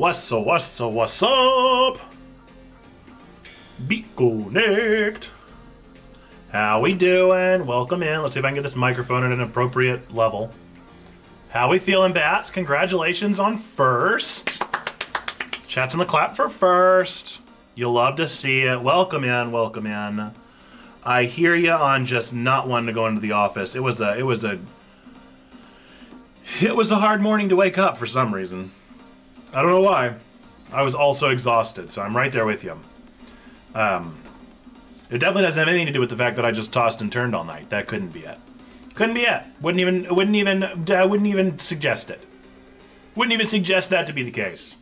What's up, what's up, what's up? Be. How we doing? Welcome in. Let's see if I can get this microphone at an appropriate level. How we feeling, Bats? Congratulations on first. Chats in the clap for first. You'll love to see it. Welcome in, welcome in. I hear you on just not wanting to go into the office. It was a, it was a, it was a hard morning to wake up for some reason. I don't know why. I was also exhausted, so I'm right there with you. Um, it definitely doesn't have anything to do with the fact that I just tossed and turned all night. That couldn't be it. Couldn't be it. Wouldn't even. Wouldn't even. I wouldn't even suggest it. Wouldn't even suggest that to be the case.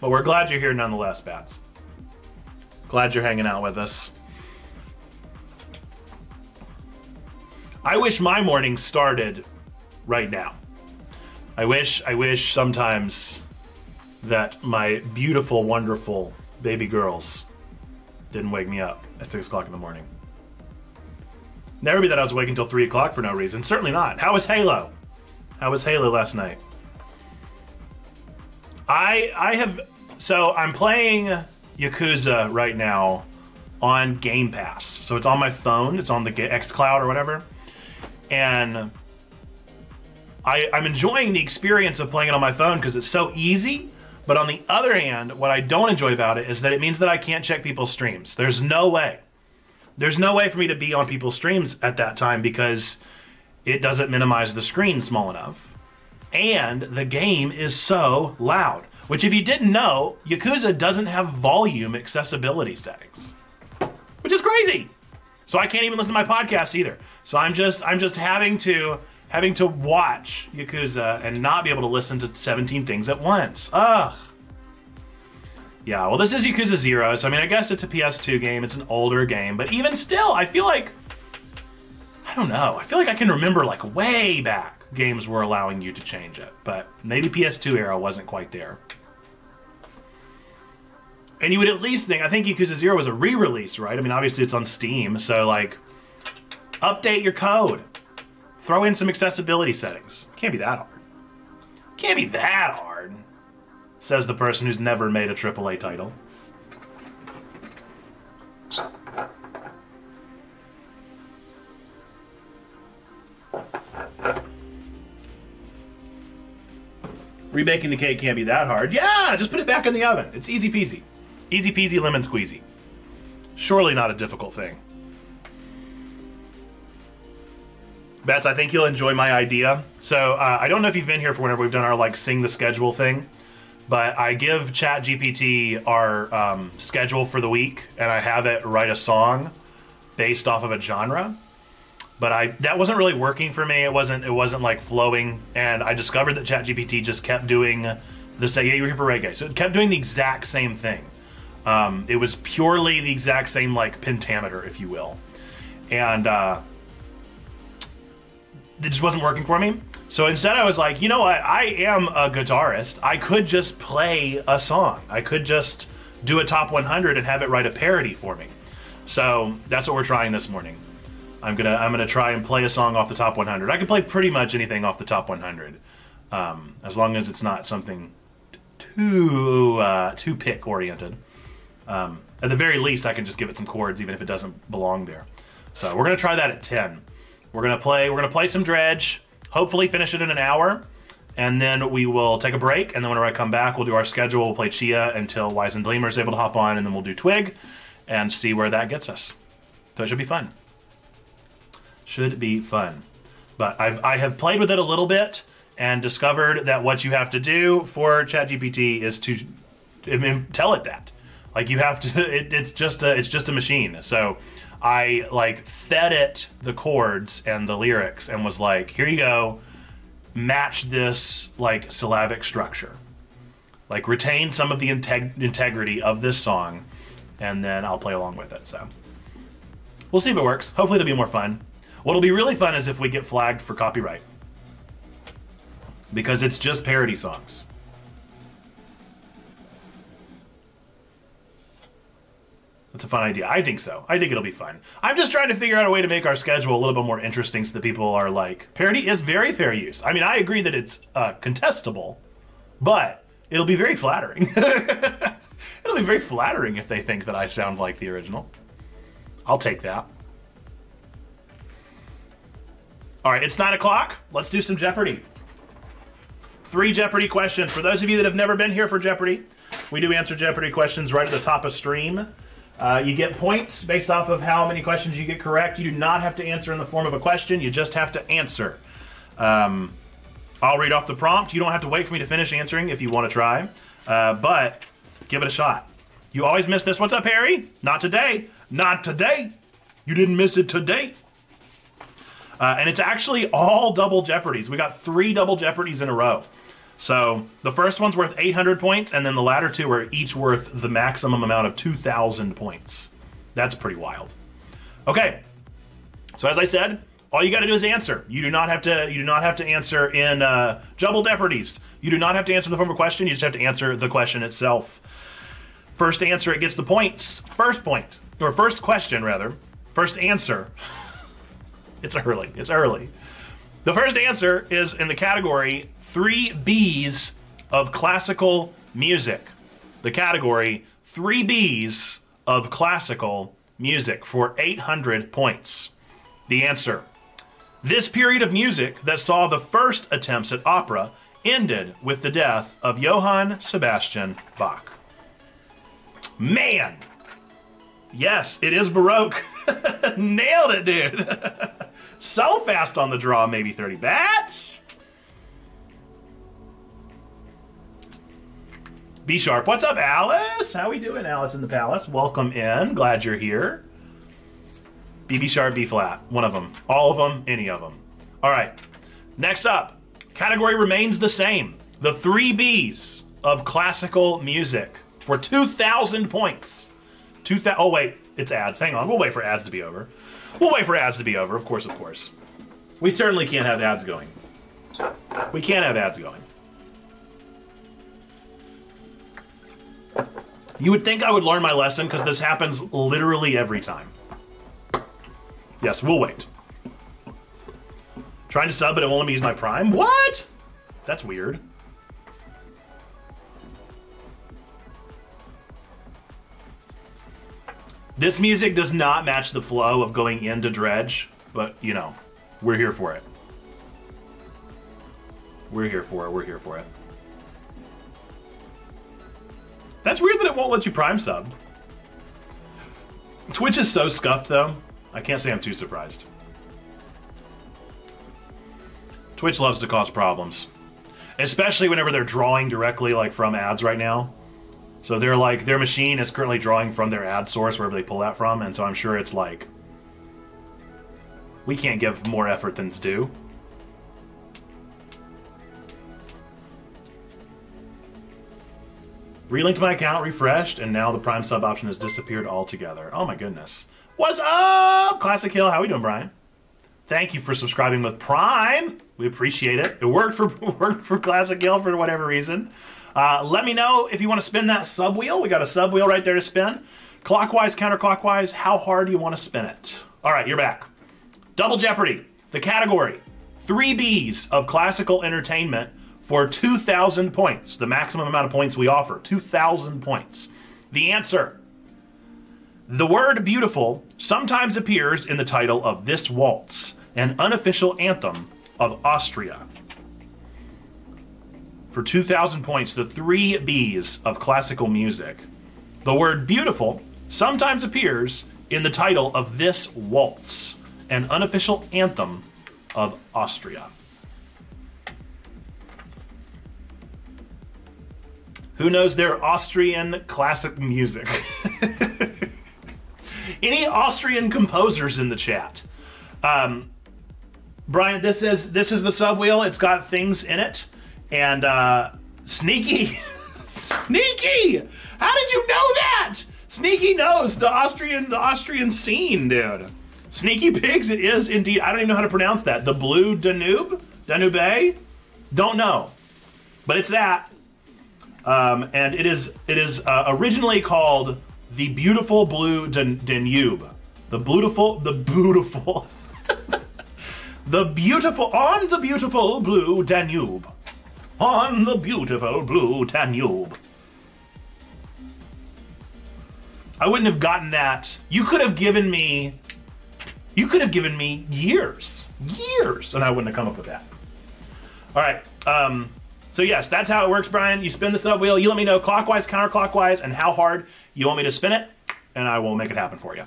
But we're glad you're here nonetheless, Bats. Glad you're hanging out with us. I wish my morning started right now. I wish. I wish sometimes that my beautiful, wonderful baby girls didn't wake me up at 6 o'clock in the morning. Never be that I was awake until 3 o'clock for no reason. Certainly not. How was Halo? How was Halo last night? I I have so I'm playing Yakuza right now on Game Pass. So it's on my phone. It's on the X Cloud or whatever, and I, I'm enjoying the experience of playing it on my phone because it's so easy. But on the other hand, what I don't enjoy about it is that it means that I can't check people's streams. There's no way. There's no way for me to be on people's streams at that time because it doesn't minimize the screen small enough. And the game is so loud. Which, if you didn't know, Yakuza doesn't have volume accessibility settings, which is crazy. So I can't even listen to my podcast either. So I'm just I'm just having to having to watch Yakuza and not be able to listen to 17 things at once. Ugh. Yeah, well, this is Yakuza Zero, so I mean, I guess it's a PS2 game. It's an older game, but even still, I feel like I don't know. I feel like I can remember like way back games were allowing you to change it, but maybe PS2 era wasn't quite there. And you would at least think, I think Yakuza Zero was a re-release, right? I mean, obviously it's on Steam, so like, update your code. Throw in some accessibility settings. Can't be that hard. Can't be that hard, says the person who's never made a AAA title. Remaking the cake can't be that hard. Yeah, just put it back in the oven. It's easy peasy. Easy peasy lemon squeezy. Surely not a difficult thing. Bets, I think you'll enjoy my idea. So uh, I don't know if you've been here for whenever we've done our like sing the schedule thing, but I give ChatGPT our um, schedule for the week, and I have it write a song based off of a genre. But I that wasn't really working for me. It wasn't it wasn't like flowing, and I discovered that ChatGPT just kept doing the say. Yeah, you were here for reggae, so it kept doing the exact same thing. Um, it was purely the exact same like pentameter, if you will, and. Uh, it just wasn't working for me. So instead, I was like, you know what? I am a guitarist. I could just play a song. I could just do a top 100 and have it write a parody for me. So that's what we're trying this morning. I'm gonna I'm gonna try and play a song off the top 100. I can play pretty much anything off the top 100, um, as long as it's not something too uh, too pick oriented. Um, at the very least, I can just give it some chords, even if it doesn't belong there. So we're gonna try that at 10. We're gonna play. We're gonna play some dredge. Hopefully, finish it in an hour, and then we will take a break. And then whenever I come back, we'll do our schedule. We'll play Tchia until Wizened Lemur is able to hop on, and then we'll do Twig, and see where that gets us. So it should be fun. Should be fun. But I've I have played with it a little bit and discovered that what you have to do for ChatGPT is to tell it that. Like you have to. It, it's just a. It's just a machine. So I like fed it the chords and the lyrics and was like, here you go, match this like syllabic structure. Like retain some of the integ- integrity of this song, and then I'll play along with it. So we'll see if it works. Hopefully, it'll be more fun. What'll be really fun is if we get flagged for copyright. Because it's just parody songs. That's a fun idea. I think so. I think it'll be fun. I'm just trying to figure out a way to make our schedule a little bit more interesting so that people are like, parody is very fair use. I mean, I agree that it's uh, contestable, but It'll be very flattering. It'll be very flattering if they think that I sound like the original. I'll take that. All right, it's nine o'clock. Let's do some Jeopardy. Three Jeopardy questions. For those of you that have never been here for Jeopardy, we do answer Jeopardy questions right at the top of stream. Uh, you get points based off of how many questions you get correct. You do not have to answer in the form of a question, you just have to answer. Um, I'll read off the prompt. You don't have to wait for me to finish answering if you want to try, uh, but give it a shot. You always miss this. What's up, Harry? Not today. Not today. You didn't miss it today. Uh, and it's actually all double Jeopardies. We got three double Jeopardies in a row. So the first one's worth 800 points, and then the latter two are each worth the maximum amount of 2,000 points. That's pretty wild. Okay, so as I said, all you got to do is answer. You do not have to. You do not have to answer in uh, double Jeopardies. You do not have to answer the form of question. You just have to answer the question itself. First answer, it gets the points. First point, or first question rather. First answer. it's early. It's early. The first answer is in the category three B's of classical music. The category three B's of classical music for 800 points. The answer. This period of music that saw the first attempts at opera ended with the death of Johann Sebastian Bach. Man! Yes, it is Baroque. Nailed it, dude. so fast on the draw, maybe 30 bats. B Sharp. What's up, Alice? How we doing, Alice in the Palace? Welcome in. Glad you're here. BB sharp, B flat. One of them. All of them, any of them. All right. Next up, category remains the same. The three B's of classical music for 2,000 points. 2,000. Oh, wait. It's ads. Hang on. We'll wait for ads to be over. We'll wait for ads to be over. Of course, of course. We certainly can't have ads going. We can't have ads going. You would think I would learn my lesson because this happens literally every time. Yes, we'll wait. Trying to sub, but it won't let me use my Prime? What? That's weird. This music does not match the flow of going into Dredge, but, you know, we're here for it. We're here for it. We're here for it. That's weird that it won't let you Prime sub. Twitch is so scuffed, though. I can't say I'm too surprised. Twitch loves to cause problems. Especially whenever they're drawing directly like from ads right now. So they're like their machine is currently drawing from their ad source wherever they pull that from, and so I'm sure it's like we can't give more effort than's due. Relinked my account, refreshed, and now the Prime sub option has disappeared altogether. Oh my goodness. What's up, Classic Hill? How we doing, Brian? Thank you for subscribing with Prime. We appreciate it. It worked for worked for Classic Hill for whatever reason. Uh, let me know if you want to spin that sub wheel. We got a sub wheel right there to spin. Clockwise, counterclockwise, how hard do you want to spin it? All right, you're back. Double Jeopardy, the category. Three B's of classical entertainment for 2,000 points, the maximum amount of points we offer, 2,000 points. The answer the word beautiful sometimes appears in the title of this waltz, an unofficial anthem of Austria. For 2,000 points, the three B's of classical music. The word beautiful sometimes appears in the title of this waltz, an unofficial anthem of Austria. Who knows their Austrian classic music? Any Austrian composers in the chat? Um, Brian, this is this is the sub wheel. It's got things in it, and uh, sneaky, sneaky. How did you know that? Sneaky knows the Austrian the Austrian scene, dude. Sneaky pigs. It is indeed. I don't even know how to pronounce that. The blue Danube, Danube. Don't know, but it's that. Um, and it is it is uh, originally called the beautiful blue Dan- Danube. The beautiful, the beautiful, the beautiful, on the beautiful blue Danube. on the beautiful blue Danube. I wouldn't have gotten that. You could have given me, you could have given me years, years, and I wouldn't have come up with that. All right. Um, so yes, that's how it works, Brian. You spin the sub wheel. You let me know clockwise, counterclockwise, and how hard you want me to spin it, and I will make it happen for you.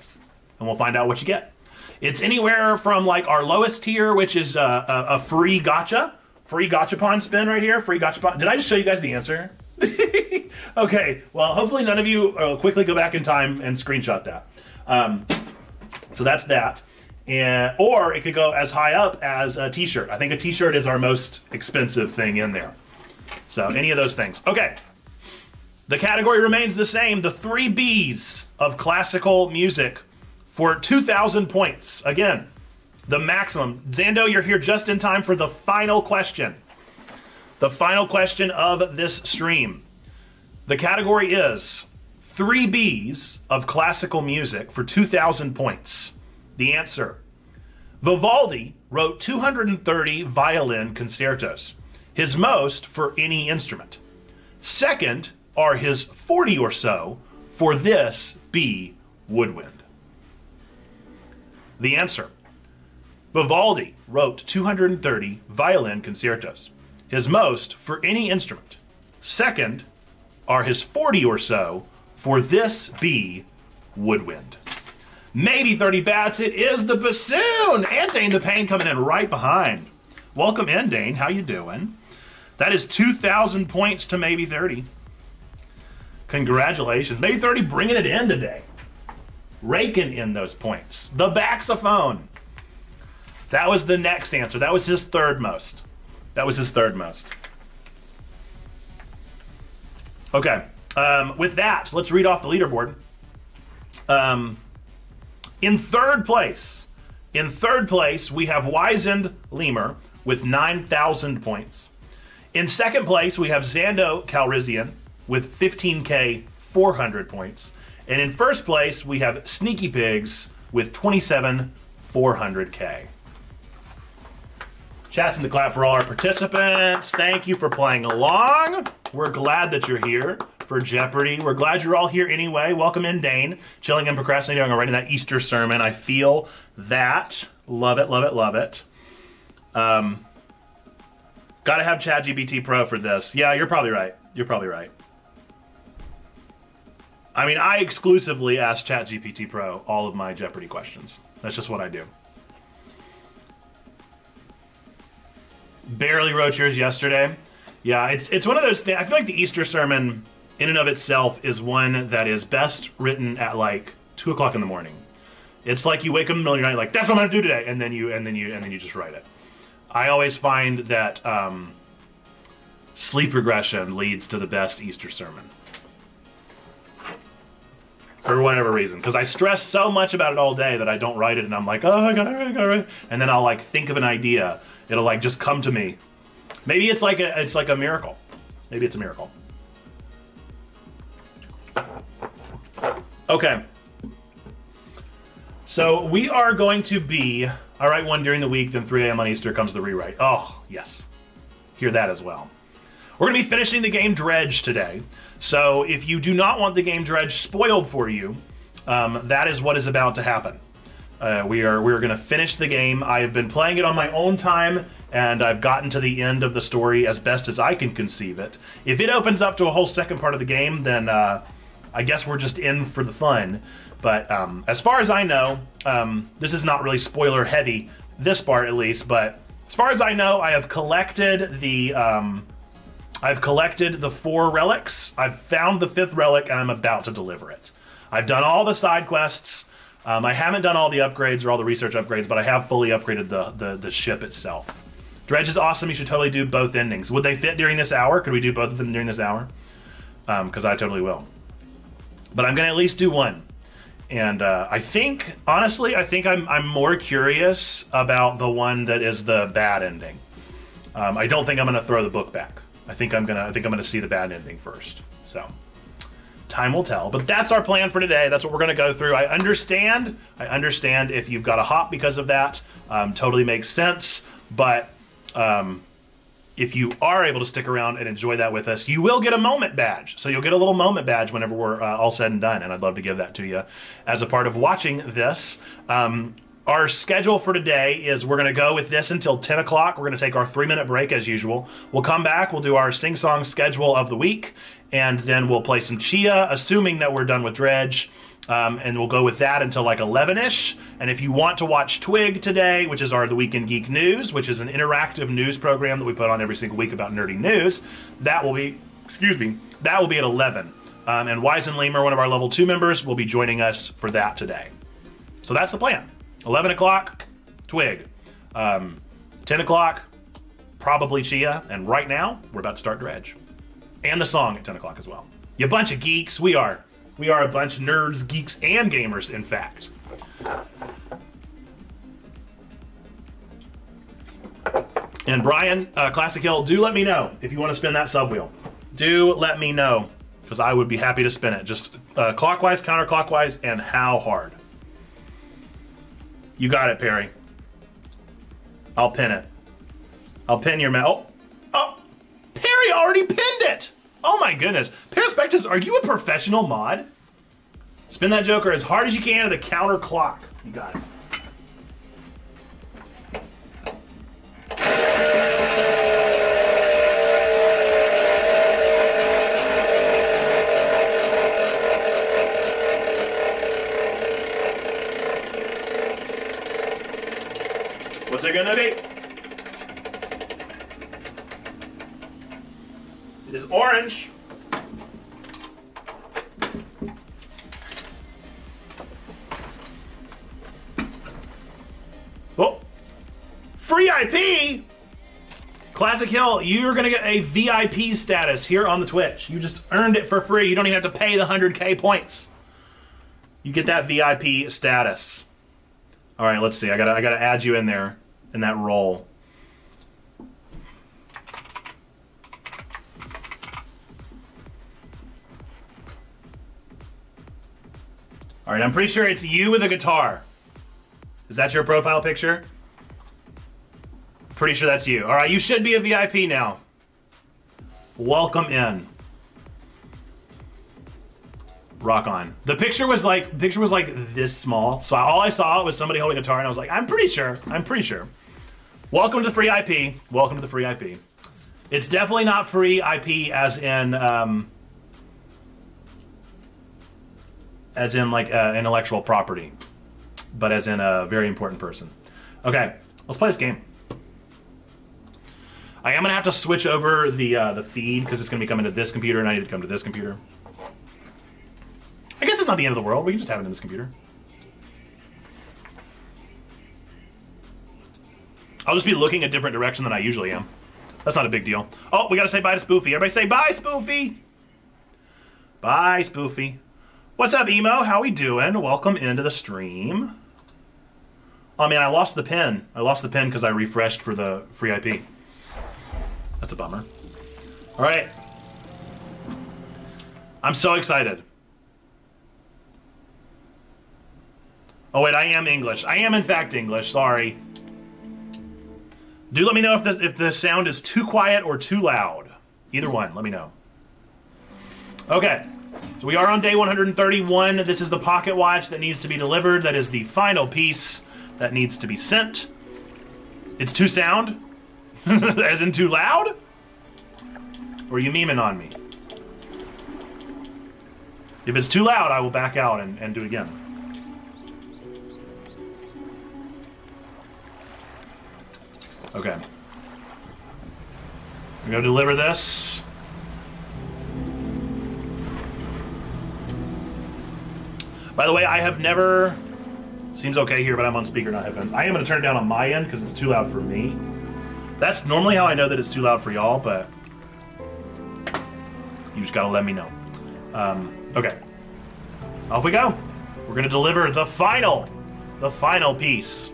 And we'll find out what you get. It's anywhere from like our lowest tier, which is uh, a, a, free gotcha, free spin right here, free gachapon. Did I just show you guys the answer? okay, well, hopefully none of you uh, quickly go back in time and screenshot that. Um, so that's that. And, or it could go as high up as a t-shirt. I think a t-shirt is our most expensive thing in there. So any of those things. Okay. The category remains the same. The three B's of classical music for 2,000 points. Again, the maximum. Zando, you're here just in time for the final question. The final question of this stream. The category is three B's of classical music for 2,000 points. The answer Vivaldi wrote 230 violin concertos, his most for any instrument. Second are his 40 or so for this B woodwind. The answer Vivaldi wrote 230 violin concertos, his most for any instrument. Second are his 40 or so for this B woodwind. Maybe 30 bats, it is the bassoon! And Dane the Pain coming in right behind. Welcome in, Dane. How you doing? That is 2,000 points to maybe 30. Congratulations. Maybe 30 bringing it in today. Raking in those points. The Baxophone. That was the next answer. That was his third most. That was his third most. Okay. Um, with that, let's read off the leaderboard. Um, in third place, in third place, we have Wizened Lemur with 9,000 points. In second place, we have Zando Calrissian with 15k 400 points. And in first place, we have Sneaky Pigs with 27 400k. Chats in the clap for all our participants. Thank you for playing along. We're glad that you're here for Jeopardy. We're glad you're all here anyway. Welcome in, Dane. Chilling and procrastinating on writing that Easter sermon. I feel that. Love it, love it, love it. Um, gotta have ChatGPT Pro for this. Yeah, you're probably right. You're probably right. I mean, I exclusively ask ChatGPT Pro all of my Jeopardy questions. That's just what I do. Barely wrote yours yesterday. Yeah, it's it's one of those things. I feel like the Easter sermon in and of itself is one that is best written at like two o'clock in the morning. It's like you wake up in the middle of the night, like that's what I'm gonna do today, and then you and then you and then you just write it. I always find that um, sleep regression leads to the best Easter sermon for whatever reason because I stress so much about it all day that I don't write it, and I'm like, oh, I gotta write, I gotta write, and then I'll like think of an idea. It'll like just come to me. Maybe it's like a it's like a miracle. Maybe it's a miracle. Okay. So we are going to be, I write one during the week, then 3 a.m. on Easter comes the rewrite. Oh, yes. Hear that as well. We're going to be finishing the game Dredge today. So if you do not want the game Dredge spoiled for you, um, that is what is about to happen. Uh, we are we are going to finish the game. I have been playing it on my own time, and I've gotten to the end of the story as best as I can conceive it. If it opens up to a whole second part of the game, then uh, I guess we're just in for the fun. But um, as far as I know, um, this is not really spoiler heavy, this part at least. But as far as I know, I have collected the um, I've collected the four relics. I've found the fifth relic, and I'm about to deliver it. I've done all the side quests. Um, I haven't done all the upgrades or all the research upgrades, but I have fully upgraded the, the, the ship itself. Dredge is awesome. You should totally do both endings. Would they fit during this hour? Could we do both of them during this hour? Because um, I totally will but I'm gonna at least do one. And uh, I think, honestly, I think I'm, I'm more curious about the one that is the bad ending. Um, I don't think I'm gonna throw the book back. I think I'm gonna I think I'm gonna see the bad ending first. So time will tell. But that's our plan for today. That's what we're gonna go through. I understand. I understand if you've got a hop because of that. Um, totally makes sense. But um, if you are able to stick around and enjoy that with us, you will get a moment badge. So you'll get a little moment badge whenever we're uh, all said and done, and I'd love to give that to you as a part of watching this. Um, our schedule for today is we're going to go with this until 10 o'clock. We're going to take our three minute break as usual. We'll come back, we'll do our sing song schedule of the week, and then we'll play some Tchia, assuming that we're done with Dredge. Um, and we'll go with that until like 11 ish. And if you want to watch Twig today, which is our The Weekend Geek News, which is an interactive news program that we put on every single week about nerdy news, that will be, excuse me, that will be at 11. Um, and Lemur, one of our level two members, will be joining us for that today. So that's the plan. 11 o'clock, Twig. Um, 10 o'clock, probably Tchia. And right now, we're about to start Dredge. And the song at 10 o'clock as well. You bunch of geeks, we are. We are a bunch of nerds, geeks, and gamers, in fact. And Brian, uh, Classic Hill, do let me know if you want to spin that sub wheel. Do let me know, because I would be happy to spin it. Just uh, clockwise, counterclockwise, and how hard. You got it, Perry. I'll pin it. I'll pin your mouth. Oh, oh, Perry already pinned it. Oh my goodness. Perspectives, are you a professional mod? Spin that joker as hard as you can to the counter clock. You got it. What's it gonna be? It is orange. Oh, free IP. Classic Hill, you're gonna get a VIP status here on the Twitch. You just earned it for free. You don't even have to pay the 100k points. You get that VIP status. All right, let's see. I gotta I gotta add you in there in that role. All right, I'm pretty sure it's you with a guitar. Is that your profile picture? Pretty sure that's you. All right, you should be a VIP now. Welcome in. Rock on. The picture was like picture was like this small. So all I saw was somebody holding a guitar and I was like, I'm pretty sure. I'm pretty sure. Welcome to the free IP. Welcome to the free IP. It's definitely not free IP as in um, as in like uh, intellectual property, but as in a very important person. Okay, let's play this game. I am gonna have to switch over the uh, the feed because it's gonna be coming to this computer and I need to come to this computer. I guess it's not the end of the world. We can just have it in this computer. I'll just be looking a different direction than I usually am. That's not a big deal. Oh, we gotta say bye to Spoofy. Everybody say bye, Spoofy. Bye, Spoofy. What's up, Emo? How we doing? Welcome into the stream. Oh man, I lost the pen. I lost the pen because I refreshed for the free IP. That's a bummer. All right. I'm so excited. Oh wait, I am English. I am in fact English. Sorry. Do let me know if the if the sound is too quiet or too loud. Either one, let me know. Okay. So we are on day 131. This is the pocket watch that needs to be delivered. That is the final piece that needs to be sent. It's too sound? As in too loud? Or are you memeing on me? If it's too loud, I will back out and, and do it again. Okay. We're gonna deliver this. By the way, I have never. Seems okay here, but I'm on speaker, not headphones. I am gonna turn it down on my end because it's too loud for me. That's normally how I know that it's too loud for y'all, but you just gotta let me know. Um, okay. Off we go. We're gonna deliver the final, the final piece.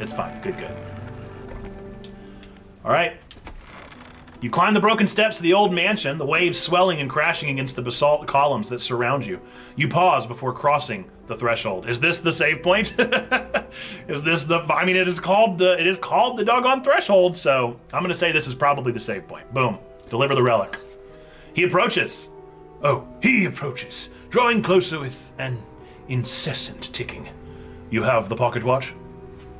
It's fine. Good, good. All right. You climb the broken steps of the old mansion, the waves swelling and crashing against the basalt columns that surround you. You pause before crossing the threshold. Is this the save point? is this the? I mean, it is called the. It is called the doggone threshold. So I'm going to say this is probably the save point. Boom. Deliver the relic. He approaches. Oh, he approaches, drawing closer with an incessant ticking. You have the pocket watch.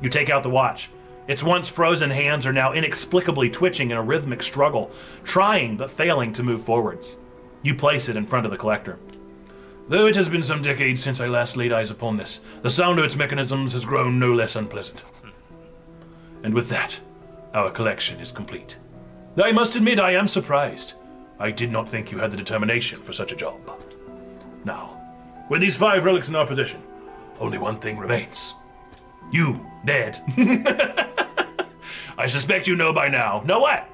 You take out the watch. Its once frozen hands are now inexplicably twitching in a rhythmic struggle, trying but failing to move forwards. You place it in front of the collector. Though it has been some decades since I last laid eyes upon this, the sound of its mechanisms has grown no less unpleasant. And with that, our collection is complete. I must admit I am surprised. I did not think you had the determination for such a job. Now, with these five relics in our possession, only one thing remains. You, dead. I suspect you know by now. Know what?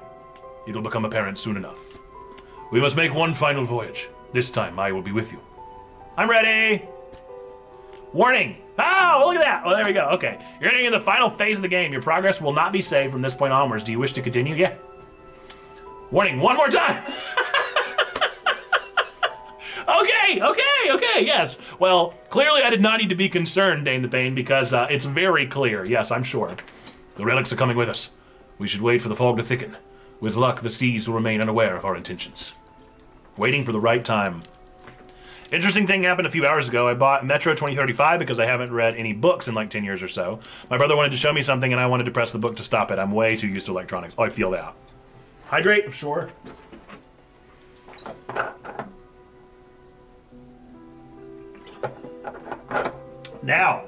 It'll become apparent soon enough. We must make one final voyage. This time I will be with you. I'm ready! Warning! Oh, look at that! Oh, there we go. Okay. You're entering the final phase of the game. Your progress will not be saved from this point onwards. Do you wish to continue? Yeah. Warning, one more time! okay, okay, okay, yes. Well, clearly I did not need to be concerned, Dane the Pain, because uh, it's very clear. Yes, I'm sure. The relics are coming with us. We should wait for the fog to thicken. With luck, the seas will remain unaware of our intentions. Waiting for the right time. Interesting thing happened a few hours ago. I bought Metro 2035 because I haven't read any books in like 10 years or so. My brother wanted to show me something and I wanted to press the book to stop it. I'm way too used to electronics. Oh, I feel that. Hydrate, sure. Now,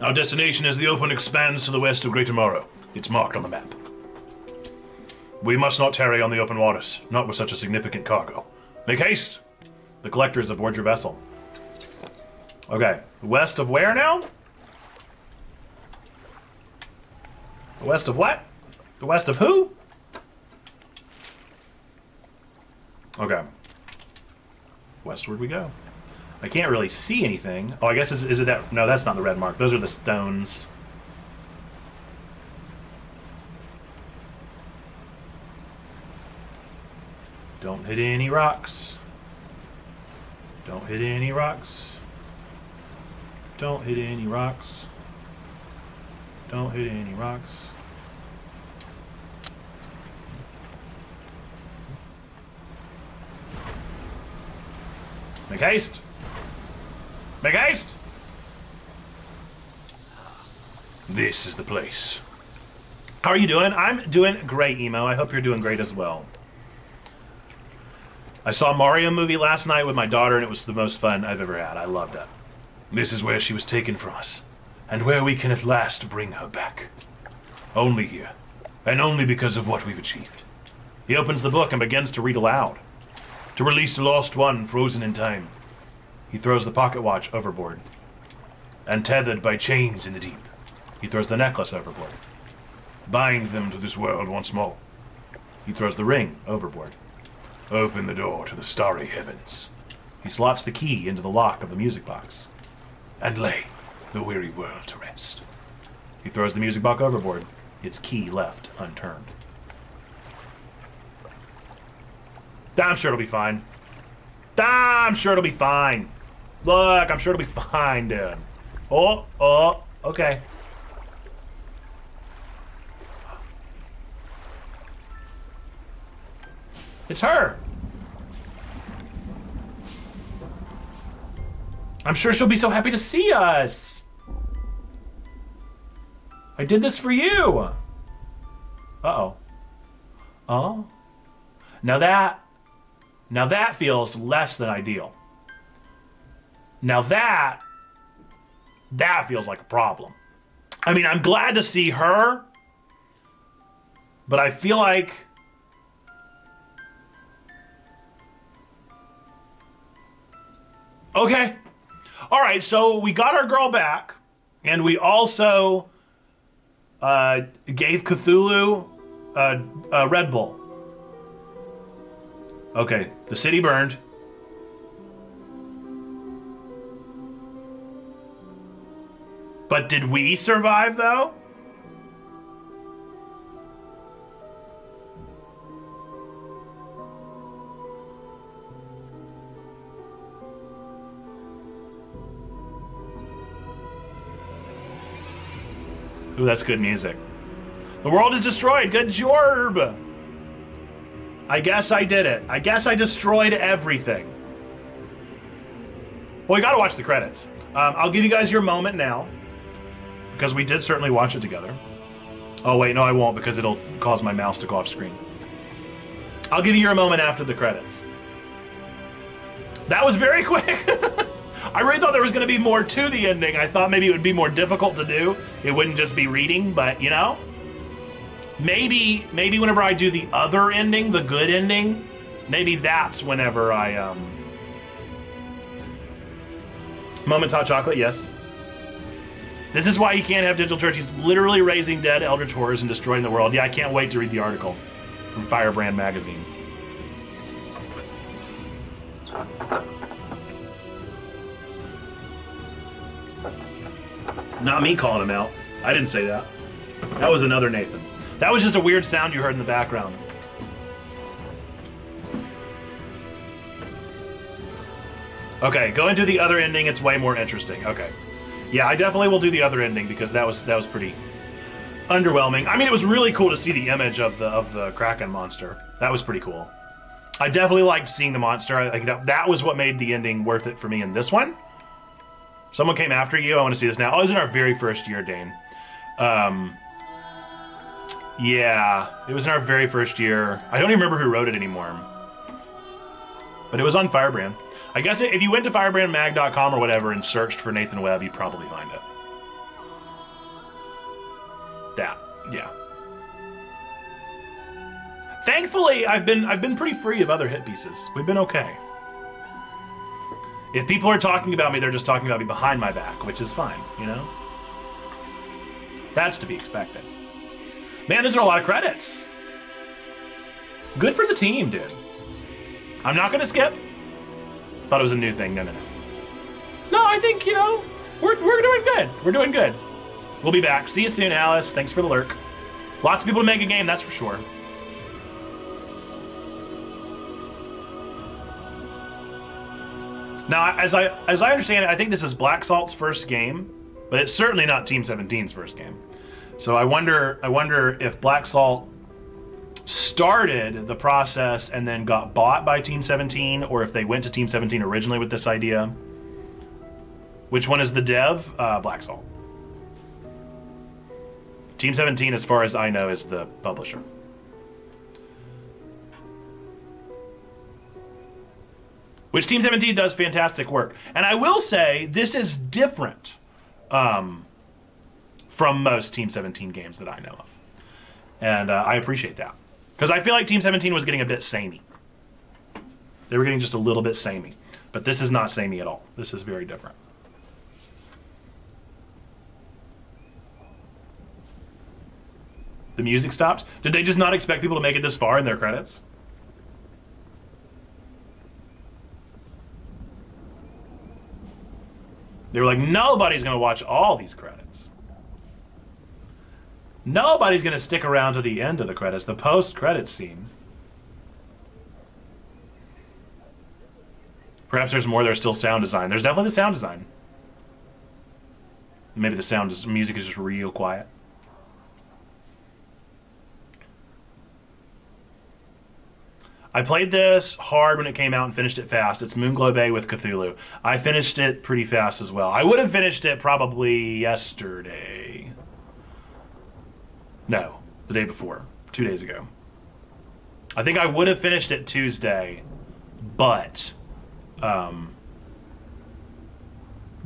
our destination is the open expanse to the west of Greater Marrow. It's marked on the map. We must not tarry on the open waters, not with such a significant cargo. Make haste! The collector is aboard your vessel. Okay, west of where now? The west of what? The west of who? Okay. Westward we go. I can't really see anything. Oh, I guess is, is it that? No, that's not the red mark. Those are the stones. Don't hit any rocks. Don't hit any rocks. Don't hit any rocks. Don't hit any rocks. Make haste. Make haste. This is the place. How are you doing? I'm doing great, Emo. I hope you're doing great as well. I saw Mario movie last night with my daughter, and it was the most fun I've ever had. I loved it. This is where she was taken from us, and where we can at last bring her back. Only here, and only because of what we've achieved. He opens the book and begins to read aloud. To release the lost one frozen in time. He throws the pocket watch overboard. And tethered by chains in the deep, he throws the necklace overboard. Bind them to this world once more. He throws the ring overboard. Open the door to the starry heavens. He slots the key into the lock of the music box. And lay the weary world to rest. He throws the music box overboard, its key left unturned. I'm sure it'll be fine. I'm sure it'll be fine. Look, I'm sure it'll be fine, dude. Oh, oh, okay. It's her. I'm sure she'll be so happy to see us. I did this for you. Uh-oh. Oh. Now that now that feels less than ideal. Now that, that feels like a problem. I mean, I'm glad to see her, but I feel like Okay. All right, so we got our girl back, and we also uh, gave Cthulhu a, a Red Bull. Okay, the city burned. But did we survive though? Ooh, that's good music. The world is destroyed. Good job. I guess I did it. I guess I destroyed everything. Well, you gotta watch the credits. Um, I'll give you guys your moment now. Because we did certainly watch it together. Oh, wait, no, I won't because it'll cause my mouse to go off screen. I'll give you your moment after the credits. That was very quick. I really thought there was going to be more to the ending. I thought maybe it would be more difficult to do. It wouldn't just be reading, but you know, maybe maybe whenever I do the other ending, the good ending, maybe that's whenever I um. Moments hot chocolate, yes. This is why he can't have digital church. He's literally raising dead eldritch horrors and destroying the world. Yeah, I can't wait to read the article from Firebrand magazine. Not me calling him out. I didn't say that. That was another Nathan. That was just a weird sound you heard in the background. Okay, going to the other ending, it's way more interesting. Okay. Yeah, I definitely will do the other ending because that was that was pretty underwhelming. I mean, it was really cool to see the image of the of the Kraken monster. That was pretty cool. I definitely liked seeing the monster. I, like that, that was what made the ending worth it for me in this one. Someone came after you. I want to see this now. Oh, it was in our very first year, Dane. Um, yeah, it was in our very first year. I don't even remember who wrote it anymore. But it was on Firebrand. I guess if you went to firebrandmag.com or whatever and searched for Nathan Webb, you'd probably find it. That, yeah. Thankfully, I've been I've been pretty free of other hit pieces. We've been okay. If people are talking about me, they're just talking about me behind my back, which is fine, you know? That's to be expected. Man, those are a lot of credits. Good for the team, dude. I'm not gonna skip. Thought it was a new thing. No, no, no. No, I think, you know, we're, we're doing good. We're doing good. We'll be back. See you soon, Alice. Thanks for the lurk. Lots of people to make a game, that's for sure. Now, as I as I understand it, I think this is Black Salt's first game, but it's certainly not Team 17's first game. So I wonder I wonder if Black Salt started the process and then got bought by Team 17, or if they went to Team 17 originally with this idea. Which one is the dev? Uh, Black Salt. Team 17, as far as I know, is the publisher. which Team 17 does fantastic work. And I will say, this is different um, from most Team 17 games that I know of. And uh, I appreciate that. Because I feel like Team 17 was getting a bit samey. They were getting just a little bit samey. But this is not samey at all. This is very different. The music stopped? Did they just not expect people to make it this far in their credits? They were like, nobody's going to watch all these credits. Nobody's going to stick around to the end of the credits, the post credits scene. Perhaps there's more. There's still sound design. There's definitely the sound design. Maybe the sound is, music is just real quiet. I played this hard when it came out and finished it fast. It's Moonglow Bay with Cthulhu. I finished it pretty fast as well. I would have finished it probably yesterday. No, the day before, two days ago. I think I would have finished it Tuesday, but um,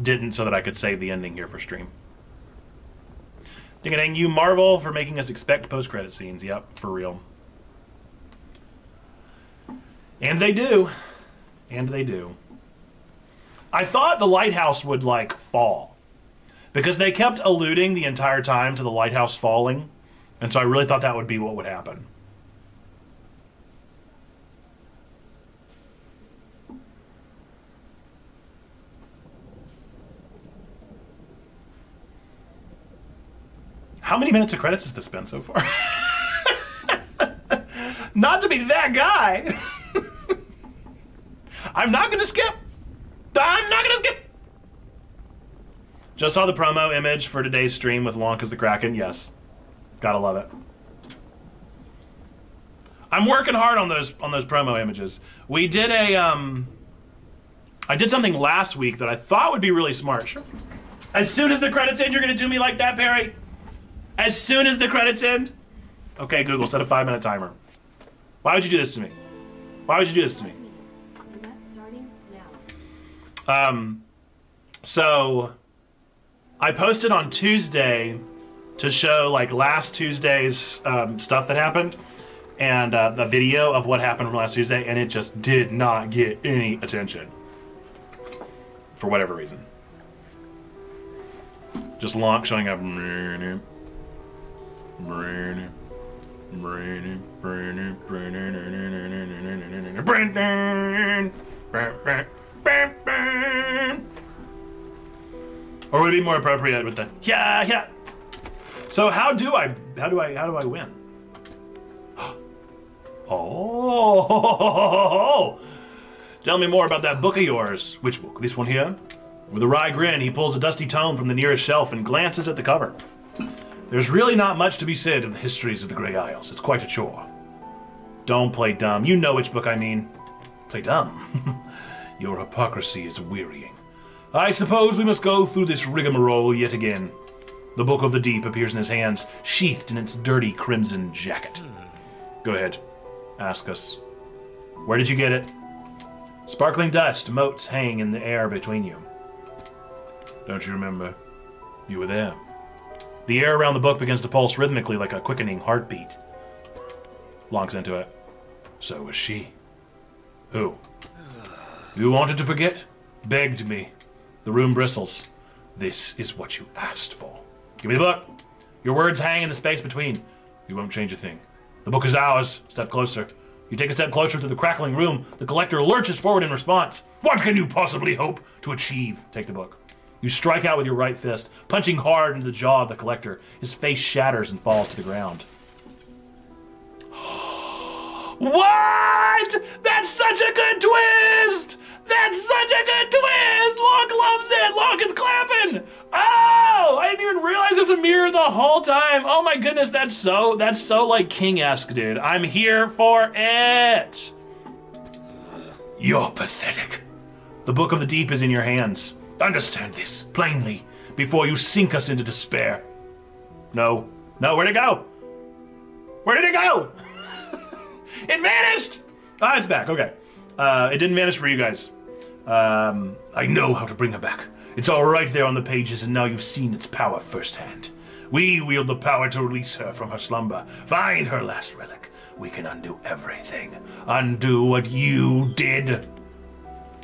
didn't so that I could save the ending here for stream. Ding a dang, you Marvel for making us expect post credit scenes. Yep, for real. And they do. And they do. I thought the lighthouse would, like, fall. Because they kept alluding the entire time to the lighthouse falling. And so I really thought that would be what would happen. How many minutes of credits has this been so far? Not to be that guy. I'm not gonna skip. I'm not gonna skip. Just saw the promo image for today's stream with Lonk as the Kraken. Yes. Gotta love it. I'm working hard on those on those promo images. We did a um I did something last week that I thought would be really smart. Sure. As soon as the credits end, you're gonna do me like that, Perry? As soon as the credits end? Okay, Google, set a five minute timer. Why would you do this to me? Why would you do this to me? Um, so I posted on Tuesday to show like last Tuesday's um, stuff that happened and uh, the video of what happened from last Tuesday, and it just did not get any attention for whatever reason. Just Lonk showing up. Or would it be more appropriate with the yeah yeah? So how do I how do I how do I win? Oh, tell me more about that book of yours. Which book? This one here? With a wry grin, he pulls a dusty tome from the nearest shelf and glances at the cover. There's really not much to be said of the histories of the Grey Isles. It's quite a chore. Don't play dumb. You know which book I mean. Play dumb. Your hypocrisy is wearying. I suppose we must go through this rigmarole yet again. The Book of the Deep appears in his hands, sheathed in its dirty crimson jacket. Go ahead. Ask us. Where did you get it? Sparkling dust, motes hang in the air between you. Don't you remember? You were there. The air around the book begins to pulse rhythmically like a quickening heartbeat. Lonks into it. So was she. Who? You wanted to forget? Begged me. The room bristles. This is what you asked for. Give me the book. Your words hang in the space between. You won't change a thing. The book is ours. Step closer. You take a step closer to the crackling room. The collector lurches forward in response. What can you possibly hope to achieve? Take the book. You strike out with your right fist, punching hard into the jaw of the collector. His face shatters and falls to the ground. what? That's such a good twist! That's such a good twist! Locke loves it! Locke is clapping! Oh! I didn't even realize it's a mirror the whole time. Oh my goodness, that's so that's so like King-esque, dude. I'm here for it. You're pathetic. The Book of the Deep is in your hands. Understand this plainly before you sink us into despair. No. No, where'd it go? Where did it go? it vanished! Ah, it's back. Okay. Uh, it didn't vanish for you guys. Um, I know how to bring her back. It's all right there on the pages, and now you've seen its power firsthand. We wield the power to release her from her slumber, find her last relic. We can undo everything. Undo what you did.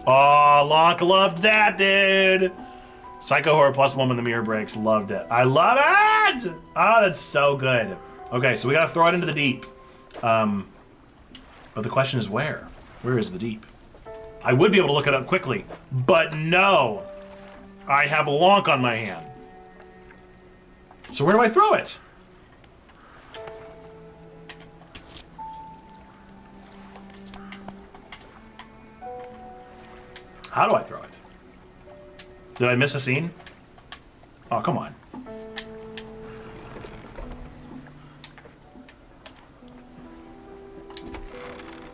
Oh, Locke loved that, dude. Psycho Horror plus one when the mirror breaks. Loved it. I love it! Oh, that's so good. Okay, so we gotta throw it into the deep. Um, but the question is where? Where is the deep? I would be able to look it up quickly, but no. I have a lonk on my hand. So where do I throw it? How do I throw it? Did I miss a scene? Oh, come on.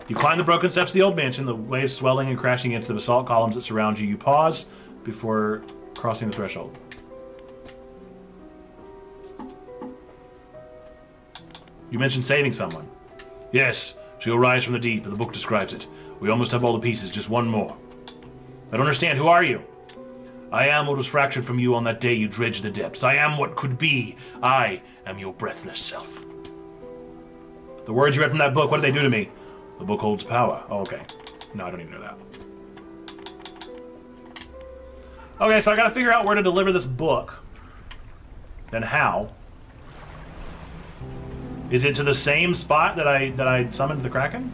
You climb the broken steps of the old mansion, the waves swelling and crashing against the basalt columns that surround you. You pause before crossing the threshold. You mentioned saving someone. Yes, she'll rise from the deep, the book describes it. We almost have all the pieces, just one more. I don't understand. Who are you? I am what was fractured from you on that day you dredged the depths. I am what could be. I am your breathless self. The words you read from that book, what did they do to me? The book holds power. Oh, okay. No, I don't even know that. Okay, so I gotta figure out where to deliver this book. And how. Is it to the same spot that I that I summoned the Kraken?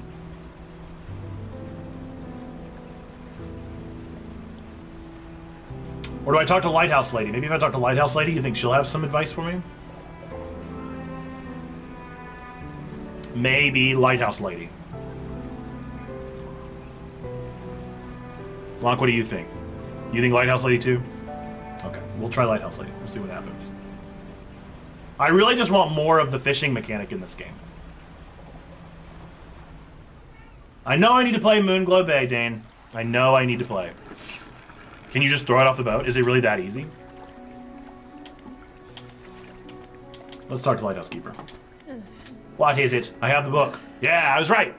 Or do I talk to Lighthouse Lady? Maybe if I talk to Lighthouse Lady, you think she'll have some advice for me? Maybe Lighthouse Lady. Lonk, what do you think? You think Lighthouse Lady too? Okay. We'll try Lighthouse Lady. We'll see what happens. I really just want more of the fishing mechanic in this game. I know I need to play Moonglow Bay, Dane. I know I need to play. Can you just throw it off the boat? Is it really that easy? Let's talk to Lighthouse Keeper. What is it? I have the book. Yeah, I was right.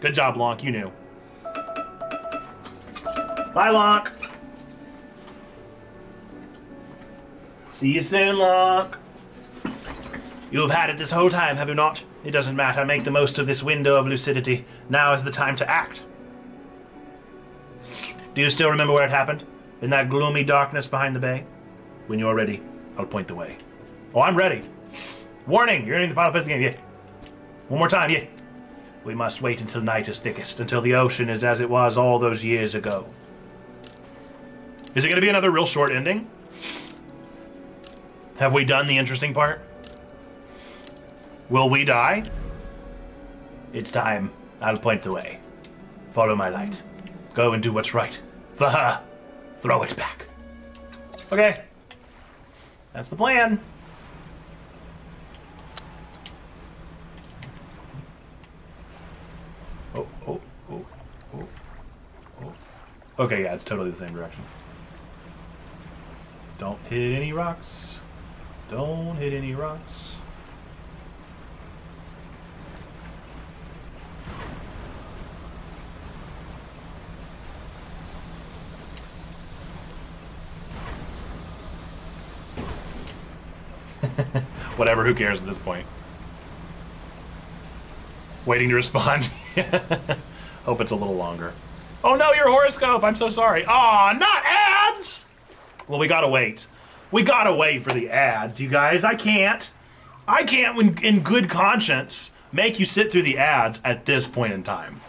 Good job, Lonk. You knew. Bye, Lonk. See you soon, Lonk. You have had it this whole time, have you not? It doesn't matter. Make the most of this window of lucidity. Now is the time to act. Do you still remember where it happened? In that gloomy darkness behind the bay? When you are ready, I'll point the way. Oh, I'm ready. Warning! You're entering the final phase of the game. Yeah. One more time. Yeah. We must wait until night is thickest, until the ocean is as it was all those years ago. Is it going to be another real short ending? Have we done the interesting part? Will we die? It's time. I'll point the way. Follow my light. Go and do what's right. For her. Throw it back. Okay. That's the plan. Oh, oh, oh, oh, oh. Okay, yeah, it's totally the same direction. Don't hit any rocks. Don't hit any rocks. Whatever, who cares at this point? Waiting to respond. Hope it's a little longer. Oh no, your horoscope! I'm so sorry. Aw, not ads! Well, we gotta wait. We gotta wait for the ads, you guys. I can't. I can't, in, in good conscience, make you sit through the ads at this point in time.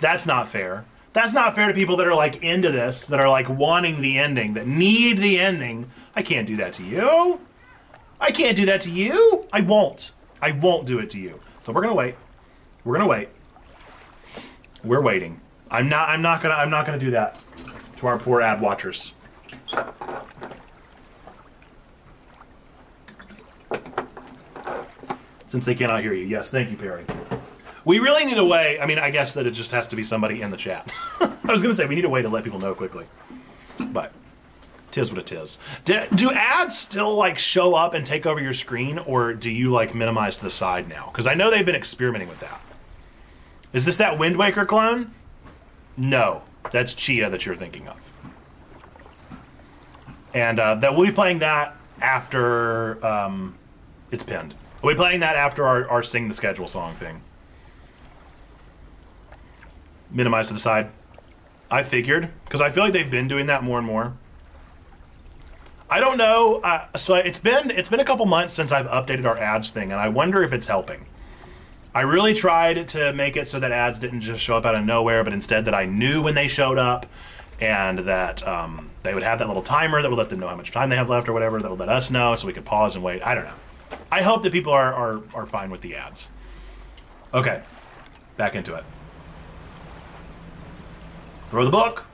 That's not fair. That's not fair to people that are like into this, that are like wanting the ending, that need the ending. I can't do that to you. I can't do that to you. I won't. I won't do it to you. So we're gonna wait. We're gonna wait. We're waiting. I'm not. I'm not gonna. I'm not gonna do that to our poor ad watchers. Since they cannot hear you. Yes, thank you, Perry. We really need a way. I mean, I guess that it just has to be somebody in the chat. I was gonna say we need a way to let people know quickly, but tis what it is. Do, do ads still like show up and take over your screen, or do you like minimize to the side now? Because I know they've been experimenting with that. Is this that Wind Waker clone? No, that's Tchia that you're thinking of. And uh, that we'll be playing that after um, it's pinned. We'll be playing that after our, our sing the schedule song thing. Minimize to the side. I figured because I feel like they've been doing that more and more. I don't know. Uh, so it's been it's been a couple months since I've updated our ads thing, and I wonder if it's helping. I really tried to make it so that ads didn't just show up out of nowhere, but instead that I knew when they showed up, and that um, they would have that little timer that would let them know how much time they have left or whatever. That would let us know so we could pause and wait. I don't know. I hope that people are are, are fine with the ads. Okay, back into it. Throw the book.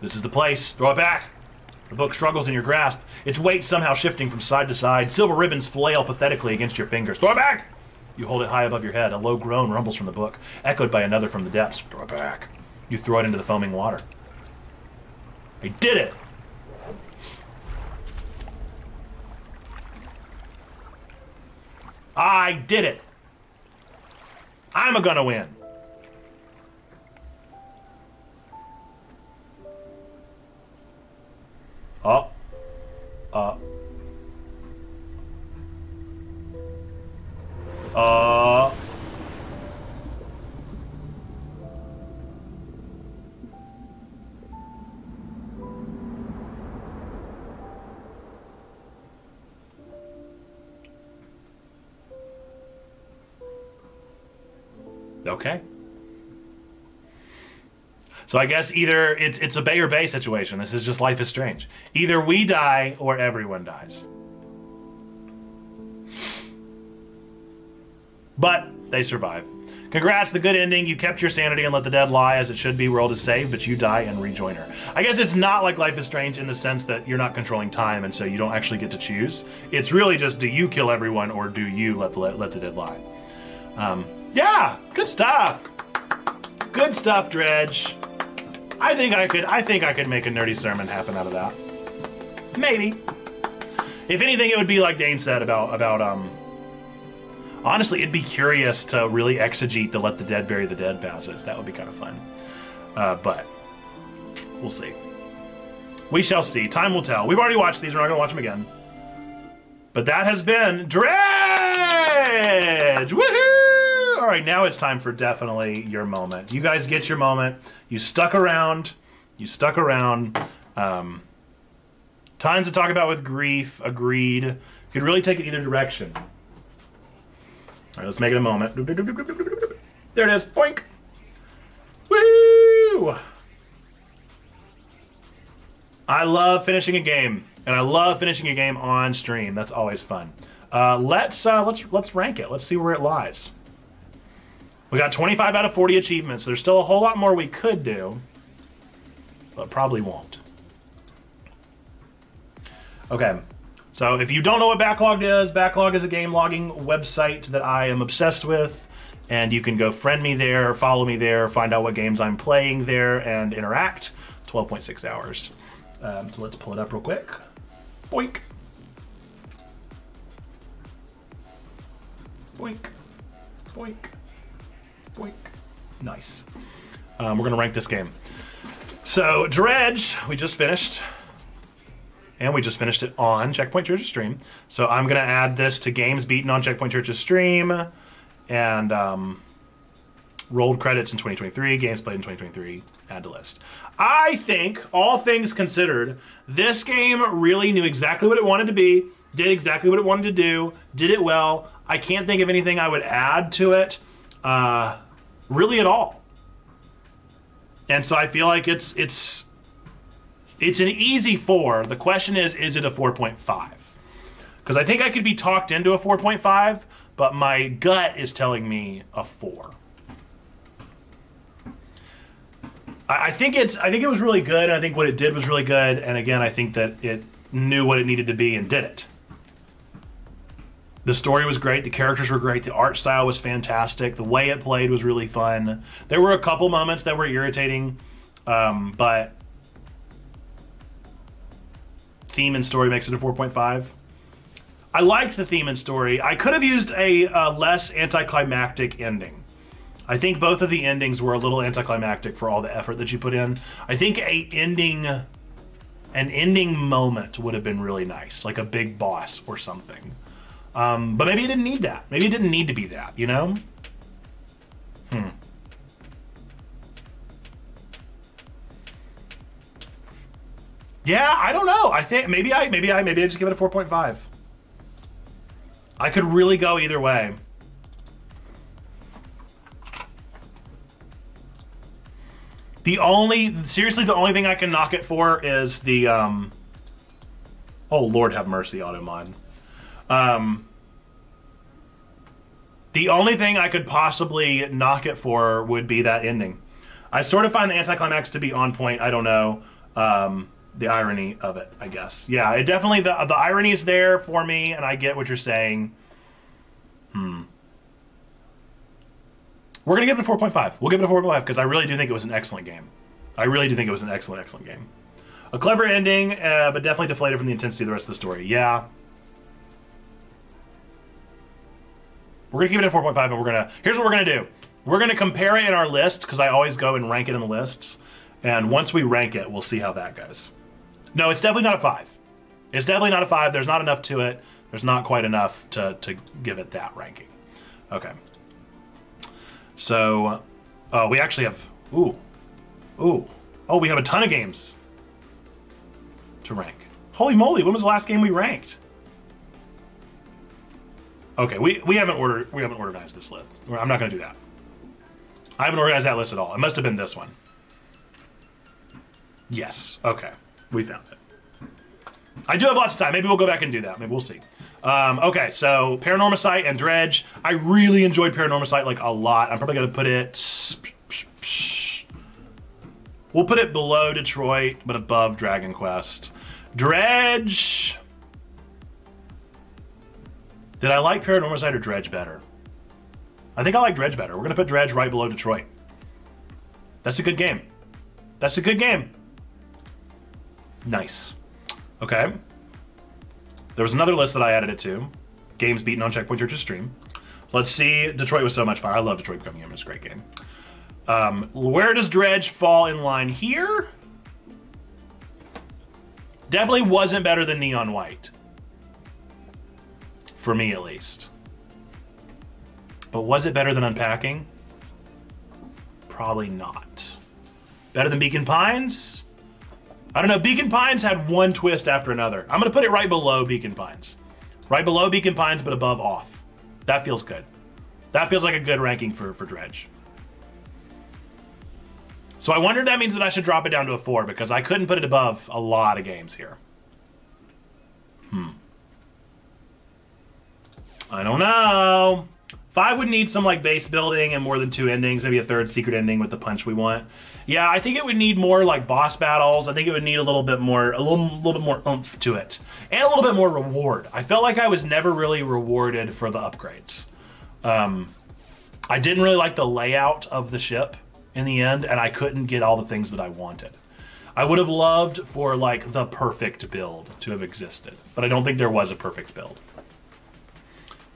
This is the place. Throw it back. The book struggles in your grasp, its weight somehow shifting from side to side. Silver ribbons flail pathetically against your fingers. Throw it back! You hold it high above your head. A low groan rumbles from the book, echoed by another from the depths. Throw it back. You throw it into the foaming water. I did it! I did it! I'm gonna win. Oh. Uh. Uh. Okay. So I guess either it's it's a Bay or Bay situation. This is just life is strange. Either we die or everyone dies. But they survive. Congrats, the good ending. You kept your sanity and let the dead lie as it should be. World is saved, but you die and rejoin her. I guess it's not like Life is Strange in the sense that you're not controlling time, and so you don't actually get to choose. It's really just do you kill everyone or do you let the let, the dead lie? Um, yeah, good stuff. Good stuff, Dredge. I think I could. I think I could make a nerdy sermon happen out of that. Maybe. If anything, it would be like Dane said about about um Honestly, it'd be curious to really exegete the "Let the Dead Bury the Dead" passage. That would be kind of fun. Uh, but we'll see. We shall see. Time will tell. We've already watched these. We're not going to watch them again. But that has been Dredge! Woohoo! All right, now it's time for definitely your moment. You guys get your moment. You stuck around. You stuck around. Um, to talk about with grief. Agreed. Could really take it either direction. All right, let's make it a moment. There it is. Boink. Woo! I love finishing a game, and I love finishing a game on stream. That's always fun. Uh, let's uh, let's let's rank it. Let's see where it lies. We got 25 out of 40 achievements. There's still a whole lot more we could do, but probably won't. Okay. So if you don't know what Backloggd is, Backloggd is a game logging website that I am obsessed with. And you can go friend me there, follow me there, find out what games I'm playing there, and interact. 12.6 hours. Um, so let's pull it up real quick. Boink. Boink. Boink. Boink. Nice. Um, we're going to rank this game. So, Dredge, we just finished and we just finished it on Checkpoint Church's stream. So I'm going to add this to games beaten on Checkpoint Church's stream, and um, rolled credits in 2023, games played in 2023, add to list. I think, all things considered, this game really knew exactly what it wanted to be, did exactly what it wanted to do, did it well. I can't think of anything I would add to it, uh, really at all. And so I feel like it's it's it's an easy four. The question is, is it a 4.5? Because I think I could be talked into a 4.5, but my gut is telling me a four. I think it's. I think it was really good. I think what it did was really good. And again, I think that it knew what it needed to be and did it. The story was great. The characters were great. The art style was fantastic. The way it played was really fun. There were a couple moments that were irritating, um, but theme and story makes it a 4.5. I liked the theme and story. I could have used a, a less anticlimactic ending. I think both of the endings were a little anticlimactic for all the effort that you put in. I think a ending an ending moment would have been really nice, like a big boss or something. Um, but maybe it didn't need that. Maybe it didn't need to be that, you know? Hmm. Yeah, I don't know. I think maybe I maybe I maybe I just give it a 4.5. I could really go either way. The only seriously the only thing I can knock it for is the um Oh Lord have mercy, Automon. Um the only thing I could possibly knock it for would be that ending. I sort of find the anticlimax to be on point. I don't know. Um, the irony of it, I guess. Yeah, it definitely the the irony is there for me, and I get what you're saying. Hmm. We're gonna give it a 4.5. We'll give it a 4.5 because I really do think it was an excellent game. I really do think it was an excellent, excellent game. A clever ending, uh, but definitely deflated from the intensity of the rest of the story. Yeah. We're gonna give it a 4.5, and we're gonna. Here's what we're gonna do. We're gonna compare it in our lists because I always go and rank it in the lists. And once we rank it, we'll see how that goes. No, it's definitely not a five. It's definitely not a five. There's not enough to it. There's not quite enough to, to give it that ranking. Okay. So, uh, we actually have, ooh, ooh, oh, we have a ton of games to rank. Holy moly, when was the last game we ranked? Okay, we, we haven't ordered we haven't organized this list. I'm not to do that. I haven't organized that list at all. It must have been this one. Yes. Okay. We found it. I do have lots of time. Maybe we'll go back and do that. Maybe we'll see. Um, okay, so Paranormasight and Dredge. I really enjoyed Paranormasight like a lot. I'm probably gonna put it. We'll put it below Detroit, but above Dragon Quest. Dredge. Did I like Paranormasight or Dredge better? I think I like Dredge better. We're gonna put Dredge right below Detroit. That's a good game. That's a good game. Nice. Okay. There was another list that I added it to. Games beaten on Checkpoint Church's stream. Let's see. Detroit was so much fun. I love Detroit Becoming Human. It's a great game. Um, where does Dredge fall in line here? Definitely wasn't better than Neon White. For me, at least. But was it better than Unpacking? Probably not. Better than Beacon Pines? I don't know. Beacon Pines had one twist after another. I'm going to put it right below Beacon Pines. Right below Beacon Pines, but above off. That feels good. That feels like a good ranking for, for Dredge. So I wonder if that means that I should drop it down to a 4 because I couldn't put it above a lot of games here. Hmm. I don't know. Five would need some like base building and more than two endings, maybe a third secret ending with the punch we want. Yeah, I think it would need more like boss battles. I think it would need a little bit more, a little, little bit more oomph to it, and a little bit more reward. I felt like I was never really rewarded for the upgrades. Um, I didn't really like the layout of the ship in the end, and I couldn't get all the things that I wanted. I would have loved for like the perfect build to have existed, but I don't think there was a perfect build,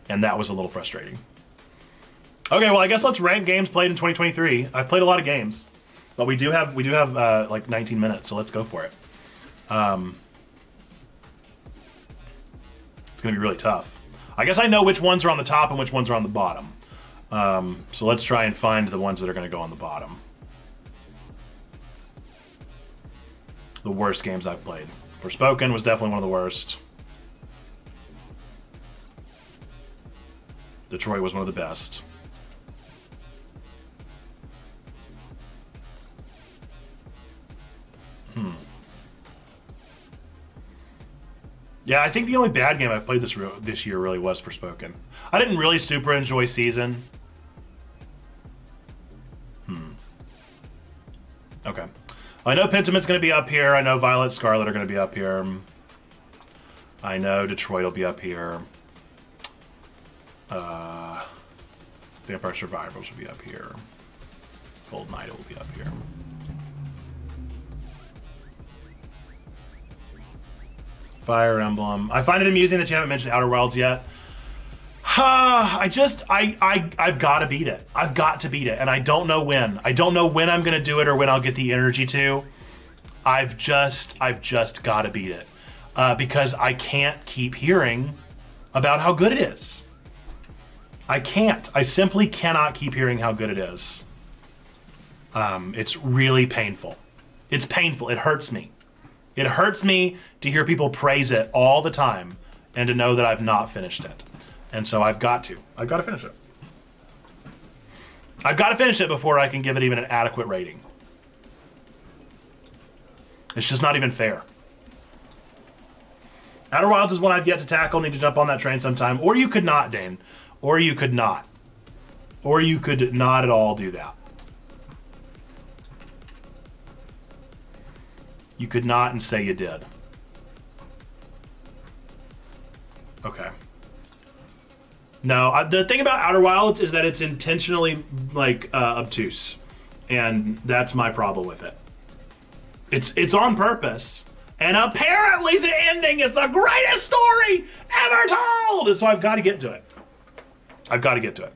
and that was a little frustrating. Okay, well, I guess let's rank games played in 2023. I've played a lot of games, but we do have we do have uh, like 19 minutes, so let's go for it. Um, it's gonna be really tough. I guess I know which ones are on the top and which ones are on the bottom. Um, so let's try and find the ones that are gonna go on the bottom. The worst games I've played. Forspoken was definitely one of the worst. Detroit was one of the best. Hmm. Yeah, I think the only bad game I played this this year really was Forspoken. I didn't really super enjoy Season. Hmm. Okay. I know Pentiment's going to be up here. I know Violet Scarlet are going to be up here. I know Detroit will be up here. Uh, Vampire Survivors will be up here. Gold Knight will be up here. Fire Emblem. I find it amusing that you haven't mentioned Outer Wilds yet. I just I I I've got to beat it. I've got to beat it, and I don't know when. I don't know when I'm gonna do it or when I'll get the energy to. I've just I've just got to beat it uh, because I can't keep hearing about how good it is. I can't. I simply cannot keep hearing how good it is. Um, it's really painful. It's painful. It hurts me. It hurts me to hear people praise it all the time and to know that I've not finished it. And so I've got to. I've got to finish it. I've got to finish it before I can give it even an adequate rating. It's just not even fair. Outer Wilds is one I've yet to tackle. Need to jump on that train sometime. Or you could not, Dane. Or you could not. Or you could not at all do that. You could not and say you did. Okay. No, the thing about Outer Wilds is that it's intentionally like uh, obtuse, and that's my problem with it. It's it's on purpose, and apparently the ending is the greatest story ever told. So I've got to get to it. I've got to get to it.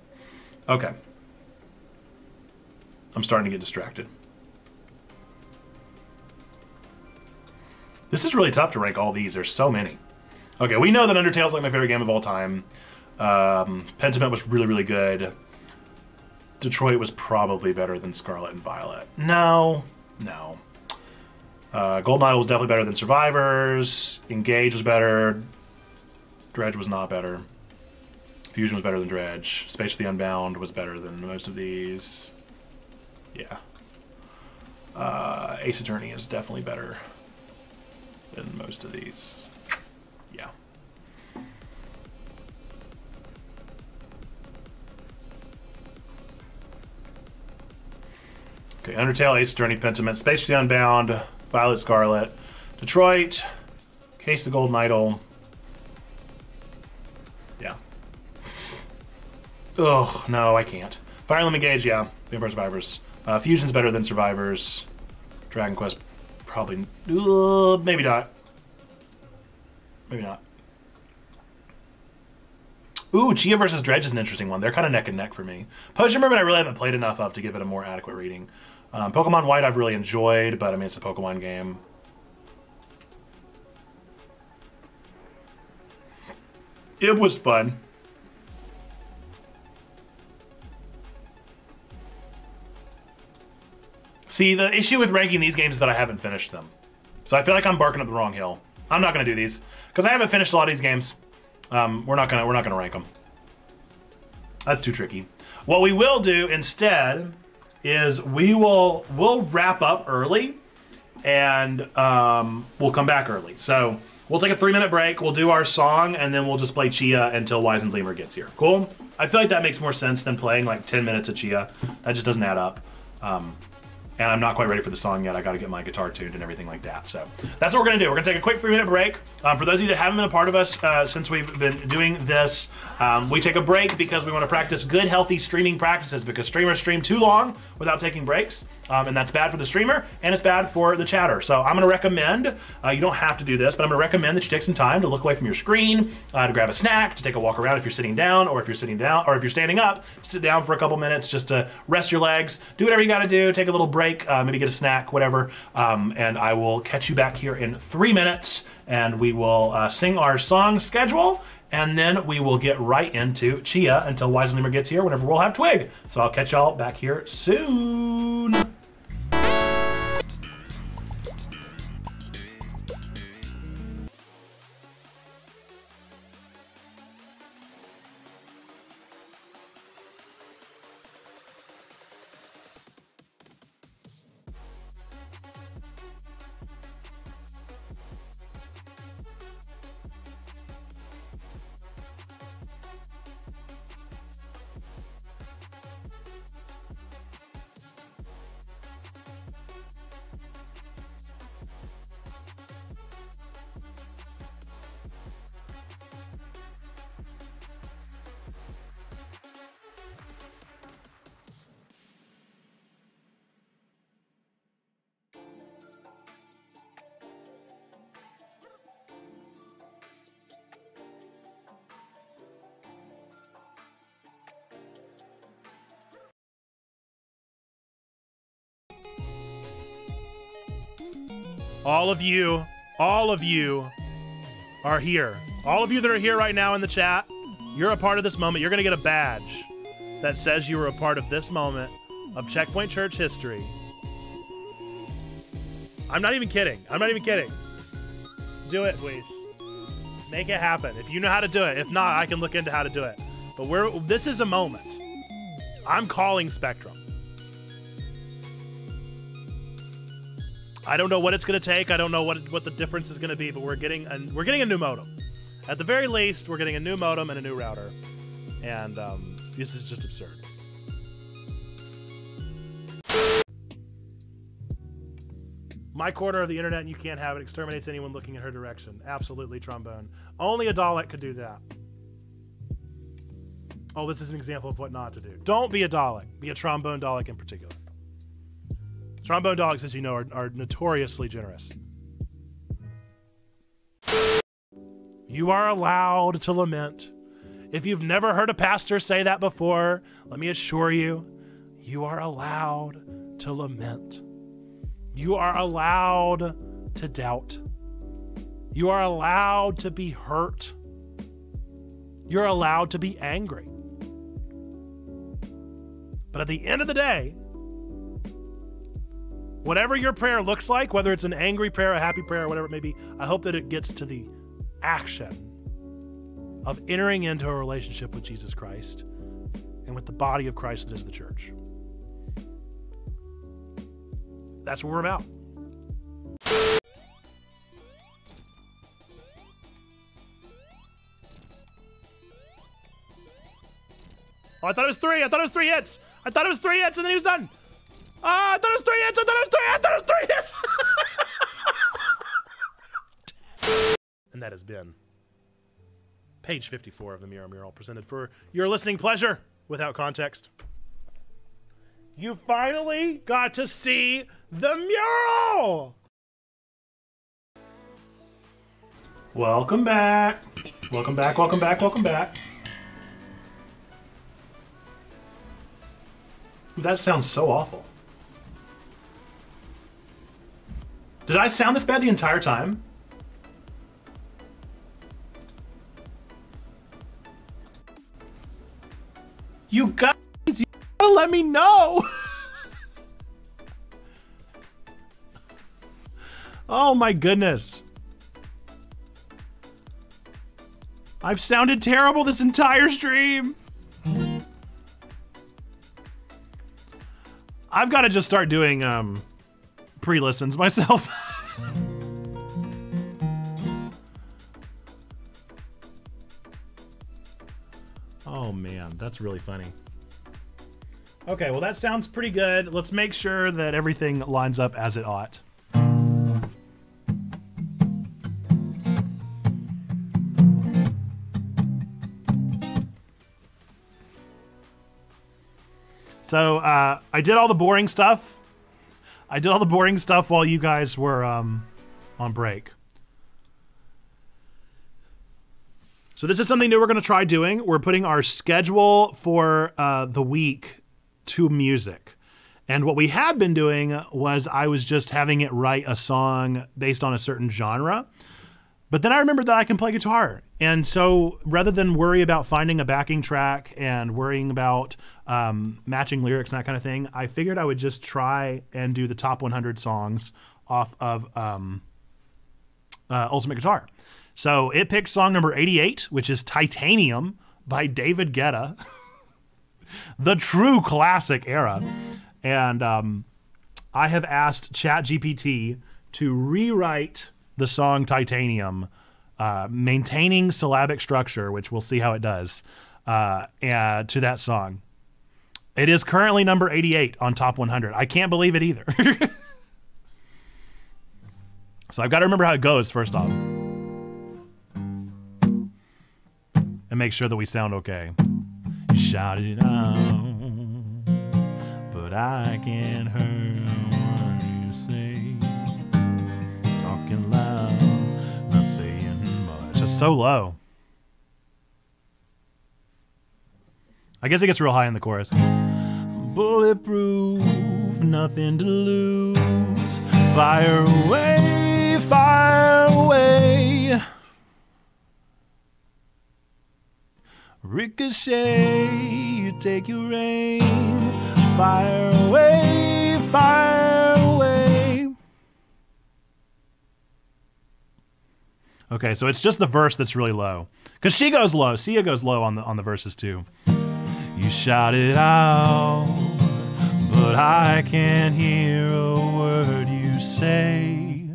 Okay. I'm starting to get distracted. This is really tough to rank all these. There's so many. Okay, we know that Undertale's like my favorite game of all time. Um, Pentiment was really, really good. Detroit was probably better than Scarlet and Violet. No, no. Uh, Golden Idol was definitely better than Survivors. Engage was better. Dredge was not better. Fusion was better than Dredge. Spatially Unbound was better than most of these. Yeah. Uh, Ace Attorney is definitely better than most of these. Yeah. Okay, Undertale, Ace Attorney, Pentiment, Spatially Unbound, Violet Scarlet, Detroit, Case the Golden Idol, Ugh, no, I can't. Fire Emblem Engage, yeah. Vampire Survivors. Uh, Fusion's better than Survivors. Dragon Quest, probably. Uh, maybe not. Maybe not. Ooh, Tchia versus Dredge is an interesting one. They're kind of neck and neck for me. Potion Mermaid I really haven't played enough of to give it a more adequate reading. Um, Pokemon White I've really enjoyed, but I mean, it's a Pokemon game. It was fun. See, the issue with ranking these games is that I haven't finished them. So I feel like I'm barking up the wrong hill. I'm not going to do these because I haven't finished a lot of these games. Um, we're not gonna we're not gonna rank them. That's too tricky. What we will do instead is we will we'll wrap up early, and um, we'll come back early. So we'll take a three minute break. We'll do our song, and then we'll just play Tchia until Wizened gets here. Cool. I feel like that makes more sense than playing like ten minutes of Tchia. That just doesn't add up. Um, and I'm not quite ready for the song yet. I got to get my guitar tuned and everything like that. So that's what we're gonna do. We're gonna take a quick three minute break. Um, for those of you that haven't been a part of us uh, since we've been doing this, um, we take a break because we want to practice good, healthy streaming practices. Because streamers stream too long without taking breaks. Um, and that's bad for the streamer and it's bad for the chatter. So I'm going to recommend, uh, you don't have to do this, but I'm going to recommend that you take some time to look away from your screen, uh, to grab a snack, to take a walk around if you're sitting down, or if you're sitting down, or if you're standing up, sit down for a couple minutes just to rest your legs, do whatever you got to do, take a little break, uh, maybe get a snack, whatever. Um, and I will catch you back here in three minutes and we will uh, sing our song schedule and then we will get right into Tchia until Wizened Lemur gets here whenever we'll have Twig. So I'll catch y'all back here soon. All of you, all of you are here. All of you that are here right now in the chat, you're a part of this moment. You're going to get a badge that says you were a part of this moment of Checkpoint Church history. I'm not even kidding. I'm not even kidding. Do it, please. Make it happen. If you know how to do it. If not, I can look into how to do it. But we're this is a moment. I'm calling Spectrum. I don't know what it's going to take. I don't know what what the difference is going to be, but we're getting a, we're getting a new modem. At the very least, we're getting a new modem and a new router, and um, this is just absurd. My corner of the internet, and you can't have it, exterminates anyone looking in her direction. Absolutely, trombone. Only a Dalek could do that. Oh, this is an example of what not to do. Don't be a Dalek. Be a trombone Dalek in particular. Trombone dogs, as you know, are, are notoriously generous. You are allowed to lament. If you've never heard a pastor say that before, let me assure you, you are allowed to lament. You are allowed to doubt. You are allowed to be hurt. You're allowed to be angry. But at the end of the day, whatever your prayer looks like, whether it's an angry prayer, a happy prayer, whatever it may be, I hope that it gets to the action of entering into a relationship with Jesus Christ and with the body of Christ that is the church. That's what we're about. Oh, I thought it was three. I thought it was three hits. I thought it was three hits, and then he was done. Ah, I thought it was three hits. I thought it was three. I thought it was three hits. and that has been page 54 of the Mirror Mural presented for your listening pleasure without context. You finally got to see the mural! Welcome back. Welcome back, welcome back, welcome back. That sounds so awful. Did I sound this bad the entire time? You guys, you gotta let me know. oh my goodness. I've sounded terrible this entire stream. I've got to just start doing um, pre-listens myself. oh man, that's really funny. Okay, well that sounds pretty good. Let's make sure that everything lines up as it ought. So uh, I did all the boring stuff. I did all the boring stuff while you guys were um, on break. So this is something new we're going to try doing. We're putting our schedule for uh, the week to music. And what we had been doing was I was just having it write a song based on a certain genre. But then I remembered that I can play guitar. And so rather than worry about finding a backing track and worrying about um, matching lyrics and that kind of thing, I figured I would just try and do the top 100 songs off of um, uh, Ultimate Guitar. So it picked song number 88, which is Titanium by David Guetta, the true classic era. And um, I have asked ChatGPT to rewrite the song Titanium, uh, maintaining syllabic structure, which we'll see how it does, uh, and to that song. It is currently number 88 on Top 100. I can't believe it either. so I've got to remember how it goes, first off. And make sure that we sound okay. Shout it out, but I can't hear so mm. low. I guess it gets real high in the chorus. Bulletproof, nothing to lose. Fire away, fire away. Ricochet, you take your aim. Fire away, fire away. Okay, so it's just the verse that's really low. Because she goes low. Sia goes low on the on the verses too. You shout it out, but I can't hear a word you say.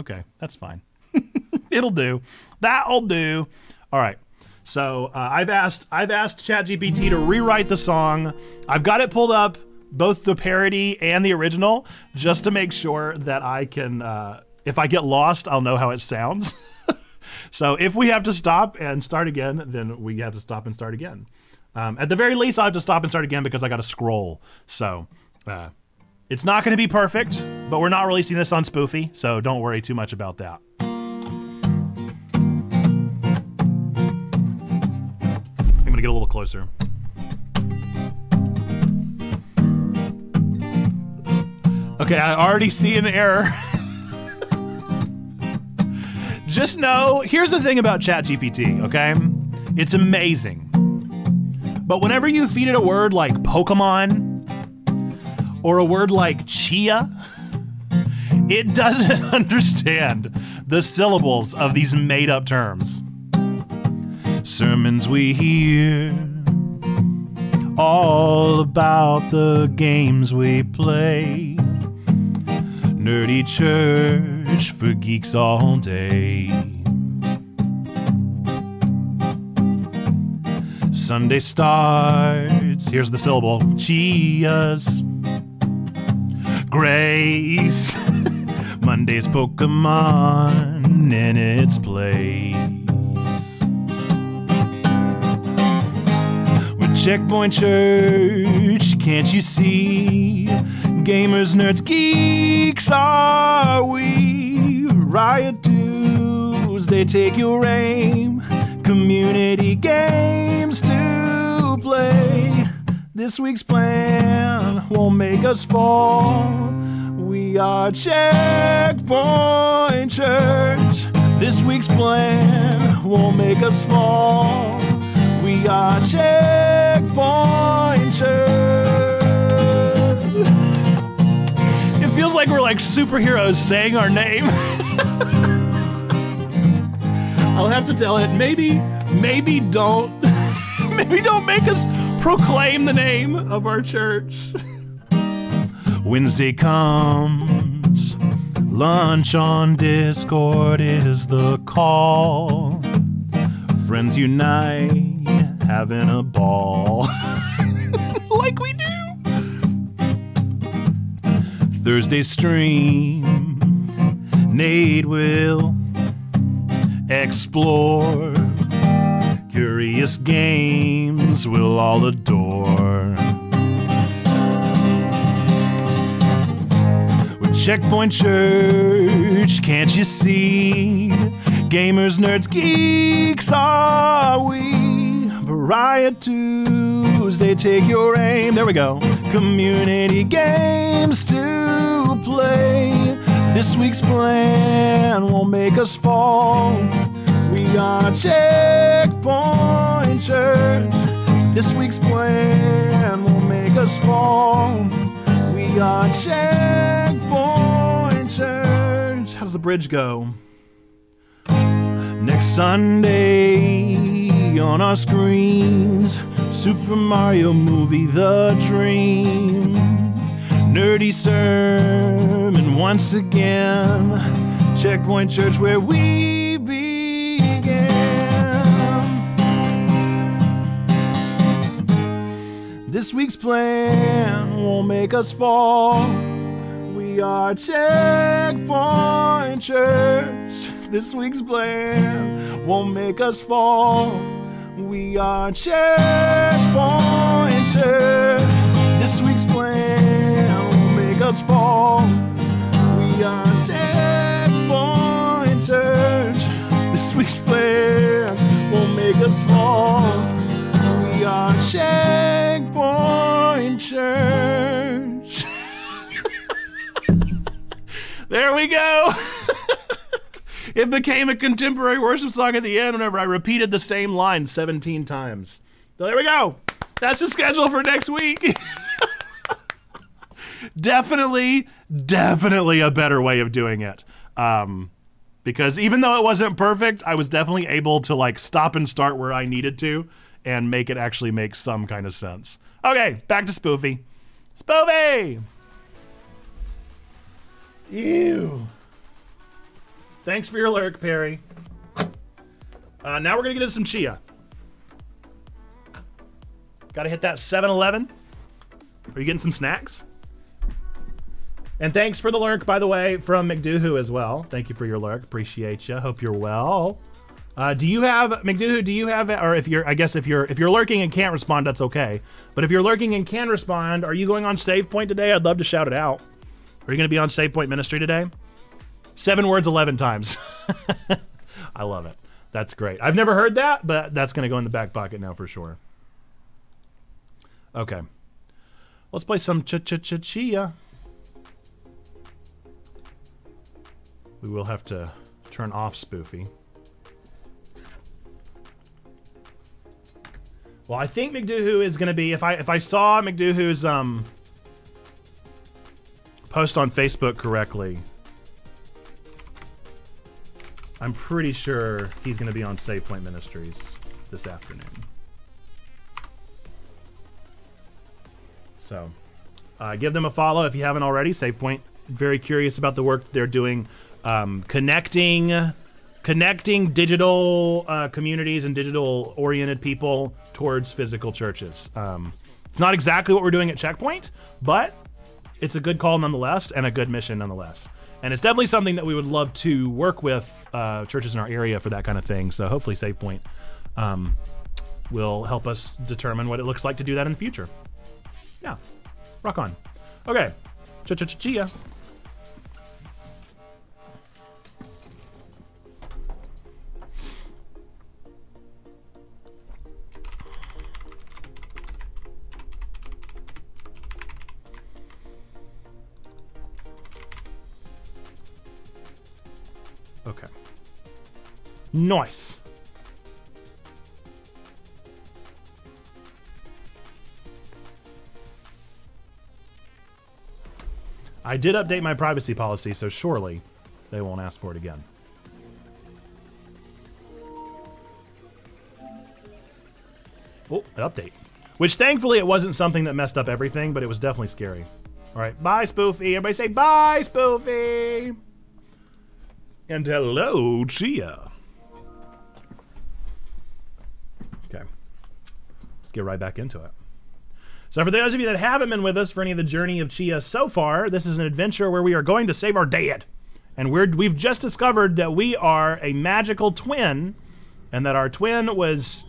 Okay, that's fine. It'll do. That'll do. All right. So uh, I've asked I've asked ChatGPT to rewrite the song. I've got it pulled up, both the parody and the original, just to make sure that I can. Uh, if I get lost, I'll know how it sounds. so if we have to stop and start again, then we have to stop and start again. Um, at the very least, I have to stop and start again because I got to scroll. So uh, it's not going to be perfect, but we're not releasing this on Spoofy, so don't worry too much about that. I'm going to get a little closer. Okay, I already see an error. Just know, here's the thing about ChatGPT, okay? It's amazing. But whenever you feed it a word like Pokemon or a word like Tchia, it doesn't understand the syllables of these made up terms. Sermons we hear, all about the games we play. Nerdy church for geeks all day. Sunday starts. Here's the syllable. Tchias. Grace. Monday's Pokemon in its place. With Checkpoint Church, can't you see? Gamers, nerds, geeks are we. Riot Tuesday, take your aim. Community games to play. This week's plan won't make us fall. We are Checkpoint Church. This week's plan won't make us fall. We are Checkpoint Church. Feels like we're like superheroes saying our name. I'll have to tell it. Maybe, maybe don't, maybe don't make us proclaim the name of our church. Wednesday comes, lunch on Discord is the call. Friends unite, having a ball. Thursday stream, Nate will explore. Curious games we'll all adore. With Checkpoint Church, can't you see? Gamers, nerds, geeks are we. Variety Tuesday, take your aim. There we go. Community games to play. This week's plan won't make us fall. We are Checkpoint Church. This week's plan won't make us fall. We are Checkpoint Church. How does the bridge go? Next Sunday on our screens, Super Mario movie The Dream. Nerdy sermon once again. Checkpoint Church where we began. This week's plan won't make us fall. We are Checkpoint Church. This week's plan won't make us fall. We are Checkpoint Church. This week's plan won't make us fall. We are Checkpoint Church. This week's plan won't make us fall. We are Checkpoint Church. there we go. it became a contemporary worship song at the end whenever I repeated the same line 17 times. So there we go. That's the schedule for next week. definitely, definitely a better way of doing it. Um, because even though it wasn't perfect, I was definitely able to like stop and start where I needed to and make it actually make some kind of sense. Okay, back to Spoofy. Spoofy! Ew. Thanks for your lurk, Perry. Uh, now we're gonna get into some Tchia. Gotta hit that 7-Eleven. Are you getting some snacks? And thanks for the lurk, by the way, from McDoohoo as well. Thank you for your lurk. Appreciate you. Hope you're well. Uh, do you have McDoohoo? Do you have, or if you're, I guess if you're if you're lurking and can't respond, that's okay. But if you're lurking and can respond, are you going on Save Point today? I'd love to shout it out. Are you going to be on Save Point Ministry today? Seven words, 11 times. I love it. That's great. I've never heard that, but that's going to go in the back pocket now for sure. Okay. Let's play some ch ch ch chia. We will have to turn off Spoofy. Well, I think McDoohoo is going to be if I if I saw McDoohoo's um post on Facebook correctly. I'm pretty sure he's going to be on Save Point Ministries this afternoon. So, uh, give them a follow if you haven't already. Save Point, very curious about the work they're doing, um, connecting connecting digital uh, communities and digital oriented people towards physical churches. Um, it's not exactly what we're doing at Checkpoint, but it's a good call nonetheless and a good mission nonetheless. And it's definitely something that we would love to work with uh, churches in our area for that kind of thing. So hopefully, SavePoint um, will help us determine what it looks like to do that in the future. Yeah, rock on. Okay, cha-cha-cha-chia. Okay. Nice. I did update my privacy policy, so surely they won't ask for it again. Oh, an update. Which thankfully it wasn't something that messed up everything, but it was definitely scary. All right, bye, Spoofy. Everybody say bye, Spoofy. And hello, Tchia. Let's get right back into it. So, for those of you that haven't been with us for any of the journey of Tchia so far, this is an adventure where we are going to save our dad. And we're, we've just discovered that we are a magical twin, and that our twin was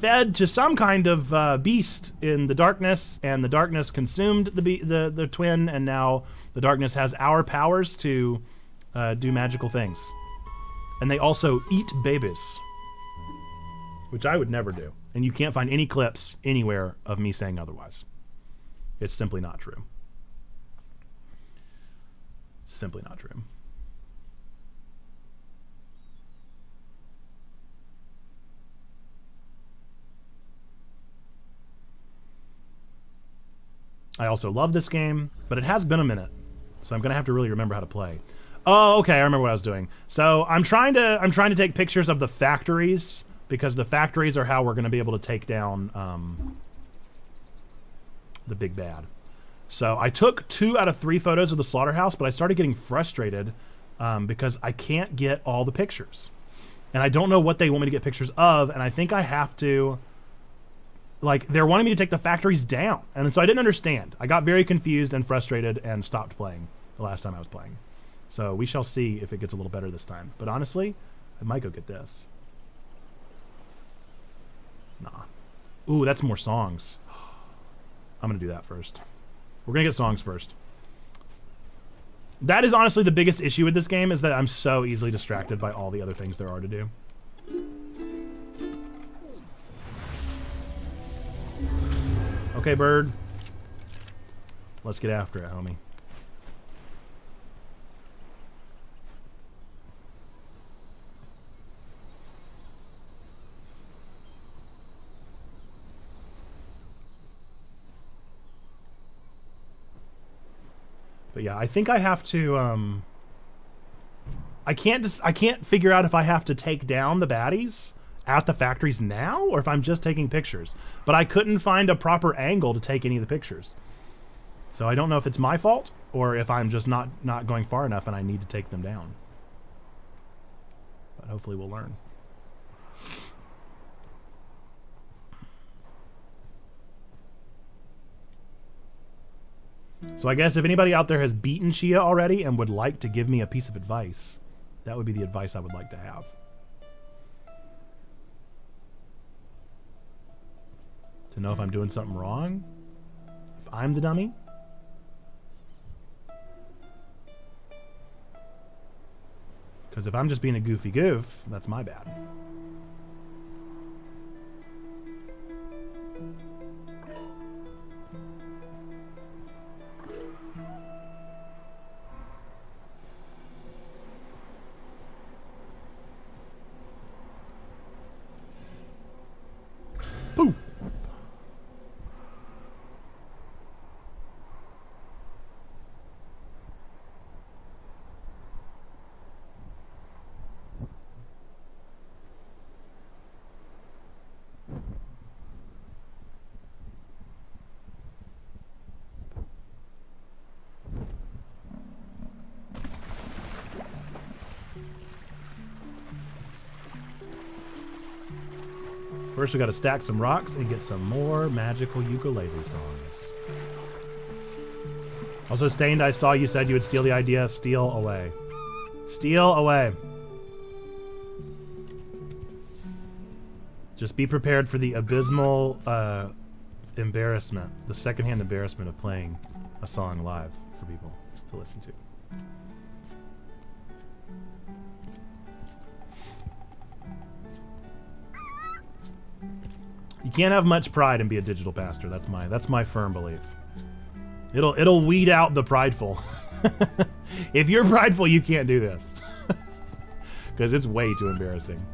fed to some kind of uh, beast in the darkness, and the darkness consumed the, the, the twin, and now the darkness has our powers to uh, do magical things. And they also eat babies, which I would never do. And you can't find any clips anywhere of me saying otherwise. It's simply not true. Simply not true. I also love this game, but it has been a minute, so I'm gonna have to really remember how to play. Oh, okay, I remember what I was doing. So I'm trying to I'm trying to take pictures of the factories because the factories are how we're gonna be able to take down um, the big bad. So I took two out of three photos of the slaughterhouse, but I started getting frustrated um, because I can't get all the pictures, and I don't know what they want me to get pictures of, and I think I have to like they're wanting me to take the factories down. And so i didn't understand. I got very confused and frustrated and stopped playing the last time i was playing. So we shall see if it gets a little better this time. But honestly i might go get this nah. Ooh that's more songs. I'm gonna do that first. We're gonna get songs first. That is honestly the biggest issue with this game is that i'm so easily distracted by all the other things there are to do. Okay, bird. Let's get after it, homie. But yeah, I think I have to. Um, I can't just. I can't figure out if I have to take down the baddies at the factories now or if I'm just taking pictures. But I couldn't find a proper angle to take any of the pictures. So I don't know if it's my fault or if I'm just not not going far enough and I need to take them down. But hopefully we'll learn. So I guess if anybody out there has beaten Tchia already and would like to give me a piece of advice, that would be the advice I would like to have. to know if I'm doing something wrong? If I'm the dummy? Because if I'm just being a goofy goof, that's my bad. First, we got to stack some rocks and get some more magical ukulele songs. Also, Stained, I saw you said you would steal the idea. Steal away. Steal away. Just be prepared for the abysmal uh, embarrassment, the secondhand embarrassment of playing a song live for people to listen to. Can't have much pride and be a digital pastor. That's my that's my firm belief. It'll it'll weed out the prideful. if you're prideful, you can't do this. Because it's way too embarrassing.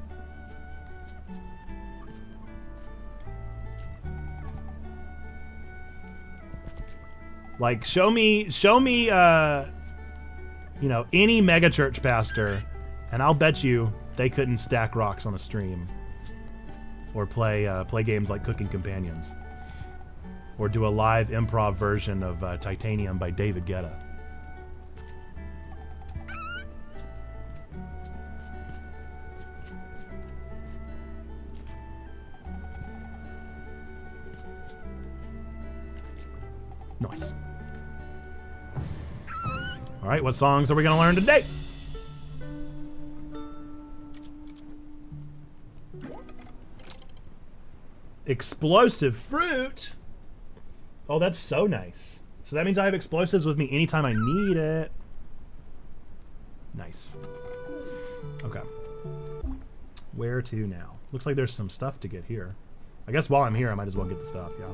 Like show me show me uh you know any megachurch pastor and I'll bet you they couldn't stack rocks on a stream or play uh, play games like Cooking Companions, or do a live improv version of uh, Titanium by David Guetta. Nice. All right, what songs are we going to learn today? Explosive fruit? Oh, that's so nice. So that means I have explosives with me anytime I need it. Nice. Okay. Where to now? Looks like there's some stuff to get here. I guess while I'm here, I might as well get the stuff, yeah.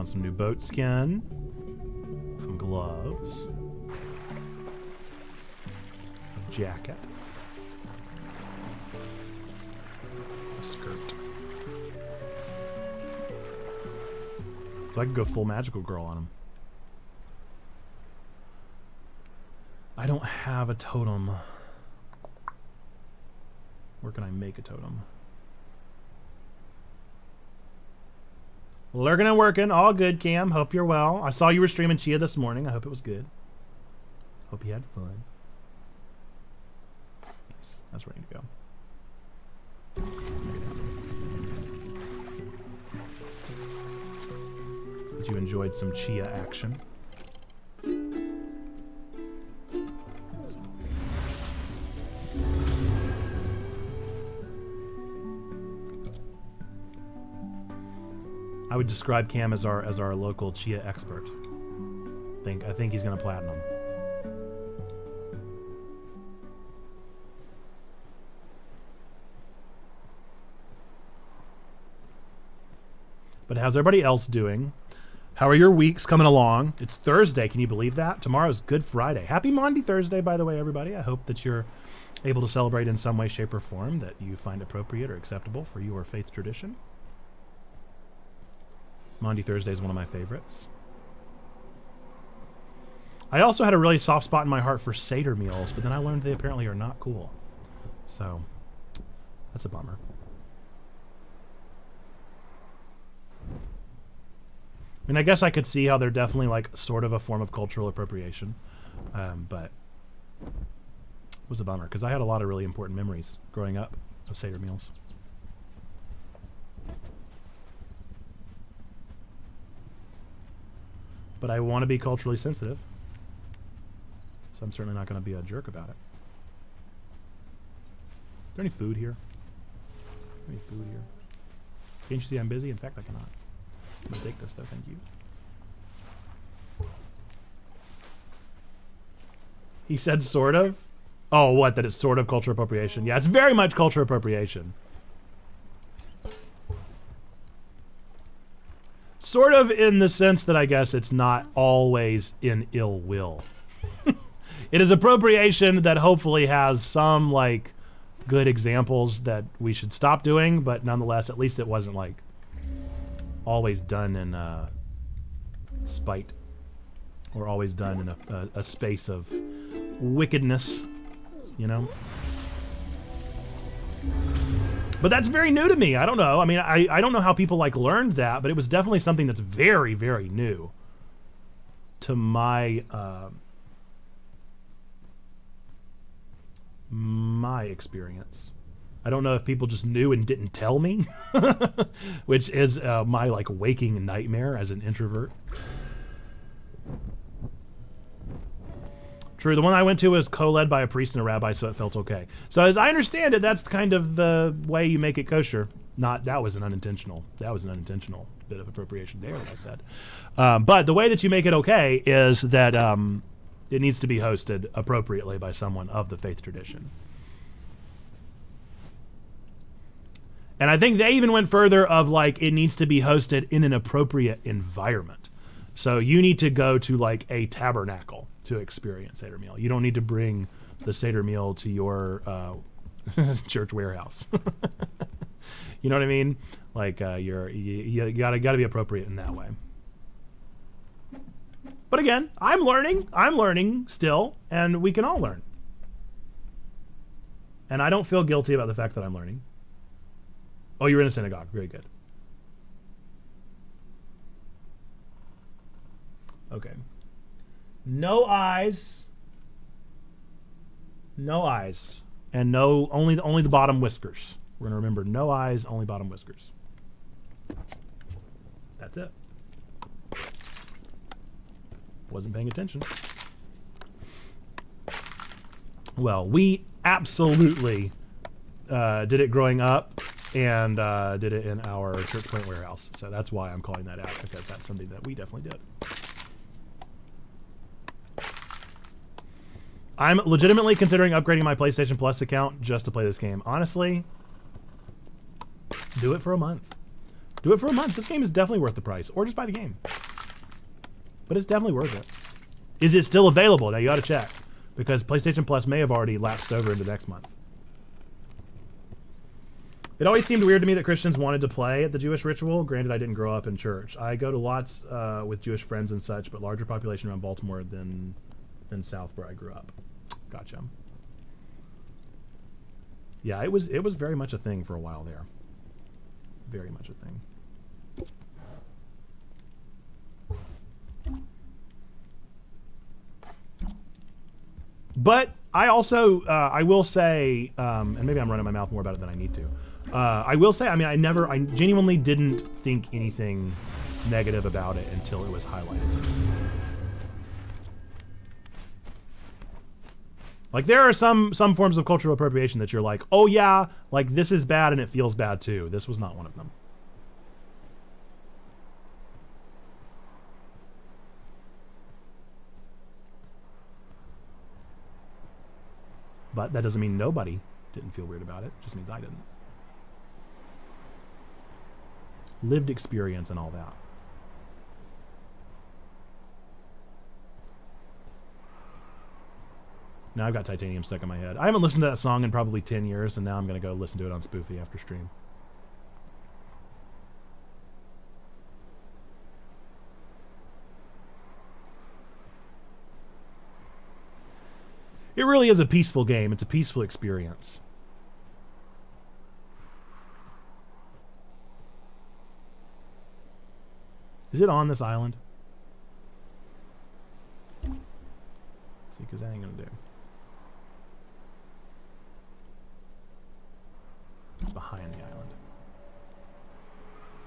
Found some new boat skin. Some gloves. A jacket. A skirt. So I can go full magical girl on him. I don't have a totem. Where can I make a totem? Lurking and working. All good, Cam. Hope you're well. I saw you were streaming Tchia this morning. I hope it was good. Hope you had fun. That's ready to go. That you enjoyed some Tchia action. I would describe Cam as our as our local Tchia expert. think I think he's gonna platinum. But how's everybody else doing? How are your weeks coming along? It's Thursday. Can you believe that? Tomorrow's Good Friday. Happy Maundy Thursday, by the way, everybody. I hope that you're able to celebrate in some way, shape, or form that you find appropriate or acceptable for your faith tradition. Maundy Thursday is one of my favorites. I also had a really soft spot in my heart for Seder meals, but then I learned they apparently are not cool. So, that's a bummer. I mean, I guess I could see how they're definitely like sort of a form of cultural appropriation, um, but it was a bummer because I had a lot of really important memories growing up of Seder meals. But I want to be culturally sensitive. So I'm certainly not going to be a jerk about it. Is there any food here? Any food here? Can't you see I'm busy? In fact, I cannot. I'm going to take this though, thank you. He said sort of? Oh, what? That it's sort of culture appropriation. Yeah, it's very much culture appropriation. Sort of in the sense that I guess it's not always in ill will. it is appropriation that hopefully has some like good examples that we should stop doing, but nonetheless, at least it wasn't like always done in uh, spite or always done in a, a, a space of wickedness, you know? But that's very new to me. I don't know. I mean, I, I don't know how people like learned that, but it was definitely something that's very, very new to my uh, my experience. I don't know if people just knew and didn't tell me, which is uh, my like waking nightmare as an introvert. True. The one I went to was co-led by a priest and a rabbi, so it felt okay. So as I understand it, that's kind of the way you make it kosher. Not that was an unintentional. That was an unintentional bit of appropriation there that I said. Um, but the way that you make it okay is that um, it needs to be hosted appropriately by someone of the faith tradition. And I think they even went further of like it needs to be hosted in an appropriate environment. So you need to go to like a tabernacle to experience Seder meal. You don't need to bring the Seder meal to your uh, church warehouse. you know what I mean? Like uh, you're you, you gotta gotta be appropriate in that way. But again, I'm learning. I'm learning still, and we can all learn. And I don't feel guilty about the fact that I'm learning. Oh, you're in a synagogue. Very good. Okay. No eyes. No eyes. And no only only the bottom whiskers. We're gonna remember no eyes, only bottom whiskers. That's it. Wasn't paying attention. Well, we absolutely uh, did it growing up and uh, did it in our Church Point warehouse. So that's why I'm calling that out because that's something that we definitely did. I'm legitimately considering upgrading my PlayStation Plus account just to play this game. Honestly, do it for a month. Do it for a month. This game is definitely worth the price. Or just buy the game. But it's definitely worth it. Is it still available? Now you got to check. Because PlayStation Plus may have already lapsed over into next month. It always seemed weird to me that Christians wanted to play at the Jewish ritual. Granted, I didn't grow up in church. I go to lots uh, with Jewish friends and such, but larger population around Baltimore than than South where I grew up. Gotcha. Yeah, it was it was very much a thing for a while there. Very much a thing. But I also uh, I will say, um, and maybe I'm running my mouth more about it than I need to. Uh, I will say, I mean, I never, I genuinely didn't think anything negative about it until it was highlighted. Like there are some some forms of cultural appropriation that you're like, oh yeah, like this is bad and it feels bad too. This was not one of them. But that doesn't mean nobody didn't feel weird about it. it just means I didn't. Lived experience and all that. Now I've got titanium stuck in my head. I haven't listened to that song in probably 10 years, and now I'm going to go listen to it on Spoofy after stream. It really is a peaceful game. It's a peaceful experience. Is it on this island? Let's see, because that ain't going to do. It's behind the island.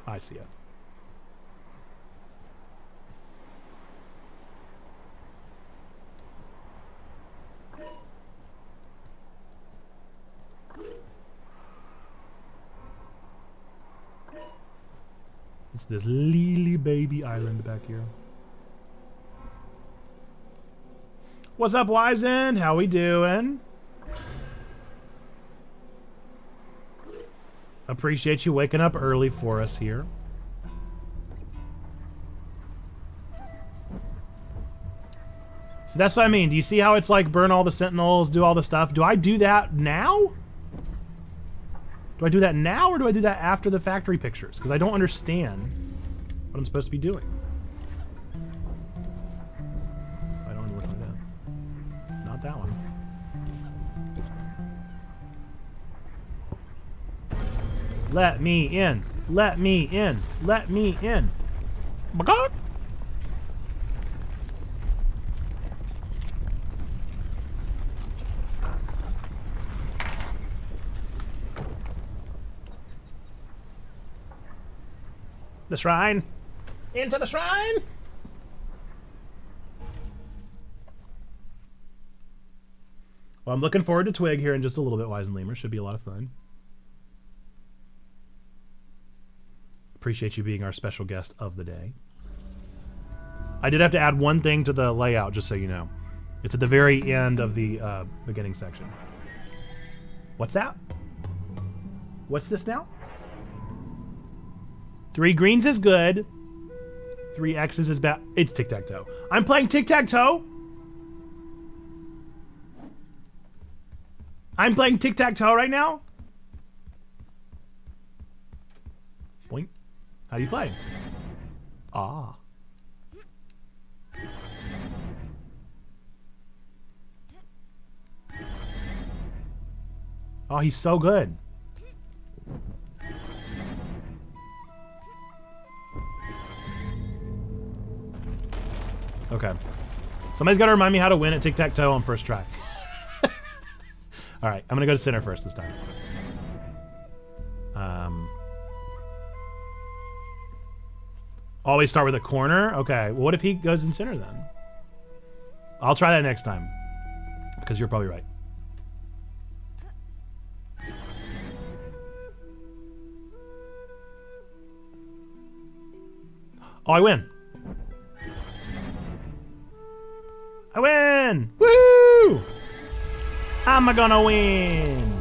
I see it. It's this lily baby island back here. What's up, Wizened? How we doing? Appreciate you waking up early for us here. So that's what I mean. Do you see how it's like burn all the sentinels, do all the stuff? Do I do that now? Do I do that now or do I do that after the factory pictures? Because I don't understand what I'm supposed to be doing. Let me in. Let me in. Let me in. My God. The shrine. Into the shrine. Well, I'm looking forward to Twig here in just a little bit, Wizened Lemur. Should be a lot of fun. Appreciate you being our special guest of the day. I did have to add one thing to the layout, just so you know. It's at the very end of the uh, beginning section. What's that? What's this now? Three greens is good. Three X's is bad. It's tic tac toe. I'm playing tic tac toe. I'm playing tic tac toe right now. Boink. How do you play? Ah. Oh, he's so good. Okay. Somebody's got to remind me how to win at tic tac toe on first try. All right, I'm gonna go to center first this time. Always start with a corner. Okay, well, what if he goes in center then? I'll try that next time because you're probably right. Oh, I win. I win! Woo! I'm gonna win!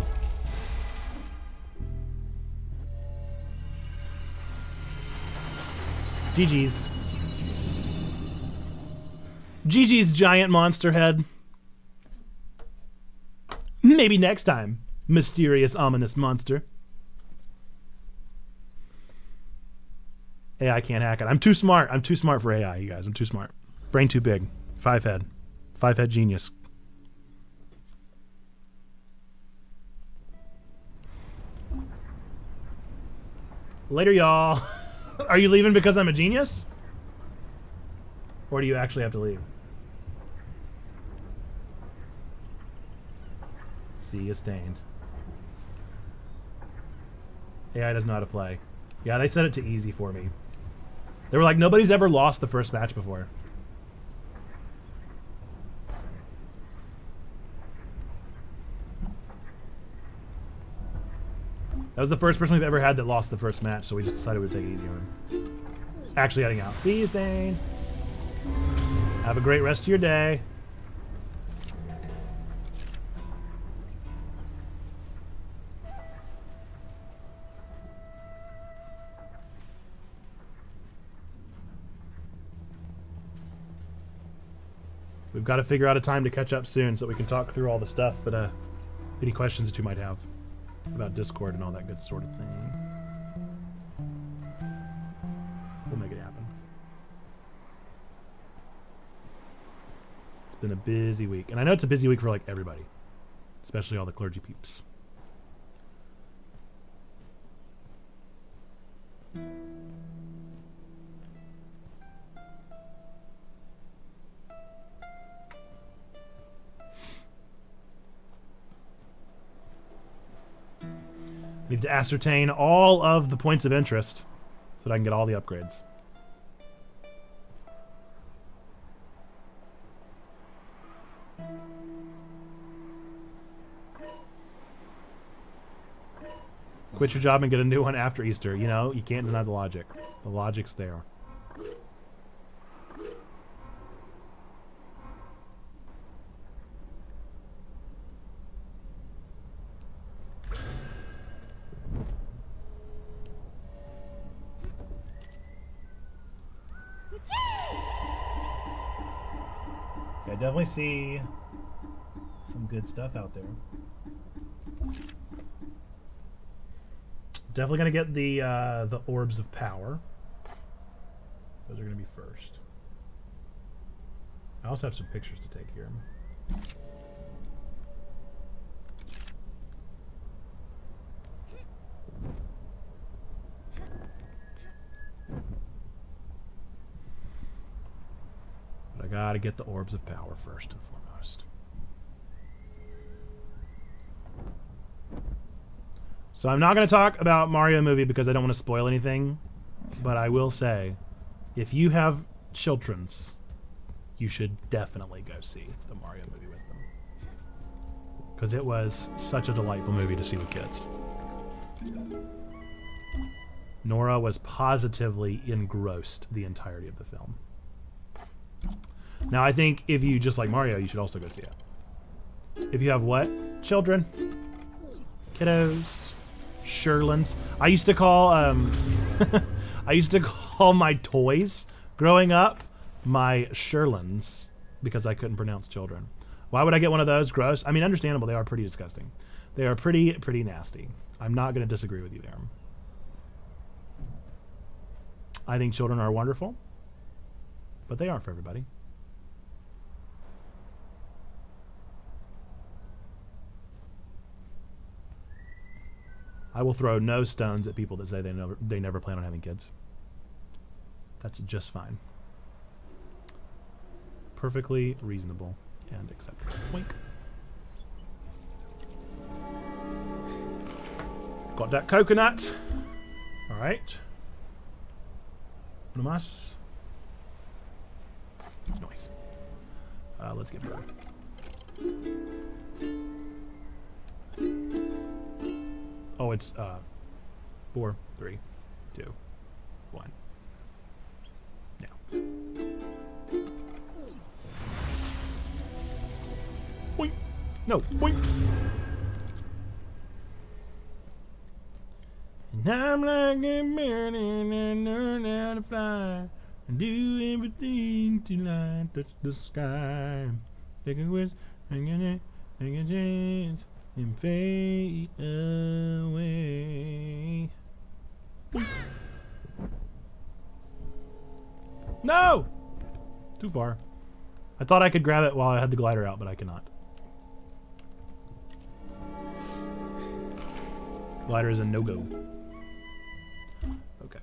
GG's. GG's giant monster head. Maybe next time, mysterious, ominous monster. AI can't hack it. I'm too smart. I'm too smart for AI, you guys. I'm too smart. Brain too big. Five head. Five head genius. Later, y'all. Are you leaving because I'm a genius? Or do you actually have to leave? See you stained. AI know how to play. Yeah, they set it to easy for me. They were like, nobody's ever lost the first match before. That was the first person we've ever had that lost the first match, so we just decided we'd take it easy on him. Actually heading out. See you, Zane. Have a great rest of your day. We've got to figure out a time to catch up soon so we can talk through all the stuff, but uh, any questions that you might have about Discord and all that good sort of thing. We'll make it happen. It's been a busy week. And I know it's a busy week for like everybody, especially all the clergy peeps. Need to ascertain all of the points of interest so that I can get all the upgrades. Quit your job and get a new one after Easter. You know, you can't deny the logic. The logic's there. See some good stuff out there. Definitely gonna get the uh, the orbs of power. Those are gonna be first. I also have some pictures to take here. Get the orbs of power first and foremost. So I'm not going to talk about Mario movie because I don't want to spoil anything, but I will say, if you have children's, you should definitely go see the Mario movie with them because it was such a delightful movie to see with kids. Nora was positively engrossed the entirety of the film. Now, I think if you just like Mario, you should also go see it. If you have what? Children. Kiddos. Sherlins. I used to call, um, I used to call my toys growing up my Sherlins because I couldn't pronounce children. Why would I get one of those? Gross. I mean, understandable. They are pretty disgusting. They are pretty, pretty nasty. I'm not going to disagree with you there. I think children are wonderful, but they aren't for everybody. I will throw no stones at people that say they never they never plan on having kids. That's just fine. Perfectly reasonable and acceptable. Wink. Got that coconut. All right. Uno más. Nice. Uh, let's get moving. Oh, it's uh, four, three, two, one. Now. Boink. No, boink. And I'm like a bird and I learn how to fly and do everything to light touch the sky. Take a wish, take a, take a chance and fade away. No! Too far. I thought I could grab it while I had the glider out, but I cannot. Glider is a no-go. Okay.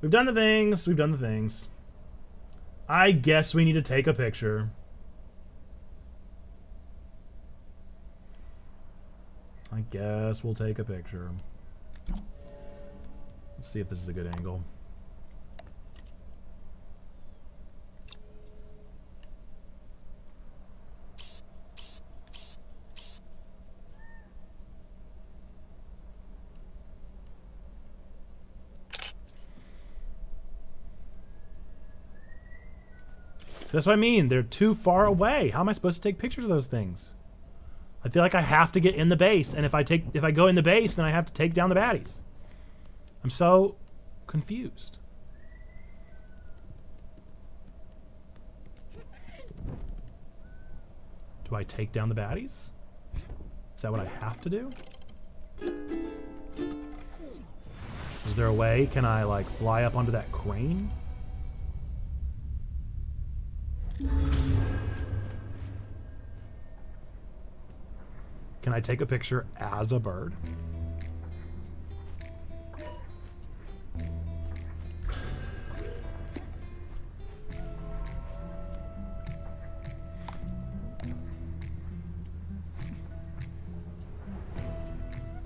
We've done the things. We've done the things. I guess we need to take a picture. I guess we'll take a picture. Let's see if this is a good angle. That's what I mean. They're too far away. How am I supposed to take pictures of those things? I feel like I have to get in the base, and if I take if I go in the base, then I have to take down the baddies. I'm so confused. Do I take down the baddies? Is that what I have to do? Is there a way? Can I like fly up onto that crane? Can I take a picture as a bird?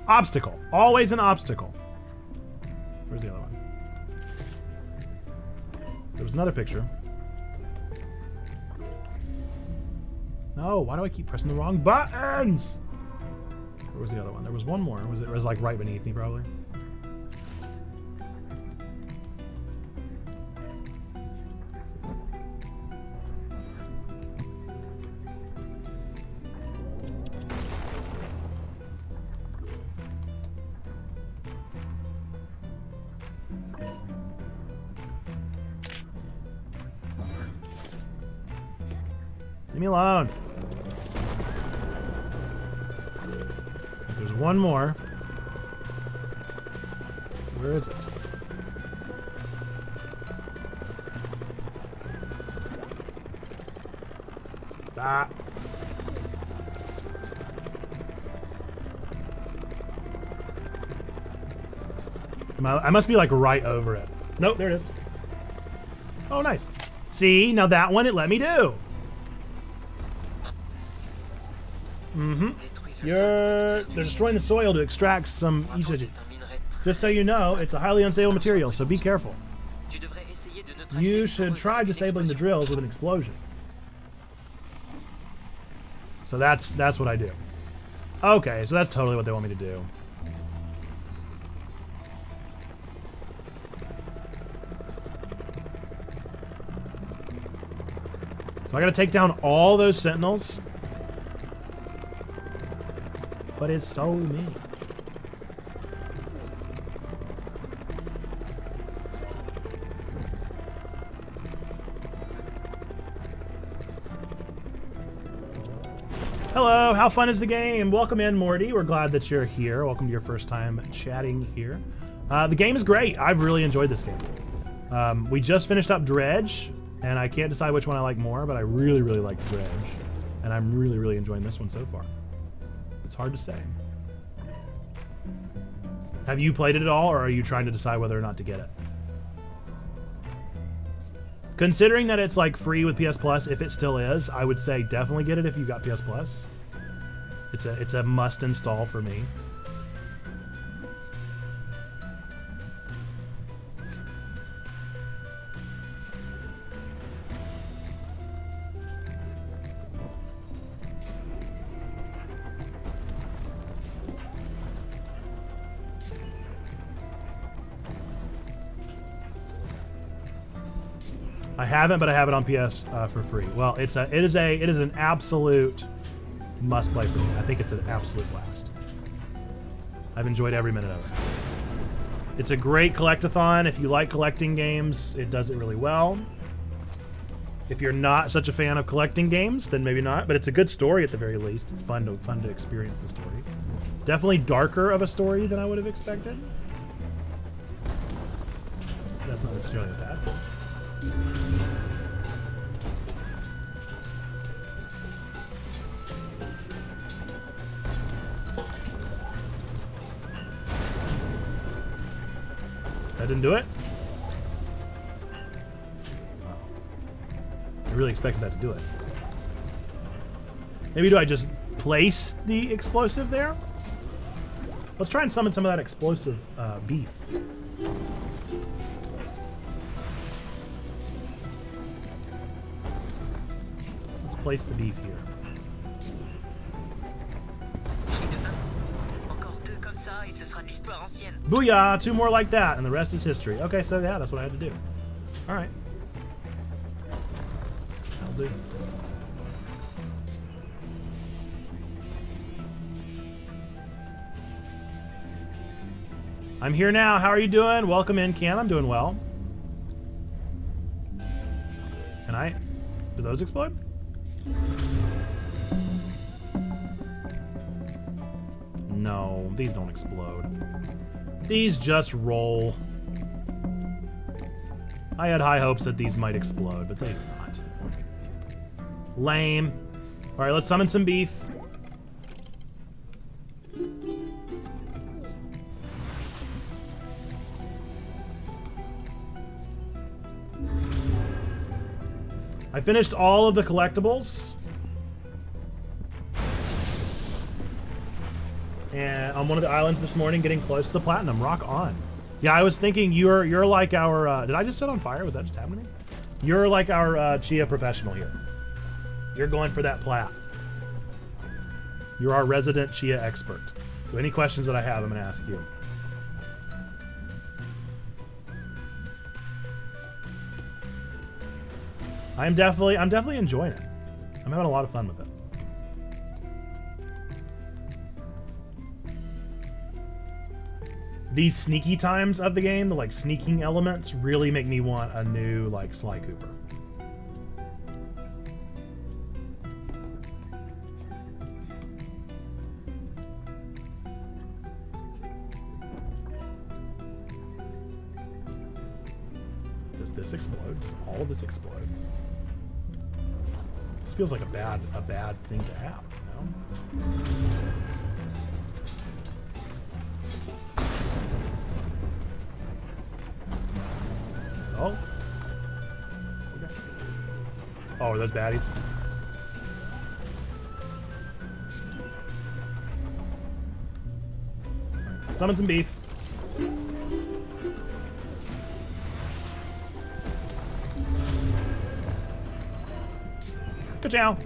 Obstacle. Always an obstacle. Where's the other one? There was another picture. No, why do I keep pressing the wrong buttons? Where was the other one? There was one more. Was it, it was like right beneath me, probably? Leave me alone. One more. Where is it? Stop. I, must be like right over it. Nope, there it is. Oh, nice. See, now that one it let me do. You're they're destroying the soil to extract some. Just so you know, it's a highly unstable material, so be careful. You should try disabling the drills with an explosion. So that's that's what I do. Okay, so that's totally what they want me to do. So I gotta take down all those sentinels. But it's so many. Hello, how fun is the game? Welcome in, Morty. We're glad that you're here. Welcome to your first time chatting here. Uh, the game is great. I've really enjoyed this game. Um, we just finished up Dredge, and I can't decide which one I like more, but I really, really like Dredge. And I'm really, really enjoying this one so far. It's hard to say. Have you played it at all, or are you trying to decide whether or not to get it? Considering that it's like free with PS Plus, if it still is, I would say definitely get it if you've got PS Plus. It's a it's a must install for me. Haven't, but I have it on PS uh, for free. Well, it's a it is a it is an absolute must play for me. I think it's an absolute blast. I've enjoyed every minute of it. It's a great collectathon. If you like collecting games, it does it really well. If you're not such a fan of collecting games, then maybe not. But it's a good story at the very least. It's fun to fun to experience the story. Definitely darker of a story than I would have expected. That's not necessarily a bad. That didn't do it? I really expected that to do it. Maybe do I just place the explosive there? Let's try and summon some of that explosive uh, beef. Place the beef here. Booyah! Two more like that, and the rest is history. Okay, so yeah, that's what I had to do. Alright. That'll do. I'm here now. How are you doing? Welcome in, Cam. I'm doing well. Can I? Do those explode? No, these don't explode. These just roll. I had high hopes that these might explode, but they do not. Lame. Alright, let's summon some beef. I finished all of the collectibles. And on one of the islands this morning, getting close to the platinum. Rock on. Yeah, I was thinking you're you're like our. Uh, did I just set on fire? Was that just happening? You're like our uh, Tchia professional here. You're going for that plat. You're our resident Tchia expert. So any questions that I have, I'm going to ask you. I'm definitely I'm definitely enjoying it. I'm having a lot of fun with it. These sneaky times of the game, the like sneaking elements, really make me want a new like Sly Cooper. Does this explode? Does all of this explode? Feels like a bad a bad thing to have, you know? Oh. Okay. Oh, are those baddies? Summon some beef. Ka-chow.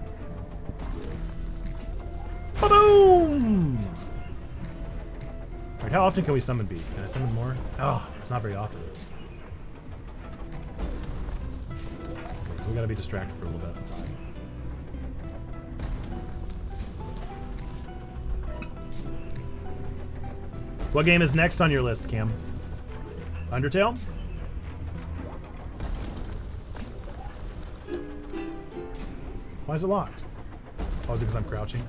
Ba-boom! Alright, how often can we summon beef? Can I summon more? Oh, it's not very often. Okay, so we gotta be distracted for a little bit a time. What game is next on your list, Cam? Undertale? Why is it locked? Oh, is it because I'm crouching?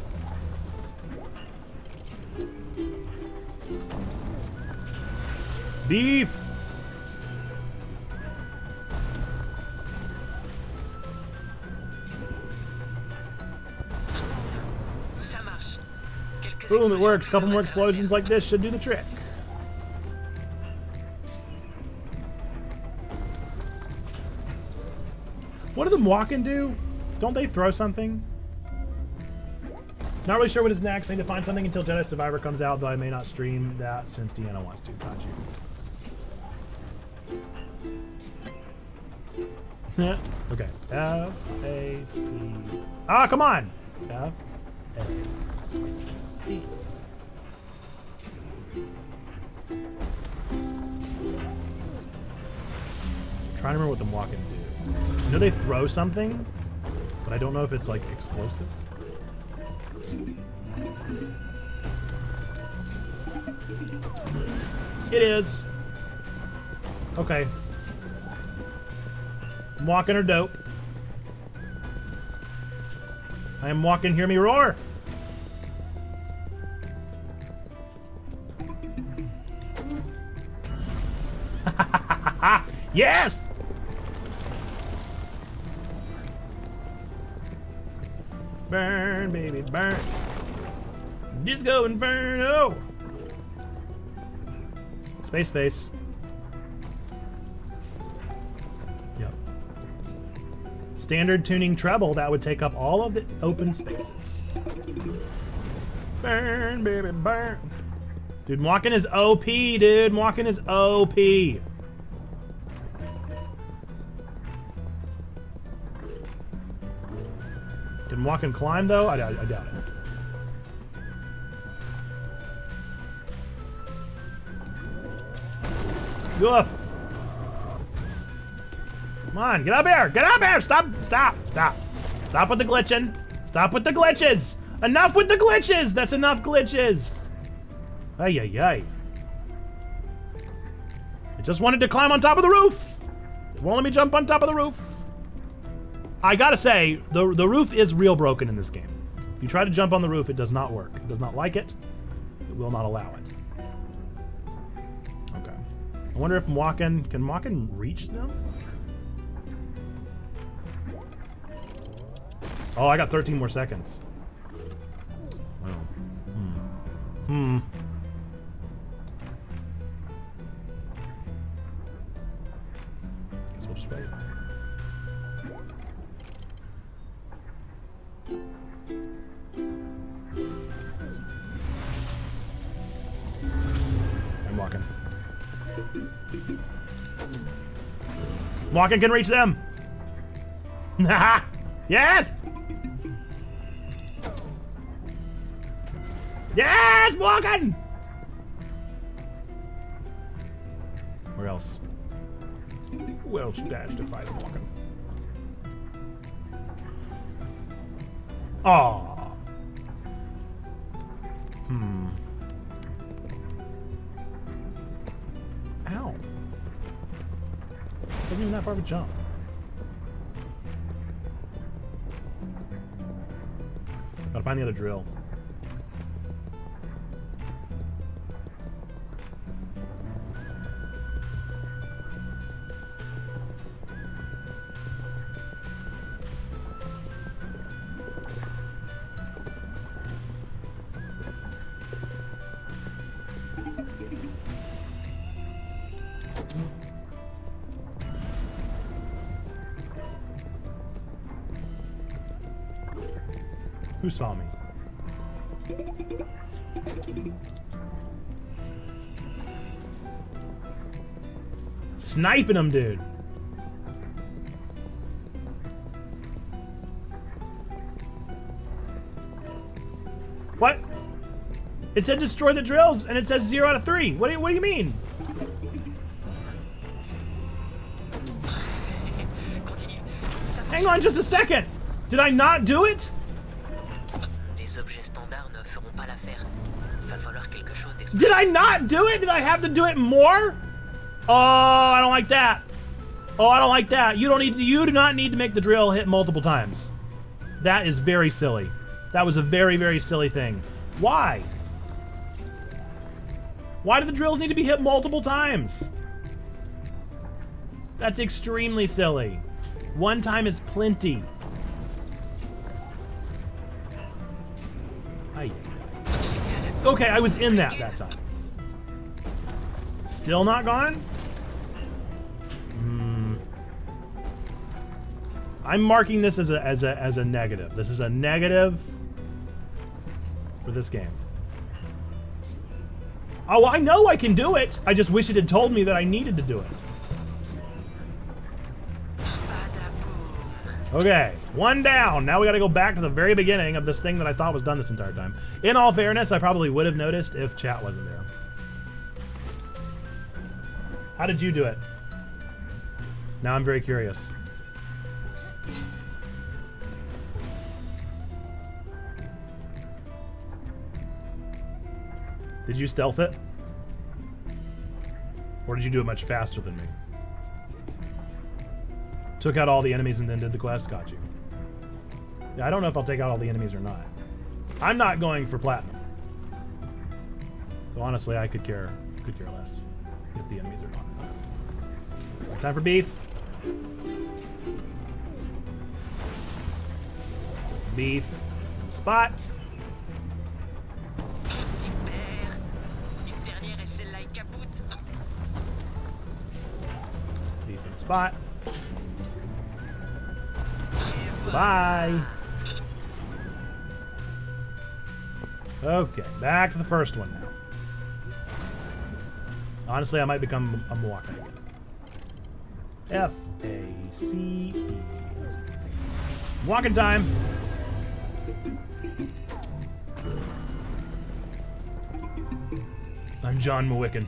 Marche. Boom, it works. A Couple more explosions like this should do the trick. What do the Mwakin do? Don't they throw something? Not really sure what is next. I need to find something until Jedi Survivor comes out, though I may not stream that since Deanna wants to. Got you. Yeah. okay. F A C. Ah, come on. F A C trying to remember what the Mwakin do. I know they throw something, but I don't know if it's like explosive. It is. Okay. I'm walking her dope. I am walking, hear me roar. yes! Baby, burn. Disco Inferno! Space face. Yep. Standard tuning treble, that would take up all of the open spaces. Burn, baby, burn. Dude, walking is OP, dude. Walking is OP. walk and climb though? I, doubt- I doubt it. Goof. Come on, get up here! Get up here! Stop! Stop! Stop! Stop with the glitching! Stop with the glitches! Enough with the glitches! That's enough glitches! Ay ay ay. I just wanted to climb on top of the roof! It won't let me jump on top of the roof. I gotta say, the, the roof is real broken in this game. If you try to jump on the roof, it does not work. It does not like it. It will not allow it. Okay. I wonder if Mwakin... Can Mwakin reach them? Oh, I got 13 more seconds. Hmm. Hmm. Walking can reach them. yes. Yes, walking. Where else? Who else dashed to fight walking? Aw. Far of a jump. Gotta find the other drill. Sniping him, dude. What? It said destroy the drills, and it says zero out of three. What do you, what do you mean? Hang on just a second. Did I not do it? Les objets standards ne feront pas l'affaire. Il va falloir quelque chose d'expérimental. Did I not do it? Did I have to do it more? Oh, I don't like that. Oh, I don't like that. You don't need to, you do not need to make the drill hit multiple times. That is very silly. That was a very, very silly thing. Why? Why do the drills need to be hit multiple times? That's extremely silly. One time is plenty. Aye. Okay, I was in that that time. Still not gone? I'm marking this as a as a as a negative. This is a negative for this game. Oh, I know I can do it. I just wish it had told me that I needed to do it. Okay, one down. Now we got to go back to the very beginning of this thing that I thought was done this entire time. In all fairness, I probably would have noticed if chat wasn't there. How did you do it? Now I'm very curious. Did you stealth it? Or did you do it much faster than me? Took out all the enemies and then did the quest. Got you. Yeah, I don't know if I'll take out all the enemies or not. I'm not going for platinum. So honestly, I could care could care less if the enemies are not. Time for beef. Beef. Spot. Spot. Bye. Okay, back to the first one now. Honestly, I might become a Milwaukee again. F A C E. Walking time. I'm John Mawicken.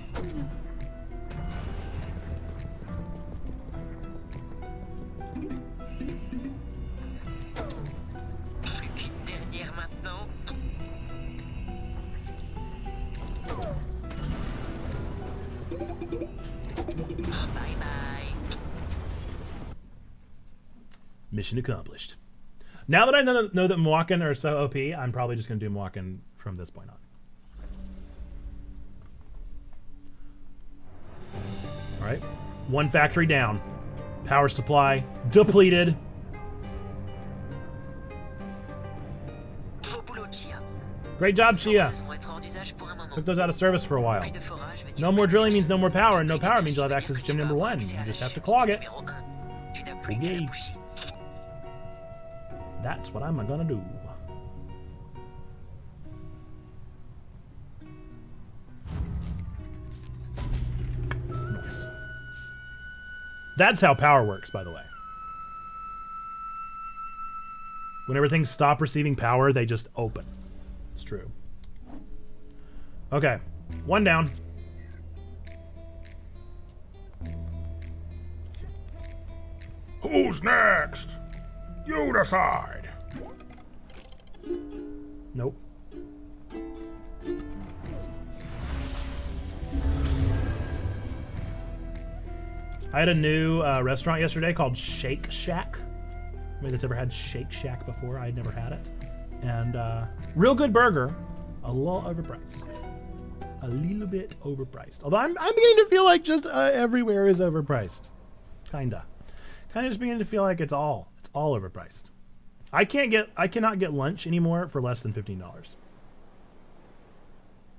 Now that I know, know that Mwakin are so OP, I'm probably just going to do Mwakin from this point on. All right. One factory down. Power supply depleted. Great job, Tchia. Took those out of service for a while. No more drilling means no more power, and no power means you'll have access to gym number one. You just have to clog it. Okay. That's what I'm gonna do. That's how power works, by the way. Whenever things stop receiving power, they just open. It's true. Okay, one down. Who's next? You decide. Nope. I had a new uh, restaurant yesterday called Shake Shack. Anybody that's ever had Shake Shack before? I'd never had it. And uh, real good burger, a little overpriced. A little bit overpriced. Although I'm, I'm beginning to feel like just uh, everywhere is overpriced. Kinda. Kinda just beginning to feel like it's all all overpriced. I can't get I cannot get lunch anymore for less than fifteen dollars.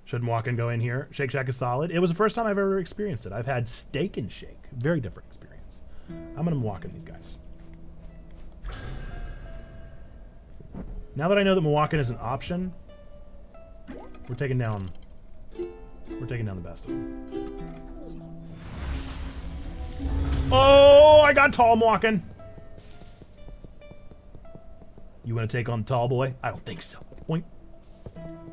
Shouldn't walk and go in here. Shake Shack is solid. It was the first time I've ever experienced it. I've had steak and shake. Very different experience. I'm gonna walk in these guys. Now that I know that Mwokin is an option, we're taking down. We're taking down the best of them. Oh, I got tall Mwokin. You want to take on Tall Boy? I don't think so. Boink.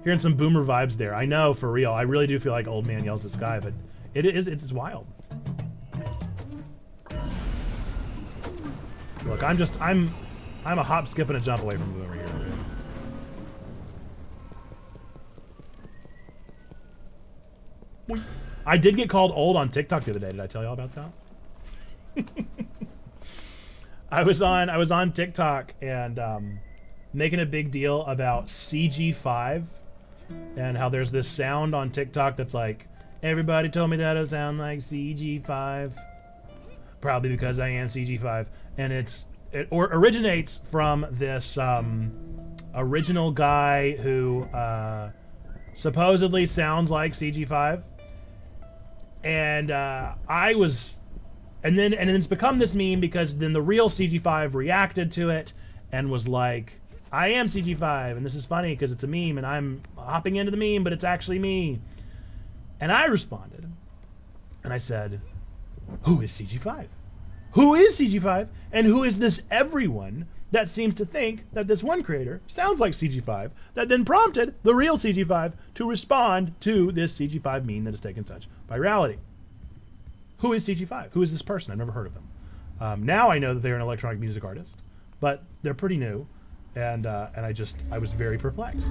Hearing some boomer vibes there. I know, for real. I really do feel like Old Man Yells at Sky, but it is it's wild. Look, I'm just I'm I'm a hop, skip, and a jump away from boomer here. I did get called old on TikTok the other day. Did I tell y'all about that? I was on I was on TikTok and um, making a big deal about CG5 and how there's this sound on TikTok that's like everybody told me that it sound like CG5 probably because I am CG5 and it's it or originates from this um, original guy who uh, supposedly sounds like CG5 and uh, I was and then and it's become this meme because then the real CG5 reacted to it and was like, "I am CG5, and this is funny because it's a meme, and I'm hopping into the meme, but it's actually me." And I responded, and I said, "Who is CG5? Who is CG5? And who is this everyone?" That seems to think that this one creator sounds like CG5, that then prompted the real CG5 to respond to this CG5 meme that has taken such virality who is CG5? Who is this person? I've never heard of them. Um, now I know that they're an electronic music artist, but they're pretty new, and uh, and I just I was very perplexed.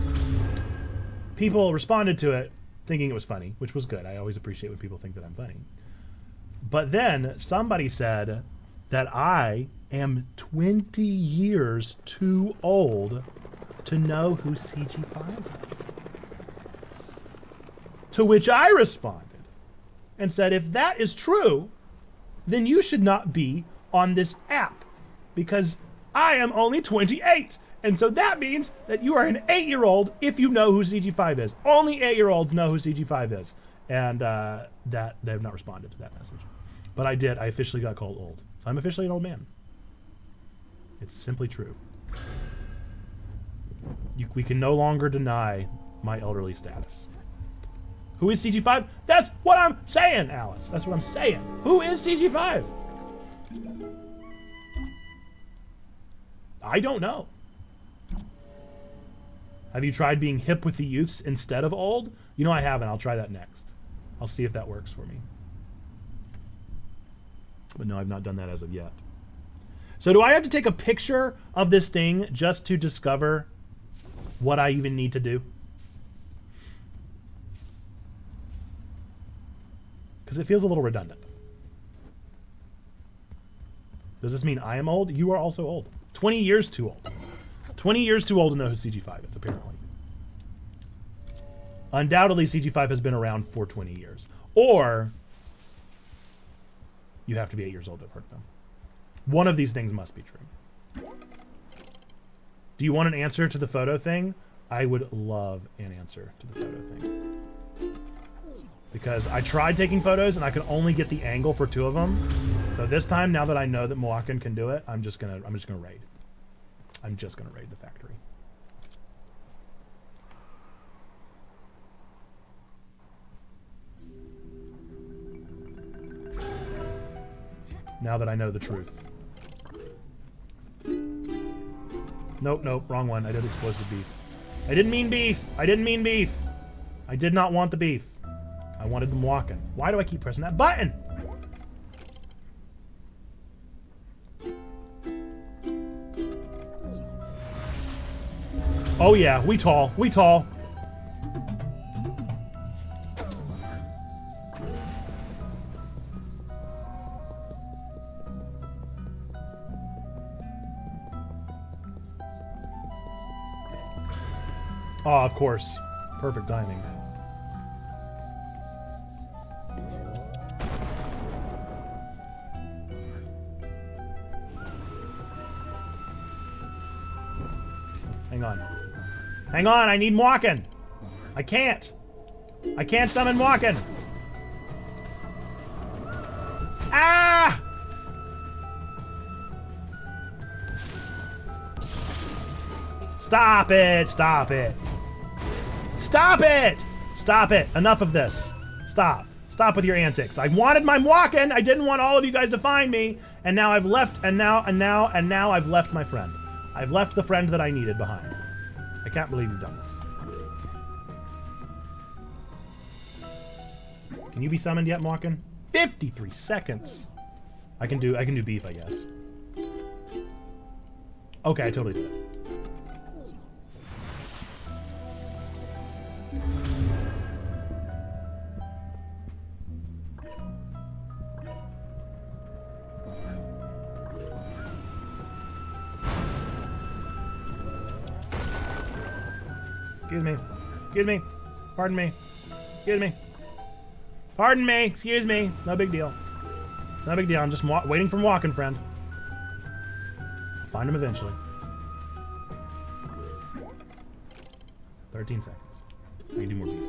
People responded to it thinking it was funny, which was good. I always appreciate when people think that I'm funny. But then somebody said that I am 20 years too old to know who CG5 is. To which I responded and said, if that is true, then you should not be on this app because I am only 28. And so that means that you are an eight year old if you know who CG5 is. Only eight year olds know who CG5 is. And uh, that they have not responded to that message. But I did. I officially got called old. So I'm officially an old man. It's simply true. You, we can no longer deny my elderly status. Who is CG5? That's what I'm saying, Alice. That's what I'm saying. Who is CG5? I don't know. Have you tried being hip with the youths instead of old? You know I haven't. I'll try that next. I'll see if that works for me. But no, I've not done that as of yet. So do I have to take a picture of this thing just to discover what I even need to do? Because it feels a little redundant. Does this mean I am old? You are also old. 20 years too old. 20 years too old to know who CG5 is, apparently. Undoubtedly, CG5 has been around for 20 years. Or you have to be 8 years old to have heard of them. One of these things must be true. Do you want an answer to the photo thing? I would love an answer to the photo thing because I tried taking photos and I could only get the angle for two of them. So this time, now that I know that Mwokin can do it, I'm just gonna I'm just gonna raid. I'm just gonna raid the factory. Now that I know the truth. Nope, nope, wrong one. I did explosive beef. I didn't mean beef. I didn't mean beef. I did not want the beef. I wanted them walking. Why do I keep pressing that button? Oh yeah, we tall. We tall. Oh, of course. Perfect timing. Hang on, Hang on, I need Mwokin. I can't. I can't summon Mwokin. Ah! Stop it! Stop it! Stop it! Stop it! Enough of this. Stop. Stop with your antics. I wanted my walking. I didn't want all of you guys to find me, and now I've left. And now and now and now I've left my friend. I've left the friend that I needed behind. I can't believe you've done this. Can you be summoned yet, Mwakin? 53 seconds. I can do I can do beef, I guess. Okay, I totally did it. Excuse me. Excuse me. Pardon me. Excuse me. Pardon me. Excuse me. It's no big deal. No big deal. I'm just wa- waiting for walking friend. I'll Find him eventually. 13 seconds. I need more beef.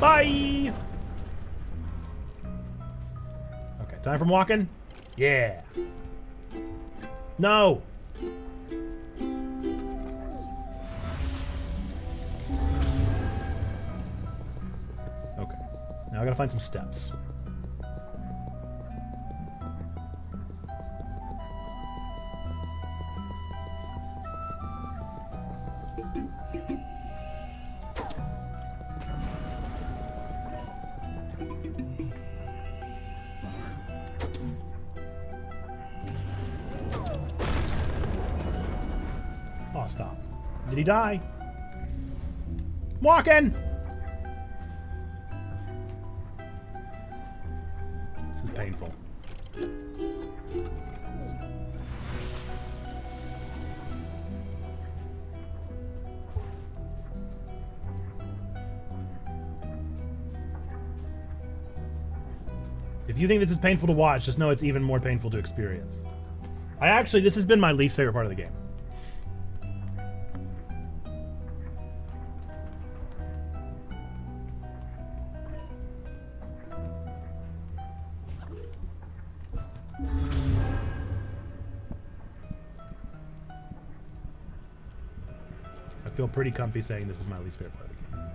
Bye! Okay, time for walking? Yeah. No! Okay. Now I gotta find some steps. He die? Walking! This is painful. If you think this is painful to watch, just know it's even more painful to experience. I actually, this has been my least favorite part of the game. Pretty comfy saying this is my least favorite part of the game.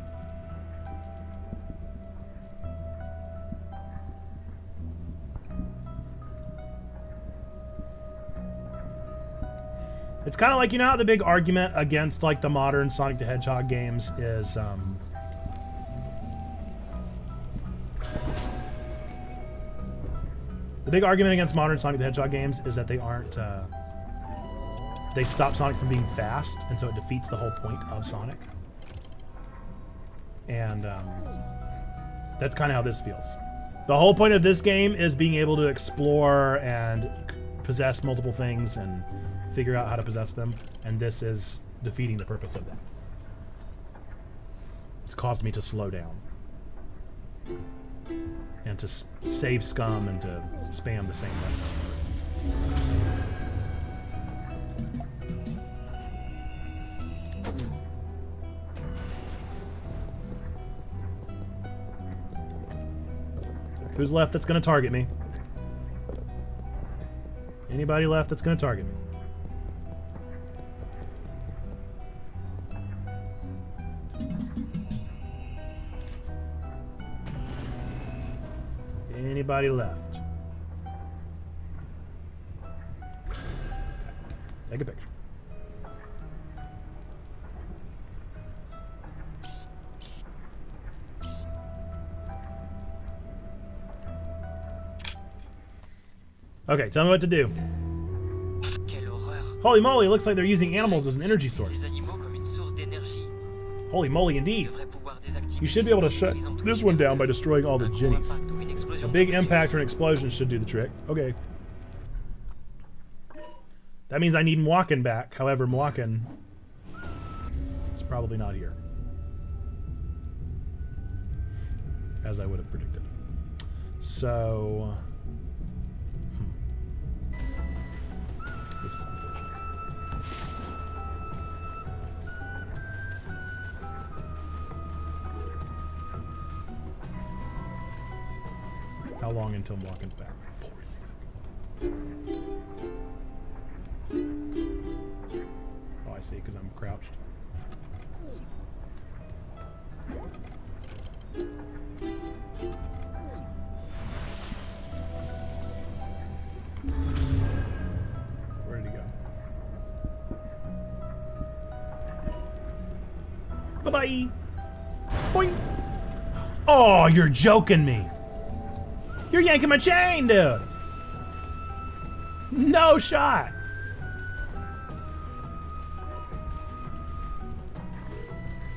It's kind of like you know how the big argument against like the modern Sonic the Hedgehog games is um, the big argument against modern Sonic the Hedgehog games is that they aren't uh, they stop Sonic from being fast, and so it defeats the whole point of Sonic. And um, that's kind of how this feels. The whole point of this game is being able to explore and possess multiple things and figure out how to possess them, and this is defeating the purpose of that. It's caused me to slow down and to save scum and to spam the same button. Who's left that's going to target me? Anybody left that's going to target me? Anybody left? Take a picture. Okay, tell me what to do. Holy moly, it looks like they're using animals as an energy source. les animaux comme une source d'énergie. Holy moly, indeed. devraient pouvoir désactiver You should be able to shut this one down by destroying all the jennies. impact ou une explosion A big impact or an explosion should do the trick. Okay. That means I need Mwakin back. However, Mwakin is probably not here. As I would have predicted. So. How long until Walken's back? 40 seconds. Oh, I see, because I'm crouched. Where did he go? Bye bye. Boing. Oh, you're joking me. You're yanking my chain, dude. No shot.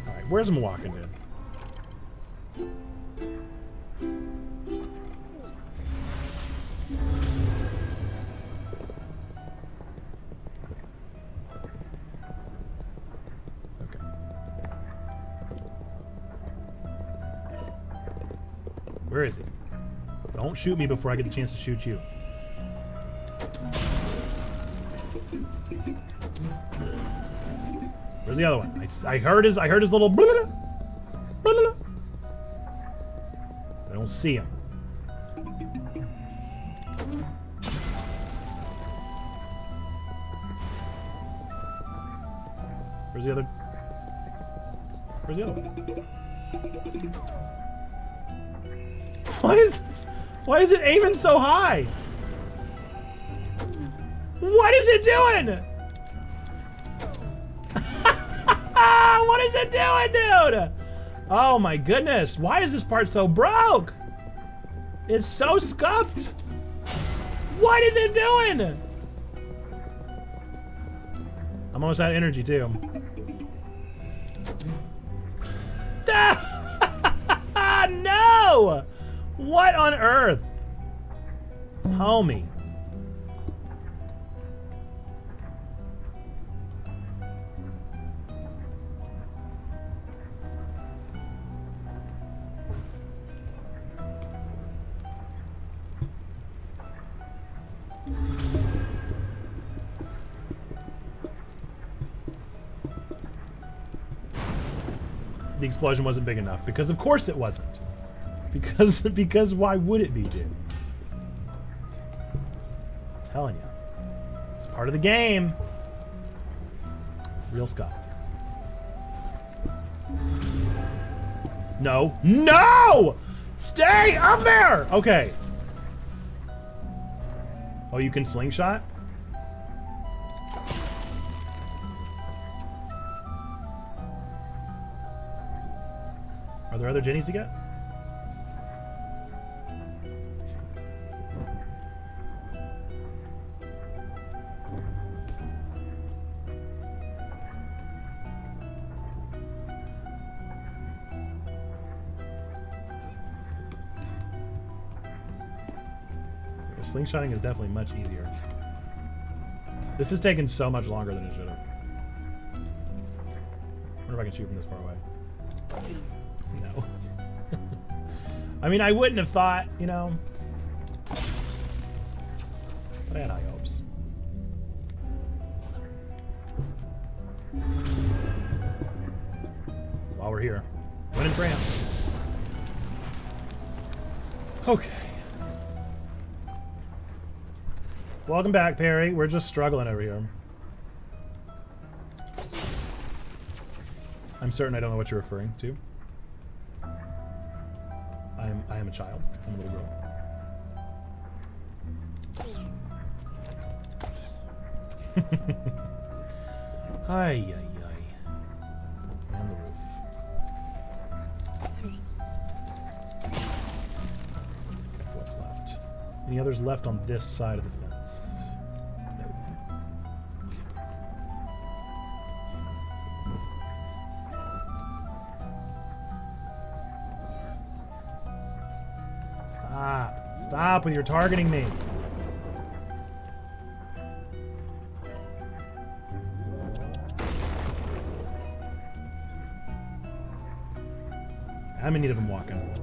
All right, where's Milwaukee, dude? Where is he? Don't shoot me before I get the chance to shoot you. Where's the other one? I, I heard his I heard his little. I don't see him. Why is it aiming so high? What is it doing? what is it doing, dude? Oh my goodness. Why is this part so broke? It's so scuffed. What is it doing? I'm almost out of energy too. Explosion wasn't big enough because of course it wasn't. Because because why would it be dude? I'm telling you it's part of the game. Real scuff no. No! Stay up there! Okay. Oh you can slingshot other Jennies to get? Slingshotting is definitely much easier. This is taking so much longer than it should have. wonder if I can shoot from this far away. I mean, I wouldn't have thought, you know. But I had high hopes. While we're here. When in France. Okay. Welcome back, Perry. We're just struggling over here. I'm certain I don't know what you're referring to. Child. I'm little girl. Ay ay ay. On the roof. What's left? Any others left on this side of the fence? Stop with your targeting me. In need of him walking.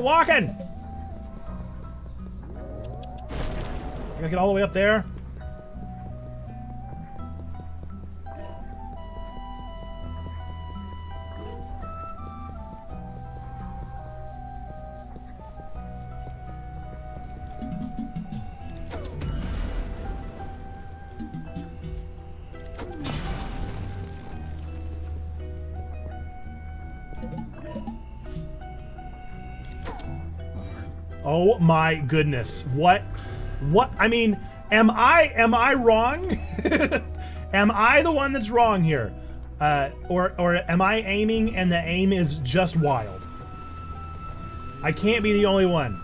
The walking! I gotta get all the way up there. My goodness. What what I mean, am I am I wrong? am I the one that's wrong here? Uh, or or am I aiming and the aim is just wild? I can't be the only one.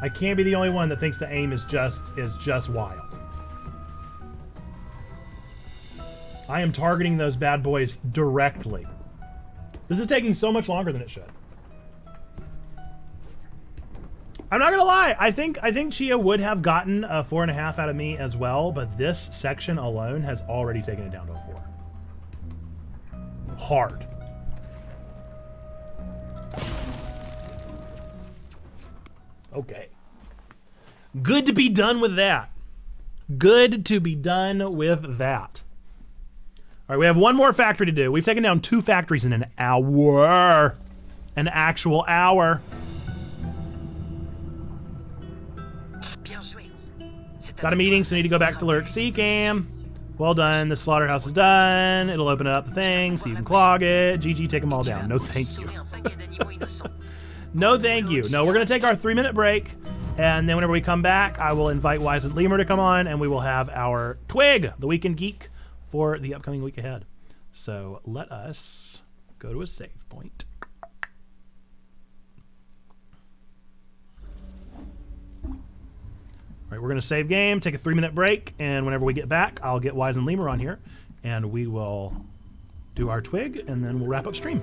I can't be the only one that thinks the aim is just is just wild. I am targeting those bad boys directly. This is taking so much longer than it should. I'm not gonna lie. I think I think Tchia would have gotten a four and a half out of me as well, but this section alone has already taken it down to a four. Hard. Okay. Good to be done with that. Good to be done with that. All right, we have one more factory to do. We've taken down two factories in an hour. An actual hour. Got a meeting, so need to go back to lurk. See, Cam. Well done. The slaughterhouse is done. It'll open up the thing, so you can clog it. GG, take them all down. No, thank you. No, thank you. No, we're going to take our three minute break. And then whenever we come back, I will invite Wizened Lemur to come on, and we will have our Twig, the Weekend Geek, for the upcoming week ahead. So let us go to a save point. All right, we're going to save game, take a three minute break, and whenever we get back, I'll get Wizened Lemur on here, and we will do our Twig, and then we'll wrap up stream.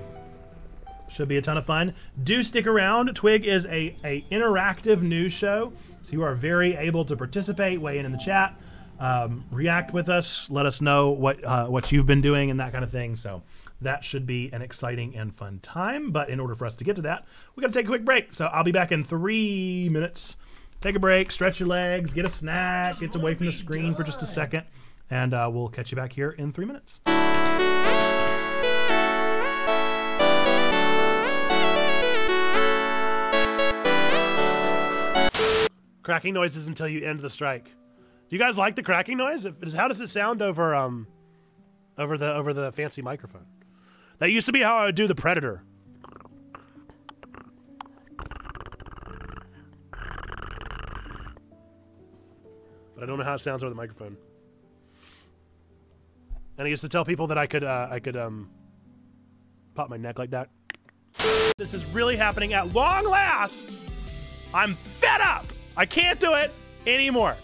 Should be a ton of fun. Do stick around. Twig is a, a interactive news show, so you are very able to participate, weigh in in the chat, um, react with us, let us know what uh, what you've been doing and that kind of thing. So that should be an exciting and fun time. But in order for us to get to that, we got to take a quick break. So I'll be back in three minutes. Take a break, stretch your legs, get a snack, get away from the screen for just a second, and uh, we'll catch you back here in three minutes. cracking noises until you end the strike. Do you guys like the cracking noise? How does it sound over um over the over the fancy microphone? That used to be how I would do the Predator. But I don't know how it sounds over the microphone. And I used to tell people that I could uh, I could um pop my neck like that. This is really happening at long last. I'm fed up. I can't do it anymore.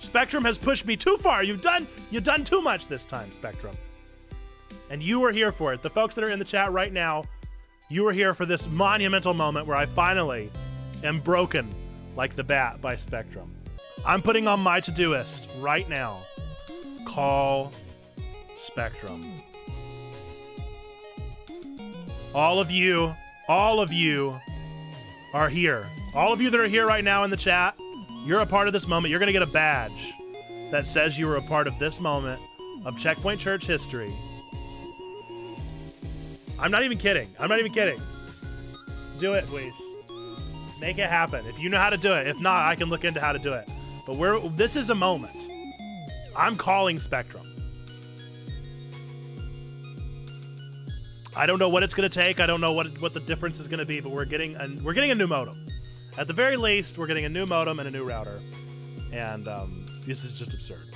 Spectrum has pushed me too far. You've done you've done too much this time, Spectrum. And you were here for it. The folks that are in the chat right now, you were here for this monumental moment where I finally am broken like the bat by Spectrum. I'm putting on my to-do list right now. Call Spectrum. All of you, all of you are here. All of you that are here right now in the chat, you're a part of this moment. You're going to get a badge that says you were a part of this moment of Checkpoint Church history. I'm not even kidding. I'm not even kidding. Do it, please. Make it happen. If you know how to do it. If not, I can look into how to do it. But we're this is a moment. I'm calling Spectrum. I don't know what it's going to take. I don't know what what the difference is going to be, but we're getting a, we're getting a new modem. At the very least, we're getting a new modem and a new router, and um, this is just absurd.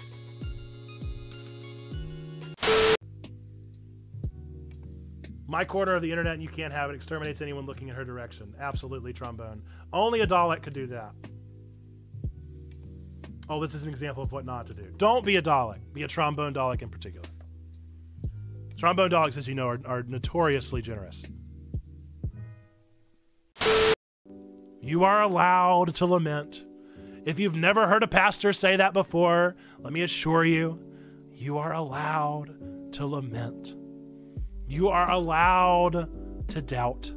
My corner of the internet, and you can't have it. Exterminates anyone looking in her direction. Absolutely, trombone. Only a Dalek could do that. Oh, this is an example of what not to do. Don't be a Dalek. Be a trombone Dalek in particular. Trombone Daleks, as you know, are, are notoriously generous. You are allowed to lament. If you've never heard a pastor say that before, let me assure you, you are allowed to lament. You are allowed to doubt.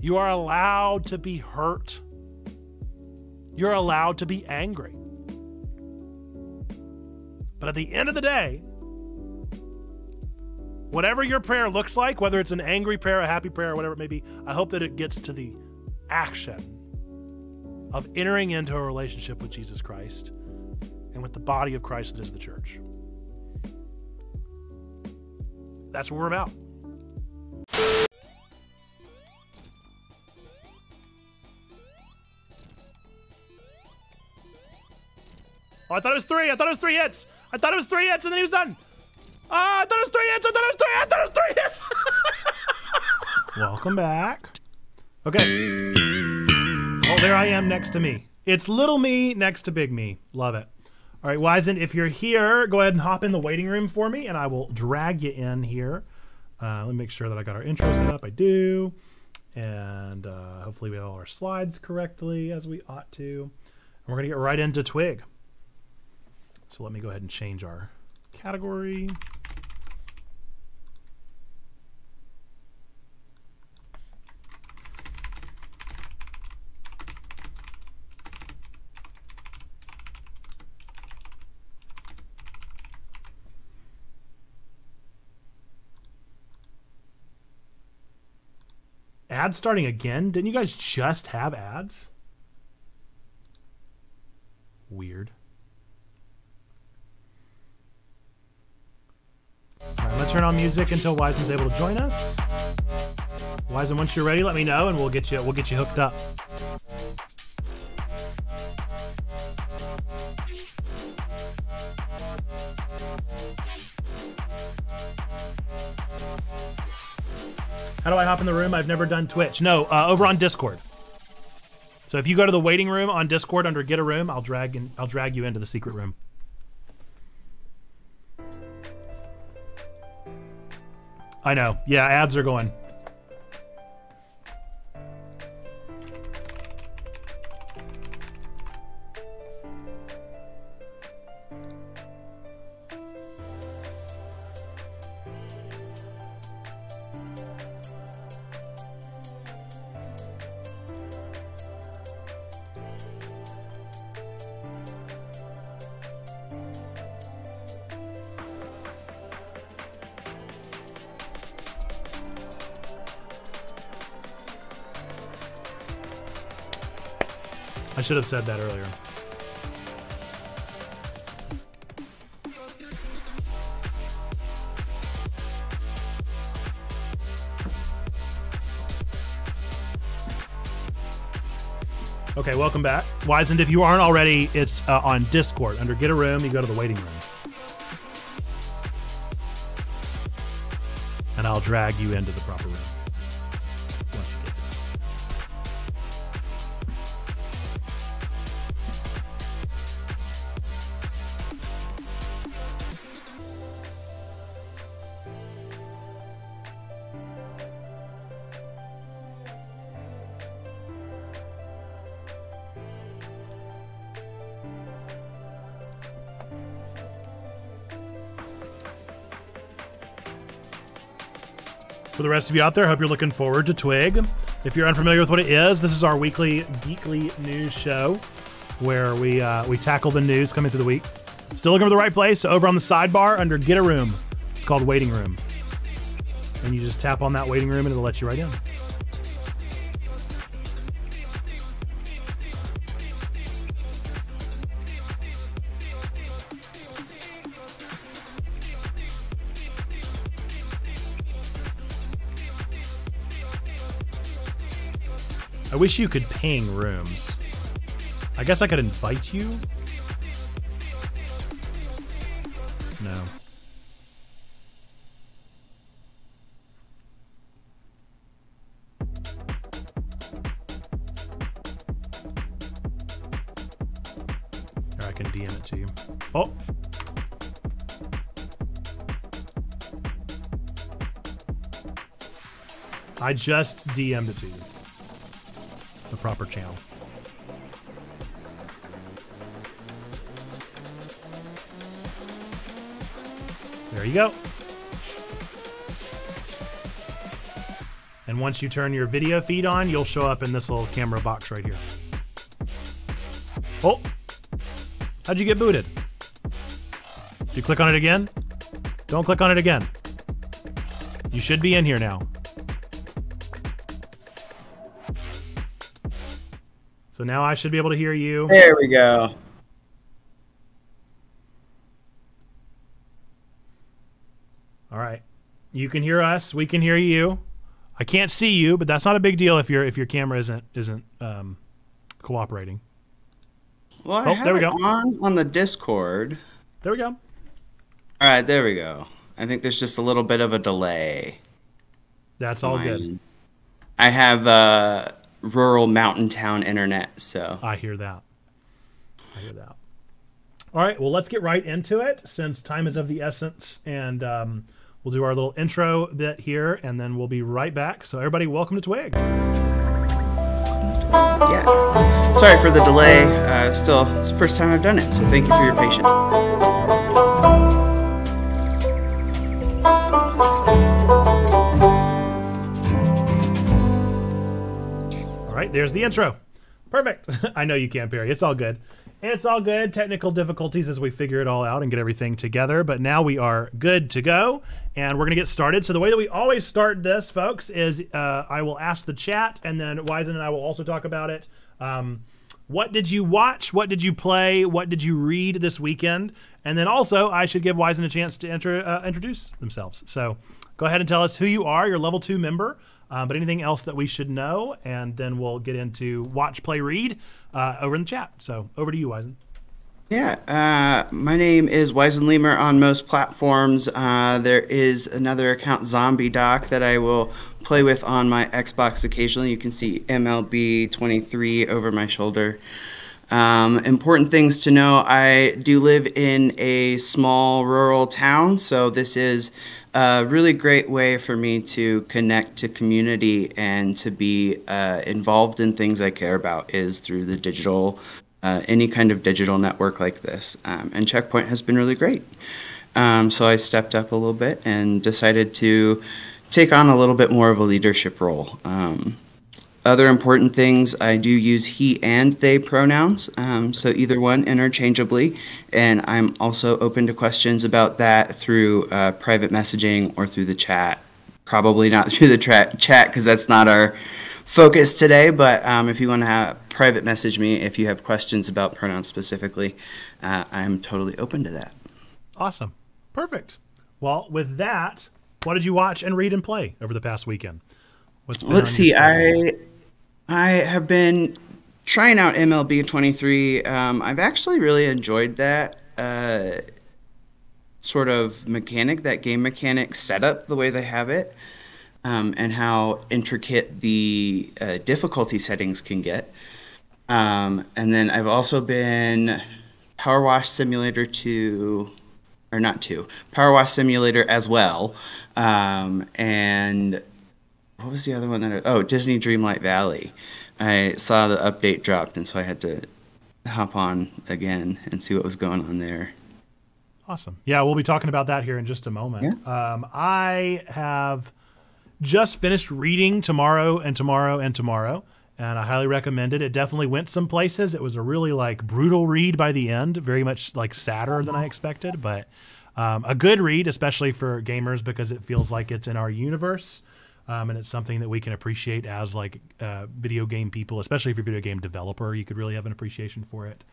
You are allowed to be hurt. You're allowed to be angry. But at the end of the day, whatever your prayer looks like, whether it's an angry prayer, a happy prayer, whatever it may be, I hope that it gets to the action of entering into a relationship with Jesus Christ and with the body of Christ that is the church. That's what we're about. Oh, I thought it was three. I thought it was three hits. I thought it was three hits, and then he was done. Ah, I thought it was three hits. I thought it was three. I thought it was three hits. Welcome back. Okay. Oh, there I am next to me. It's little me next to big me. Love it. All right, Wizen, if you're here, go ahead and hop in the waiting room for me, and I will drag you in here. Uh, let me make sure that I got our intro set up. I do. And uh, hopefully we have all our slides correctly as we ought to. And we're going to get right into Twig. So let me go ahead and change our category. Ads starting again? Didn't you guys just have ads? Weird. All right, I'm gonna turn on music until Wizen's able to join us. Wizen, once you're ready, let me know, and we'll get you we'll get you hooked up. How do I hop in the room? I've never done Twitch. No, uh, over on Discord. So if you go to the waiting room on Discord under Get a Room, I'll drag in, I'll drag you into the secret room. I know. Yeah, ads are going. Should have said that earlier. Okay, welcome back. Wizened, if you aren't already, it's uh, on Discord. Under Get a Room, you go to the waiting room. And I'll drag you into the proper room. Rest of you out there, hope you're looking forward to Twig. If you're unfamiliar with what it is, this is our weekly geekly news show where we uh, we tackle the news coming through the week. Still looking for the right place? Over on the sidebar under Get a Room. It's called Waiting Room. And you just tap on that waiting room and it'll let you right in. Wish you could ping rooms. I guess I could invite you? No. I can DM it to you. Oh! I just DM'd it to you proper channel. There you go. And once you turn your video feed on, you'll show up in this little camera box right here. Oh, how'd you get booted? Did you click on it again? Don't click on it again. You should be in here now. So now I should be able to hear you. There we go. All right. You can hear us. We can hear you. I can't see you, but that's not a big deal if your if your camera isn't isn't um, cooperating. Well, I Oh, have there we it go. on on the Discord. There we go. All right, there we go. I think there's just a little bit of a delay. That's all good. I have uh, rural mountain town internet, so I hear that. I hear that. All right. Well, let's get right into it since time is of the essence, and um, we'll do our little intro bit here, and then we'll be right back. So, everybody, welcome to Twig. yeah. Sorry for the delay. Uh, still, it's the first time I've done it, so thank you for your patience. There's the intro. Perfect. I know you can't, Perry. It's all good. It's all good. Technical difficulties as we figure it all out and get everything together. But now we are good to go, and we're going to get started. So, the way that we always start this, folks, is uh, I will ask the chat, and then Wizen and I will also talk about it. Um, what did you watch? What did you play? What did you read this weekend? And then also, I should give Wizen a chance to enter, uh, introduce themselves. So, go ahead and tell us who you are, your level two member. Uh, but anything else that we should know, and then we'll get into watch, play, read uh, over in the chat. So over to you, Wizen. Yeah, uh, my name is Wizened Lemur on most platforms. Uh, there is another account, Zombie Doc, that I will play with on my Xbox occasionally. You can see MLB 23 over my shoulder. Um, important things to know I do live in a small rural town, so this is a really great way for me to connect to community and to be uh, involved in things I care about is through the digital uh, any kind of digital network like this. Um, and Checkpoint has been really great. Um, so I stepped up a little bit and decided to take on a little bit more of a leadership role. Um, other important things, I do use he and they pronouns, um, so either one interchangeably. And I'm also open to questions about that through uh, private messaging or through the chat. Probably not through the tra- chat because that's not our focus today, but um, if you want to have private message me if you have questions about pronouns specifically, uh, I'm totally open to that. Awesome. Perfect. Well, with that, what did you watch and read and play over the past weekend? What's been Let's see. I I have been trying out MLB 23. Um, I've actually really enjoyed that uh, sort of mechanic, that game mechanic setup, the way they have it, um, and how intricate the uh, difficulty settings can get. Um, and then I've also been Power Wash Simulator 2, or not 2, Power Wash Simulator as well. Um, and what was the other one that I, oh Disney Dreamlight Valley. I saw the update dropped, and so I had to hop on again and see what was going on there. Awesome. Yeah, we'll be talking about that here in just a moment. Um, I have just finished reading tomorrow and tomorrow and tomorrow, and I highly recommend it. It definitely went some places. It was a really like brutal read by the end, very much like sadder than I expected, but um, a good read, especially for gamers because it feels like it's in our universe. Um, and it's something that we can appreciate as like uh, video game people, especially if you're a video game developer. You could really have an appreciation for it.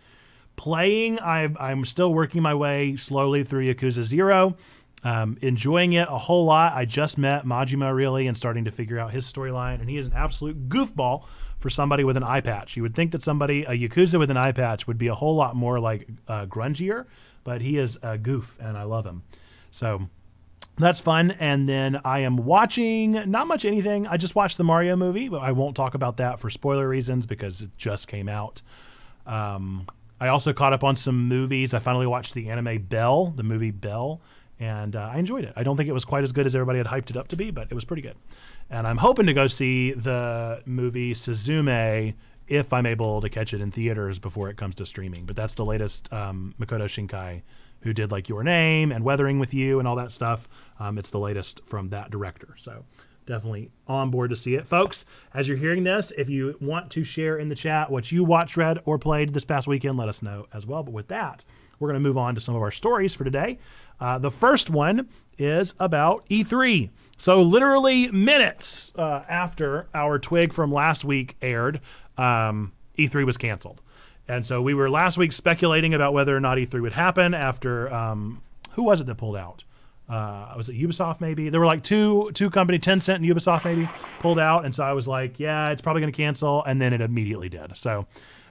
Playing i i'm still working my way slowly through yakuza zero. Um, enjoying it a whole lot. I just met majima really and starting to figure out his storyline and he is an absolute goofball for somebody with an eye patch. You would think that somebody a yakuza with an eye patch would be a whole lot more like uh, grungier but he is a goof and i love him. So that's fun. And then I am watching not much anything. I just watched the Mario movie, but I won't talk about that for spoiler reasons because it just came out. Um, I also caught up on some movies. I finally watched the anime Bell, the movie Bell, and uh, I enjoyed it. I don't think it was quite as good as everybody had hyped it up to be, but it was pretty good. And I'm hoping to go see the movie Suzume if I'm able to catch it in theaters before it comes to streaming. But that's the latest um, Makoto Shinkai, who did like Your Name and Weathering with You and all that stuff. Um, it's the latest from that director. So definitely on board to see it. Folks, as you're hearing this, if you want to share in the chat what you watched, read, or played this past weekend, let us know as well. But with that, we're going to move on to some of our stories for today. Uh, the first one is about E3. So, literally minutes uh, after our twig from last week aired, um, E3 was canceled. And so we were last week speculating about whether or not E3 would happen after um, who was it that pulled out? Uh, was it Ubisoft maybe? There were like two two company, Tencent and Ubisoft maybe pulled out, and so I was like, yeah, it's probably going to cancel, and then it immediately did. So,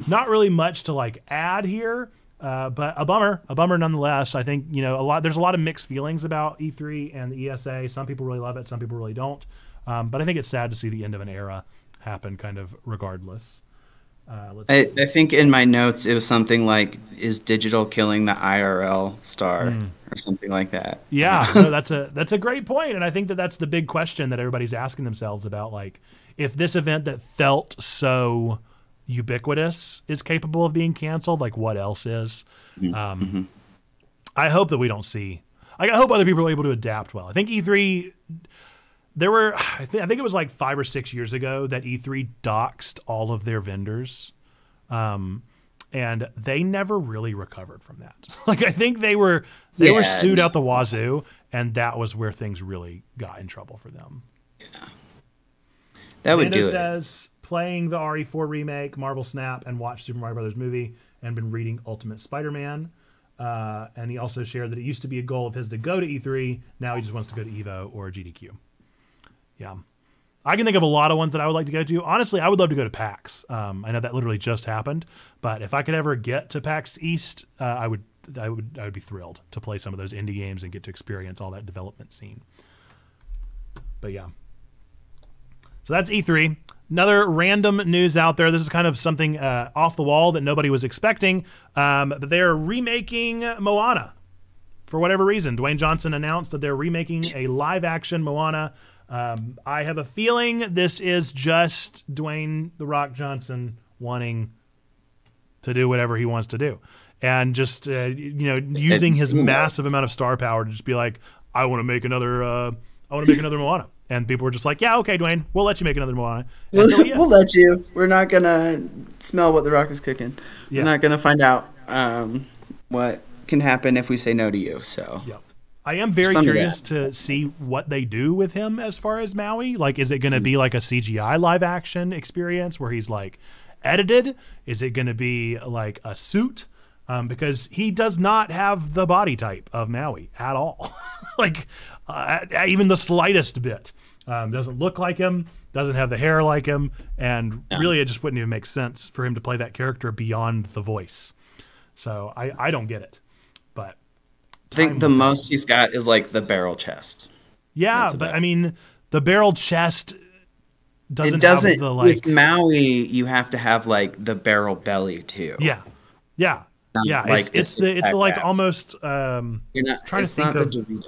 not really much to like add here, uh, but a bummer, a bummer nonetheless. I think you know a lot. There's a lot of mixed feelings about E3 and the ESA. Some people really love it, some people really don't. Um, but I think it's sad to see the end of an era happen, kind of regardless. Uh, I, I, think in my notes it was something like, "Is digital killing the IRL star?" Mm. or something like that. Yeah, no, that's a that's a great point, and I think that that's the big question that everybody's asking themselves about, like, if this event that felt so ubiquitous is capable of being canceled, like, what else is? Mm-hmm. Um, mm-hmm. I hope that we don't see. Like, I hope other people are able to adapt well. I think E3 there were I, th- I, think it was like five or six years ago that E3 doxed all of their vendors, um, and they never really recovered from that. like I think they were they yeah. were sued out the wazoo, and that was where things really got in trouble for them. Yeah, that would do says it. playing the RE4 remake, Marvel Snap, and watch Super Mario Brothers movie, and been reading Ultimate Spider-Man. Uh, and he also shared that it used to be a goal of his to go to E3. Now he just wants to go to Evo or GDQ. Yeah. I can think of a lot of ones that I would like to go to. Honestly, I would love to go to PAX. Um, I know that literally just happened, but if I could ever get to PAX East, uh, I would, I would, I would be thrilled to play some of those indie games and get to experience all that development scene. But yeah, so that's E3. Another random news out there. This is kind of something uh, off the wall that nobody was expecting. Um, but they are remaking Moana for whatever reason. Dwayne Johnson announced that they're remaking a live action Moana um, I have a feeling this is just Dwayne the Rock Johnson wanting to do whatever he wants to do, and just uh, you know using his massive amount of star power to just be like, I want to make another, uh, I want to make another Moana. And people were just like, "Yeah, okay, Dwayne, we'll let you make another Moana." We'll, so we'll, let you. We're not gonna smell what the Rock is cooking. Yeah. We're not gonna find out um, what can happen if we say no to you. So. Yep. I am very curious to see what they do with him as far as Maui. Like, is it going to be like a CGI live action experience where he's like edited? Is it going to be like a suit? Um, because he does not have the body type of Maui at all, like uh, even the slightest bit. Um, doesn't look like him, doesn't have the hair like him, and really it just wouldn't even make sense for him to play that character beyond the voice. So I, I don't get it. I think the most he's got is like the barrel chest. Yeah, but I mean, the barrel chest doesn't. It doesn't. The, like, with Maui, you have to have like the barrel belly too. Yeah, yeah, um, yeah. Like it's, it's the it's like abs. almost um You're not, trying to think of. The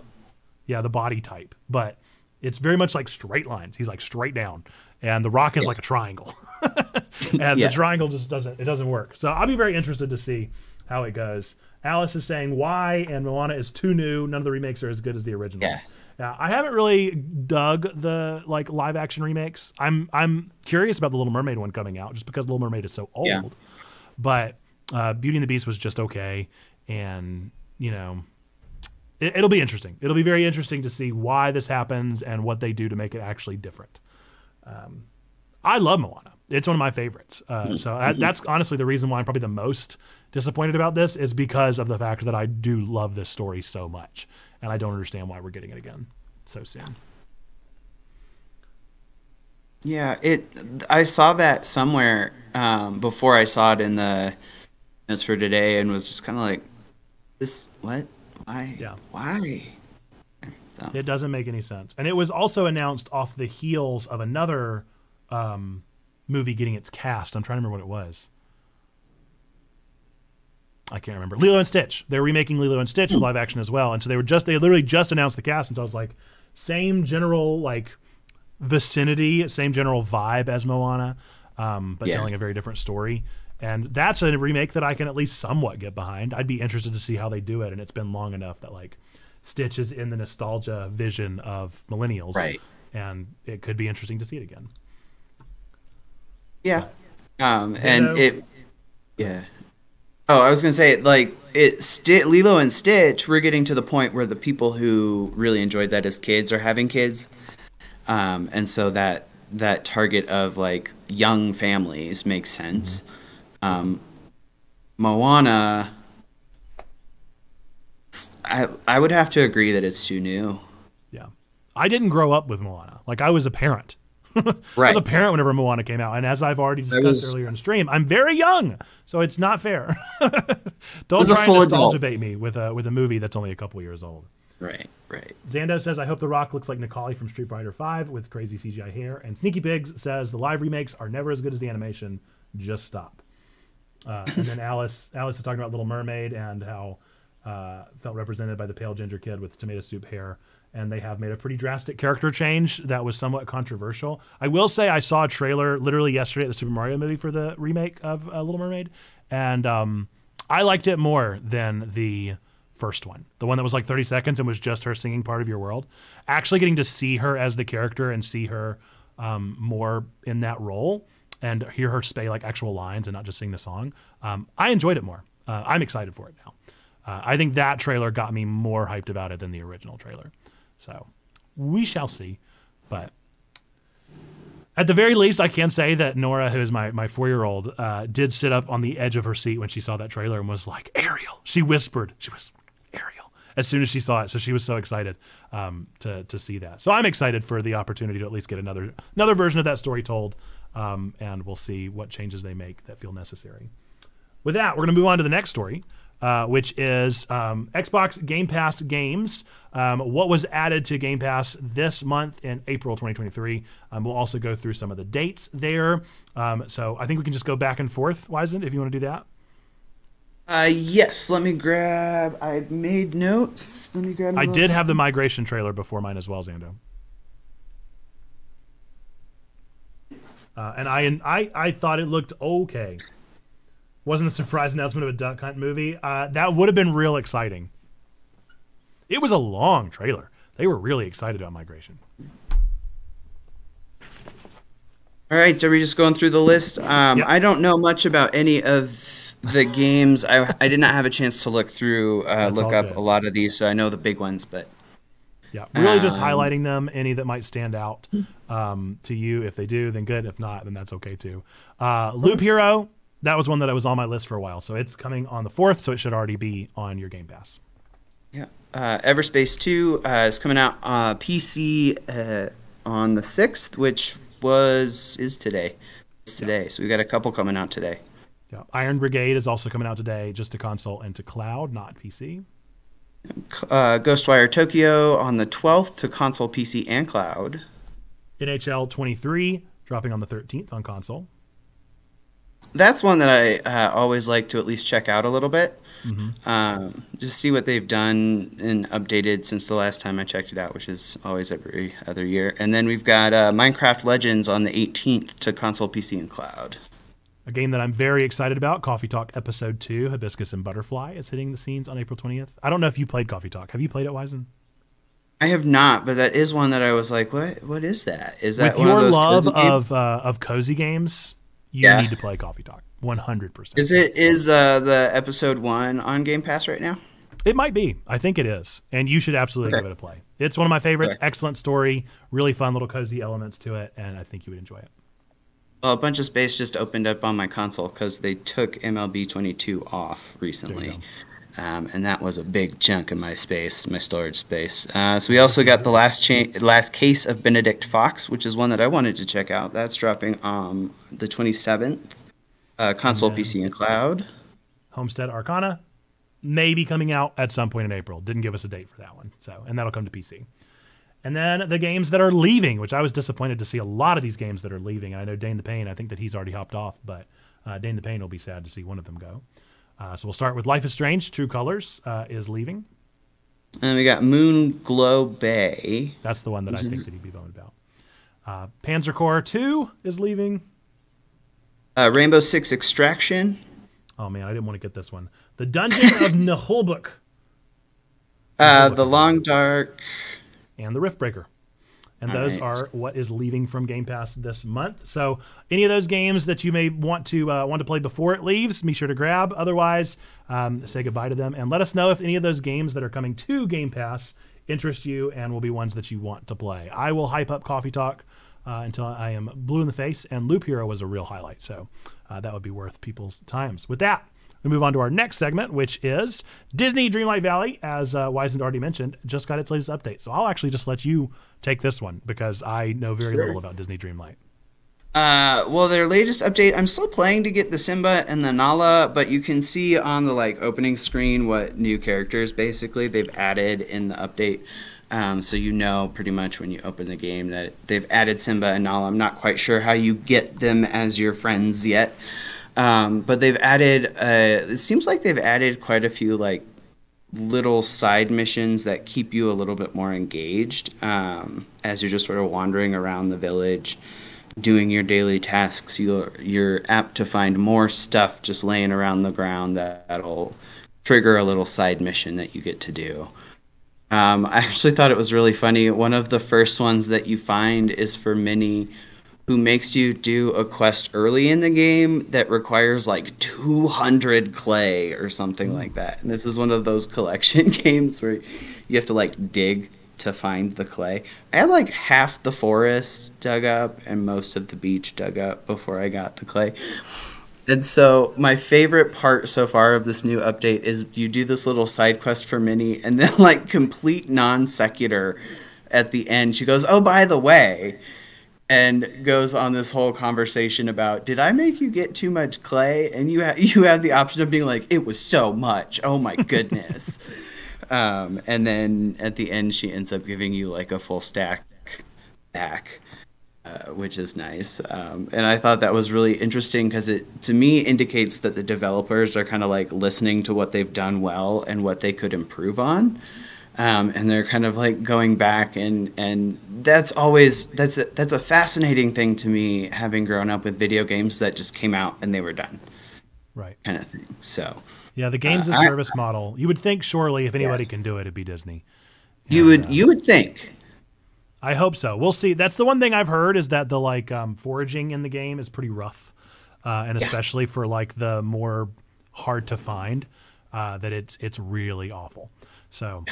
yeah, the body type, but it's very much like straight lines. He's like straight down, and the rock is yeah. like a triangle, and yeah. the triangle just doesn't it doesn't work. So I'll be very interested to see how it goes. Alice is saying why, and Moana is too new. None of the remakes are as good as the originals. Yeah. Yeah, I haven't really dug the like live action remakes. I'm I'm curious about the Little Mermaid one coming out just because Little Mermaid is so old. Yeah. But uh, Beauty and the Beast was just okay, and you know, it, will be interesting. It'll be very interesting to see why this happens and what they do to make it actually different. Um, I love Moana. It's one of my favorites. Uh, mm-hmm. so that, that's honestly the reason why I'm probably the most disappointed about this is because of the fact that I do love this story so much, and I don't understand why we're getting it again so soon. Yeah, it. I saw that somewhere um, before I saw it in the notes for today, and was just kind of like, "This what? Why? Yeah, why?" So. It doesn't make any sense, and it was also announced off the heels of another um, movie getting its cast. I'm trying to remember what it was. I can't remember. Lilo and Stitch. They're remaking Lilo and Stitch live action as well, and so they were just they literally just announced the cast, and so I was like, same general like vicinity, same general vibe as Moana, um, but yeah. telling a very different story. And that's a remake that I can at least somewhat get behind. I'd be interested to see how they do it, and it's been long enough that like Stitch is in the nostalgia vision of millennials, right? and it could be interesting to see it again. Yeah. Um, and Zeno? it, yeah. Oh, I was gonna say like it. Sti- Lilo and Stitch. We're getting to the point where the people who really enjoyed that as kids are having kids, um, and so that that target of like young families makes sense. Um, Moana. I I would have to agree that it's too new. Yeah, I didn't grow up with Moana. Like I was a parent. I was Right. a parent whenever Moana came out, and as I've already discussed was- earlier in the stream, I'm very young, so it's not fair. Don't try and nostalgia bait me with a with a movie that's only a couple years old. Right. Right. Zando says, I hope The Rock looks like Necalli from Street Fighter V with crazy CGI hair. And Sneaky Pigs says, the live remakes are never as good as the animation. Just stop. Uh, and then Alice Alice is talking about Little Mermaid and how uh, felt represented by the pale ginger kid with tomato soup hair. And they have made a pretty drastic character change that was somewhat controversial. I will say I saw a trailer literally yesterday at the Super Mario movie for the remake of uh, Little Mermaid, and um, I liked it more than the first one, the one that was like 30 seconds and was just her singing part of your world. Actually, getting to see her as the character and see her um, more in that role and hear her say like actual lines and not just sing the song, um, I enjoyed it more. Uh, I'm excited for it now. Uh, I think that trailer got me more hyped about it than the original trailer. So we shall see. But at the very least, I can say that Nora, who is my, my four year old, uh, did sit up on the edge of her seat when she saw that trailer and was like, Ariel. She whispered, she was Ariel as soon as she saw it. So she was so excited um, to, to see that. So I'm excited for the opportunity to at least get another another version of that story told. Um, and we'll see what changes they make that feel necessary. With that, we're going to move on to the next story, uh, which is um, Xbox Game Pass games. Um, what was added to Game Pass this month in April 2023? Um, we'll also go through some of the dates there. Um, so I think we can just go back and forth, Wizen, if you want to do that. Uh, yes. Let me grab. I made notes. Let me grab. I did have the migration trailer before mine as well, Zando. Uh, and I, I I thought it looked okay. Wasn't a surprise announcement of a Duck Hunt movie. Uh, that would have been real exciting. It was a long trailer. They were really excited about migration. All right, are we just going through the list? Um, Yep. I don't know much about any of the games. I, I did not have a chance to look through, uh, look up good. a lot of these, so I know the big ones. But Yeah, really just Um, highlighting them. Any that might stand out um, to you. If they do, then good. If not, then that's okay too. Uh, Loop Hero. That was one that I was on my list for a while, so it's coming on the fourth, so it should already be on your Game Pass. Yeah, uh, Everspace Two uh, is coming out uh, PC uh, on the sixth, which was is today. It's today, so we've got a couple coming out today. Yeah. Iron Brigade is also coming out today, just to console and to cloud, not PC. Uh, Ghostwire Tokyo on the twelfth to console, PC, and cloud. NHL 23 dropping on the 13th on console. That's one that I uh, always like to at least check out a little bit. Mm-hmm. Um, just see what they've done and updated since the last time I checked it out, which is always every other year. And then we've got uh, Minecraft Legends on the 18th to console, PC, and cloud. A game that I'm very excited about, Coffee Talk Episode 2, Hibiscus and Butterfly, is hitting the scenes on April 20th. I don't know if you played Coffee Talk. Have you played it, Wizen? I have not, but that is one that I was like, what? What is that? Is that With one your of those love of uh, of cozy games, you Yeah. need to play Coffee Talk. 100%. Is it is uh, the episode one on Game Pass right now? It might be. I think it is. And you should absolutely Okay. give it a play. It's one of my favorites. Okay. Excellent story, really fun little cozy elements to it, and I think you would enjoy it. Well, a bunch of space just opened up on my console because they took MLB 22 off recently. Um, and that was a big chunk of my space, my storage space. Uh, so we also got the last last case of Benedict Fox, which is one that I wanted to check out. That's dropping um, the 27th, uh, console, And PC, and cloud. Homestead Arcana may be coming out at some point in April. Didn't give us a date for that one. So, and that'll come to PC. And then the games that are leaving, which I was disappointed to see a lot of these games that are leaving. I know Dane the Pain, I think that he's already hopped off, but uh, Dane the Pain will be sad to see one of them go. Uh, so we'll start with Life is Strange. True Colors uh, is leaving. And we got Moon Glow Bay. That's the one that I think that he'd be bummed about. Uh, Panzer Corps 2 is leaving. Uh, Rainbow Six Extraction. Oh man, I didn't want to get this one. The Dungeon of Naheulbeuk Uh, the Long Dark. and the Riftbreaker. And All those right. are what is leaving from Game Pass this month. So, any of those games that you may want to uh, want to play before it leaves, be sure to grab. Otherwise, um, say goodbye to them and let us know if any of those games that are coming to Game Pass interest you and will be ones that you want to play. I will hype up Coffee Talk uh, until I am blue in the face, and Loop Hero was a real highlight. So, uh, that would be worth people's times. With that. We move on to our next segment, which is Disney Dreamlight Valley, as uh, already mentioned, just got its latest update. So I'll actually just let you take this one because I know very little about Disney Dreamlight. Uh, well, their latest update, I'm still playing to get the Simba and the Nala, but you can see on the like opening screen what new characters basically they've added in the update. Um, so you know pretty much when you open the game that they've added Simba and Nala. I'm not quite sure how you get them as your friends yet, um, but they've added. Uh, it seems like they've added quite a few like little side missions that keep you a little bit more engaged um, as you're just sort of wandering around the village doing your daily tasks. You're you're apt to find more stuff just laying around the ground that, that'll trigger a little side mission that you get to do. Um, i actually thought it was really funny. One of the first ones that you find is for minnie who makes you do a quest early in the game that requires like 200 clay or something mm. like that. And this is one of those collection games where you have to like dig to find the clay. I had like half the forest dug up and most of the beach dug up before I got the clay. And so my favorite part so far of this new update is you do this little side quest for Minnie and then like complete non sequitur at the end she goes, "Oh, by the way," and goes on this whole conversation about did I make you get too much clay? And you ha- you have the option of being like, it was so much. Oh my goodness. um, and then at the end, she ends up giving you like a full stack back. Uh, which is nice, um, and I thought that was really interesting because it, to me, indicates that the developers are kind of like listening to what they've done well and what they could improve on, um, and they're kind of like going back and and that's always that's a, that's a fascinating thing to me having grown up with video games that just came out and they were done Right. kind of thing so Yeah, the games Uh, as I- service model. You would think surely if anybody can do it, it'd be Disney. you would you would think I hope so. We'll see. That's the one thing I've heard is that the like um, foraging in the game is pretty rough, uh, and especially for like the more hard to find, uh, that it's it's really awful. So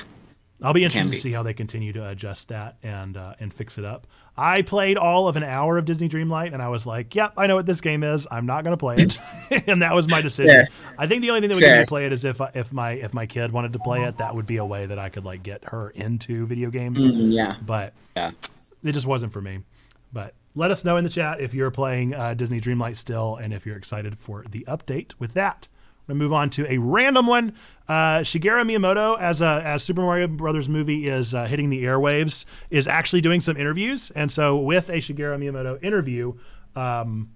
I'll be interested be. to see how they continue to adjust that and uh, and fix it up. I played all of an hour of Disney Dreamlight, and I was like, "Yep, I know what this game is. I'm not going to play it," and that was my decision. I think the only thing that would get me to play it is if if my if my kid wanted to play it, that would be a way that I could like get her into video games. Mm, yeah But yeah it just wasn't for me. But let us know in the chat if you're playing uh, Disney Dreamlight still and if you're excited for the update with that. Gonna move on to a random one. Uh, Shigeru Miyamoto, as a, as Super Mario Brothers movie is uh, hitting the airwaves, is actually doing some interviews. And so, with a Shigeru Miyamoto interview, um,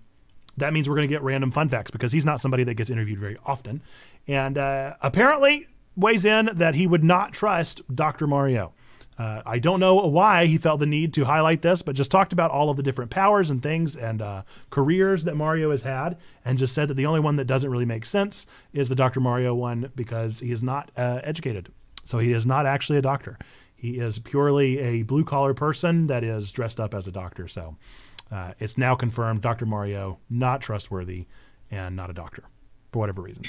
that means we're going to get random fun facts because he's not somebody that gets interviewed very often. And uh, apparently weighs in that he would not trust Dr. Mario. Uh, I don't know why he felt the need to highlight this, but just talked about all of the different powers and things and uh, careers that Mario has had, and just said that the only one that doesn't really make sense is the Dr. Mario one because he is not uh, educated. So he is not actually a doctor. He is purely a blue collar person that is dressed up as a doctor. So uh, it's now confirmed Dr. Mario not trustworthy and not a doctor for whatever reason.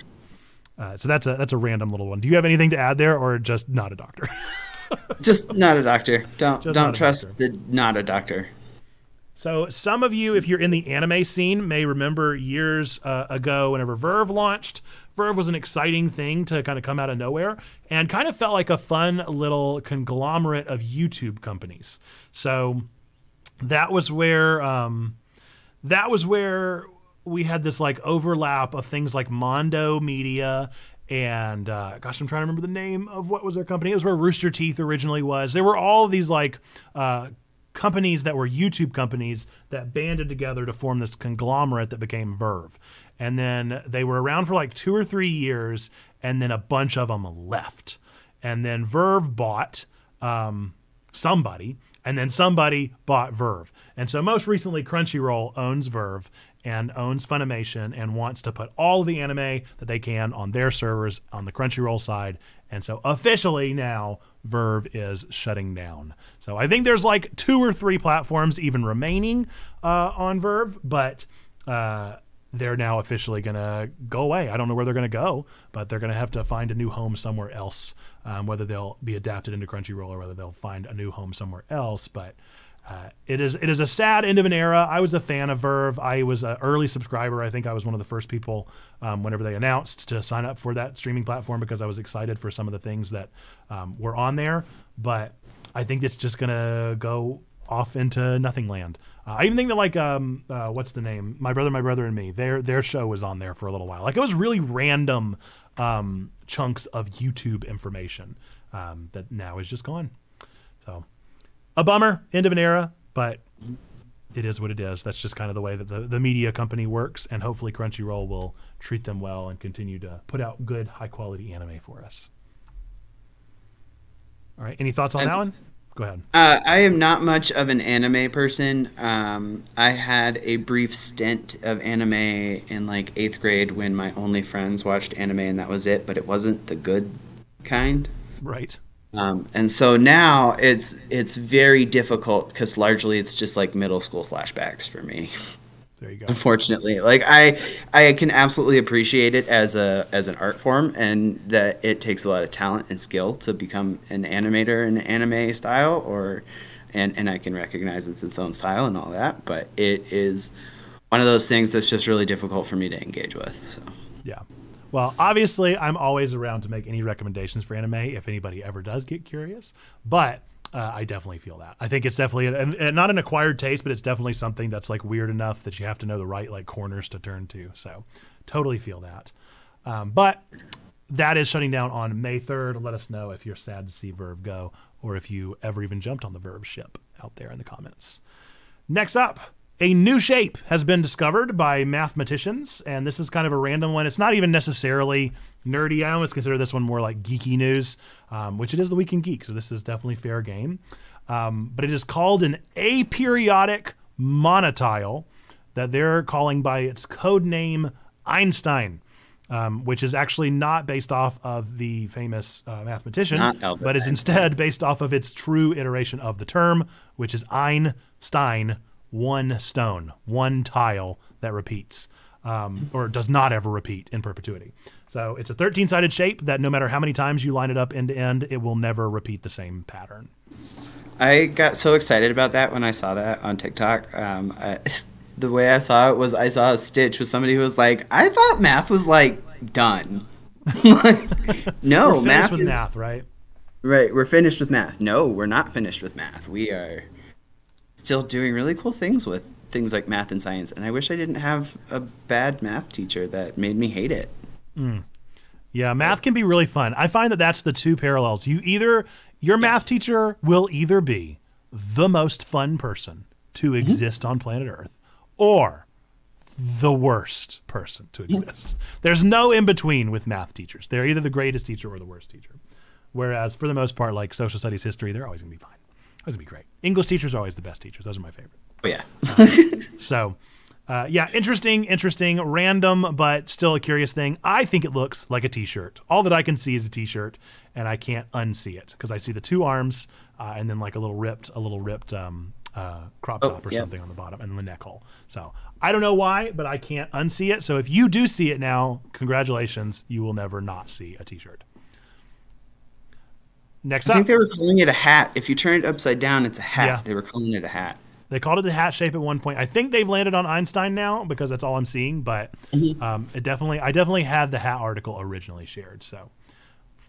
Uh, so that's a that's a random little one. Do you have anything to add there, or just not a doctor? just not a doctor don't Just don't trust doctor. the not a doctor So some of you, if you're in the anime scene, may remember years uh, ago whenever VRV launched. VRV was an exciting thing to kind of come out of nowhere and kind of felt like a fun little conglomerate of YouTube companies. So that was where um, that was where we had this like overlap of things like Mondo Media and uh, gosh, I'm trying to remember the name of what was their company. It was where Rooster Teeth originally was. There were all these like uh, companies that were YouTube companies that banded together to form this conglomerate that became VRV. And then they were around for like two or three years, and then a bunch of them left. And then VRV bought um, somebody, and then somebody bought VRV. And so most recently, Crunchyroll owns VRV, and owns Funimation and wants to put all the anime that they can on their servers on the Crunchyroll side. And so officially now VRV is shutting down. So I think there's like two or three platforms even remaining uh, on VRV, but uh, they're now officially going to go away. I don't know where they're going to go, but they're going to have to find a new home somewhere else. Um, whether they'll be adapted into Crunchyroll or whether they'll find a new home somewhere else, but uh, it is it is a sad end of an era. I was a fan of VRV. I was an early subscriber. I think I was one of the first people um, whenever they announced to sign up for that streaming platform because I was excited for some of the things that um, were on there. But I think it's just gonna go off into nothing land. Uh, I even think that like um, uh, what's the name? My brother, my brother, and me. Their their show was on there for a little while. Like it was really random um, chunks of YouTube information um, that now is just gone. So a bummer, end of an era, but it is what it is. That's just kind of the way that the, the media company works, and hopefully Crunchyroll will treat them well and continue to put out good, high quality anime for us. All right, any thoughts on And- that one? Go ahead. Uh, I am not much of an anime person. Um, I had a brief stint of anime in like eighth grade when my only friends watched anime, and that was it. But it wasn't the good kind. Right. Um, and so now it's it's very difficult because largely it's just like middle school flashbacks for me. There you go. Unfortunately, like I I can absolutely appreciate it as a as an art form, and that it takes a lot of talent and skill to become an animator in an anime style, or and and I can recognize it's its own style and all that. But it is one of those things that's just really difficult for me to engage with. So. Yeah. Well, obviously, I'm always around to make any recommendations for anime if anybody ever does get curious. But uh, I definitely feel that. I think it's definitely and, not an acquired taste, but it's definitely something that's like weird enough that you have to know the right like corners to turn to. So, totally feel that. Um, but that is shutting down on May 3rd. Let us know if you're sad to see VRV go or if you ever even jumped on the VRV ship out there in the comments. Next up, a new shape has been discovered by mathematicians, and this is kind of a random one. It's not even necessarily nerdy. I almost consider this one more like geeky news, um, which it is the Week in Geek, so this is definitely fair game. Um, but it is called an aperiodic monotile that they're calling by its code name Einstein. Um, which is actually not based off of the famous uh, mathematician, but is instead based off of its true iteration of the term, which is Einstein, one stone, one tile that repeats, um, or does not ever repeat in perpetuity. So it's a 13 sided shape that no matter how many times you line it up end to end, it will never repeat the same pattern. I got so excited about that when I saw that on TikTok. Um, I, the way I saw it was I saw a stitch with somebody who was like, "I thought math was like done." like, no, We're math with is math, right? right. We're finished with math. No, we're not finished with math. We are still doing really cool things with things like math and science. And I wish I didn't have a bad math teacher that made me hate it. Mm. Yeah, math can be really fun. I find that that's the two parallels. You either your math teacher will either be the most fun person to mm-hmm. exist on planet Earth or the worst person to mm-hmm. exist. There's no in between with math teachers. They're either the greatest teacher or the worst teacher. Whereas for the most part like social studies history, they're always going to be fine. Always going to be great. English teachers are always the best teachers. Those are my favorite. Oh yeah. So, uh, yeah, interesting, interesting, random, but still a curious thing. I think it looks like a T-shirt. All that I can see is a T-shirt, and I can't unsee it because I see the two arms uh, and then like a little ripped, a little ripped um, uh, crop Oh, top or yeah. something on the bottom and the neck hole. So I don't know why, but I can't unsee it. So if you do see it now, congratulations, you will never not see a T-shirt. Next up. I up, think they were calling it a hat. If you turn it upside down, it's a hat. Yeah. They were calling it a hat. They called it the hat shape at one point. I think they've landed on Einstein now because that's all I'm seeing. But um, it definitely, I definitely had the hat article originally shared. So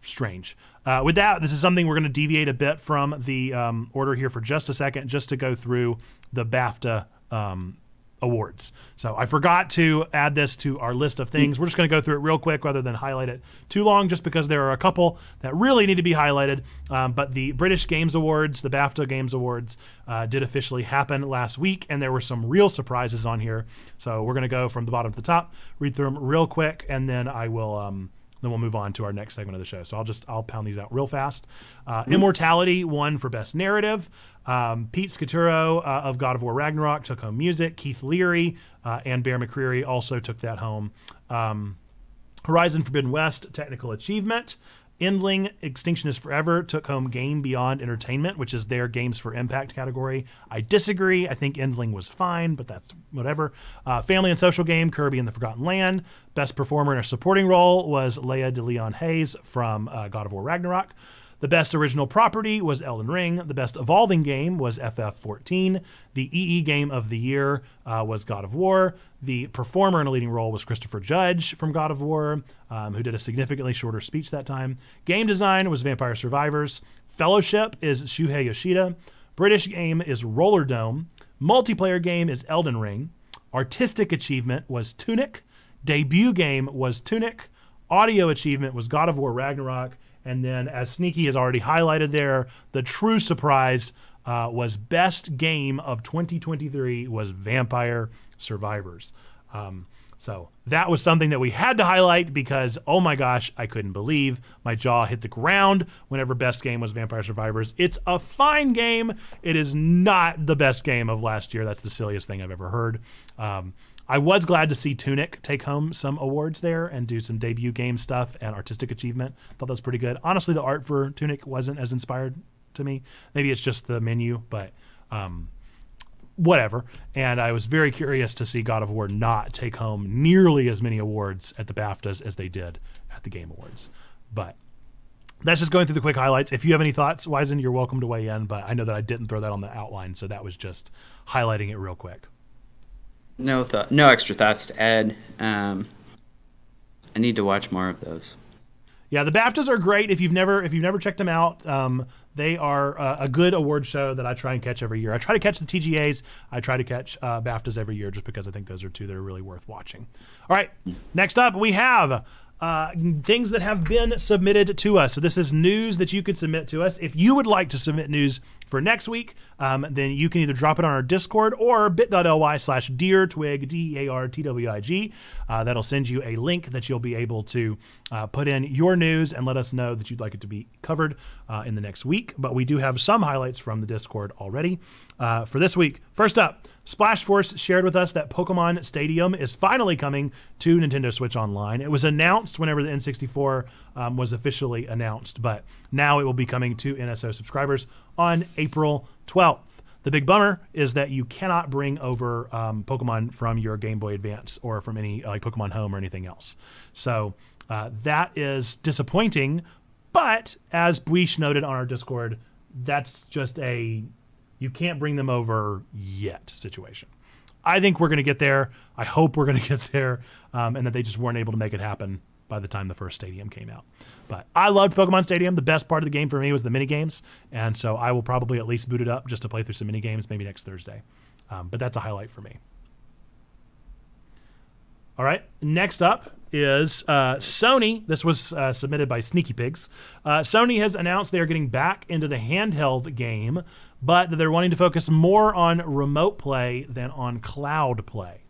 strange. Uh, with that, this is something we're going to deviate a bit from the um, order here for just a second, just to go through the BAFTA um, awards. So I forgot to add this to our list of things. We're just going to go through it real quick rather than highlight it too long, just because there are a couple that really need to be highlighted. Um, but the British Games Awards, the BAFTA Games Awards, uh, did officially happen last week, and there were some real surprises on here. So we're going to go from the bottom to the top, read through them real quick, and then I will. Um, then we'll move on to our next segment of the show. So I'll just I'll pound these out real fast. Uh, Immortality won for best narrative. Um, Pete Scaturro uh, of God of War Ragnarok took home music. Keith Leary uh, and Bear McCreary also took that home. Um, Horizon Forbidden West technical achievement. Endling Extinction is Forever took home Game Beyond Entertainment, which is their Games for Impact category. I disagree. I think Endling was fine, but that's whatever. Uh, family and Social Game, Kirby and the Forgotten Land. Best Performer in a Supporting Role was Laya DeLeon Hayes from uh, God of War Ragnarok. The best original property was Elden Ring. The best evolving game was FF14. The EE game of the year uh, was God of War. The performer in a leading role was Christopher Judge from God of War, um, who did a significantly shorter speech that time. Game design was Vampire Survivors. Fellowship is Shuhei Yoshida. British game is Rollerdrome. Multiplayer game is Elden Ring. Artistic achievement was Tunic. Debut game was Tunic. Audio achievement was God of War Ragnarok. And then, as Sneaky has already highlighted there, the true surprise uh, was best game of 2023 was Vampire Survivors. Um, so that was something that we had to highlight because, oh my gosh, I couldn't believe my jaw hit the ground whenever best game was Vampire Survivors. It's a fine game. It is not the best game of last year. That's the silliest thing I've ever heard. Um, I was glad to see Tunic take home some awards there and do some debut game stuff and artistic achievement. Thought that was pretty good. Honestly, the art for Tunic wasn't as inspired to me. Maybe it's just the menu, but um, whatever. And I was very curious to see God of War not take home nearly as many awards at the BAFTAs as they did at the Game Awards. But that's just going through the quick highlights. If you have any thoughts, Wizen, you're welcome to weigh in. But I know that I didn't throw that on the outline, so that was just highlighting it real quick. No thought, no extra thoughts to add. Um, I need to watch more of those. Yeah, the BAFTAs are great. If you've never if you've never checked them out, um, they are uh, a good award show that I try and catch every year. I try to catch the TGAs. I try to catch uh, BAFTAs every year just because I think those are two that are really worth watching. All right, next up we have uh, things that have been submitted to us. So this is news that you could submit to us. If you would like to submit news for next week, um, then you can either drop it on our Discord or bit.ly slash deartwig, D-E-A-R-T-W-I-G. Uh, that'll send you a link that you'll be able to uh, put in your news and let us know that you'd like it to be covered uh, in the next week. But we do have some highlights from the Discord already uh, for this week. First up, Splash Force shared with us that Pokemon Stadium is finally coming to Nintendo Switch Online. It was announced whenever the N64 um, was officially announced, but now it will be coming to NSO subscribers on April 12th. The big bummer is that you cannot bring over um, Pokemon from your Game Boy Advance or from any like Pokemon Home or anything else. So uh, that is disappointing. But as Buish noted on our Discord, that's just a you can't bring them over yet situation. I think we're going to get there. I hope we're going to get there, um, and that they just weren't able to make it happen by the time the first stadium came out. But I loved Pokemon Stadium. The best part of the game for me was the mini games, and so I will probably at least boot it up just to play through some mini games maybe next Thursday. Um, but that's a highlight for me. All right, next up is uh, Sony. This was uh, submitted by Sneaky Pigs. Uh, Sony has announced they are getting back into the handheld game, but they're wanting to focus more on remote play than on cloud play.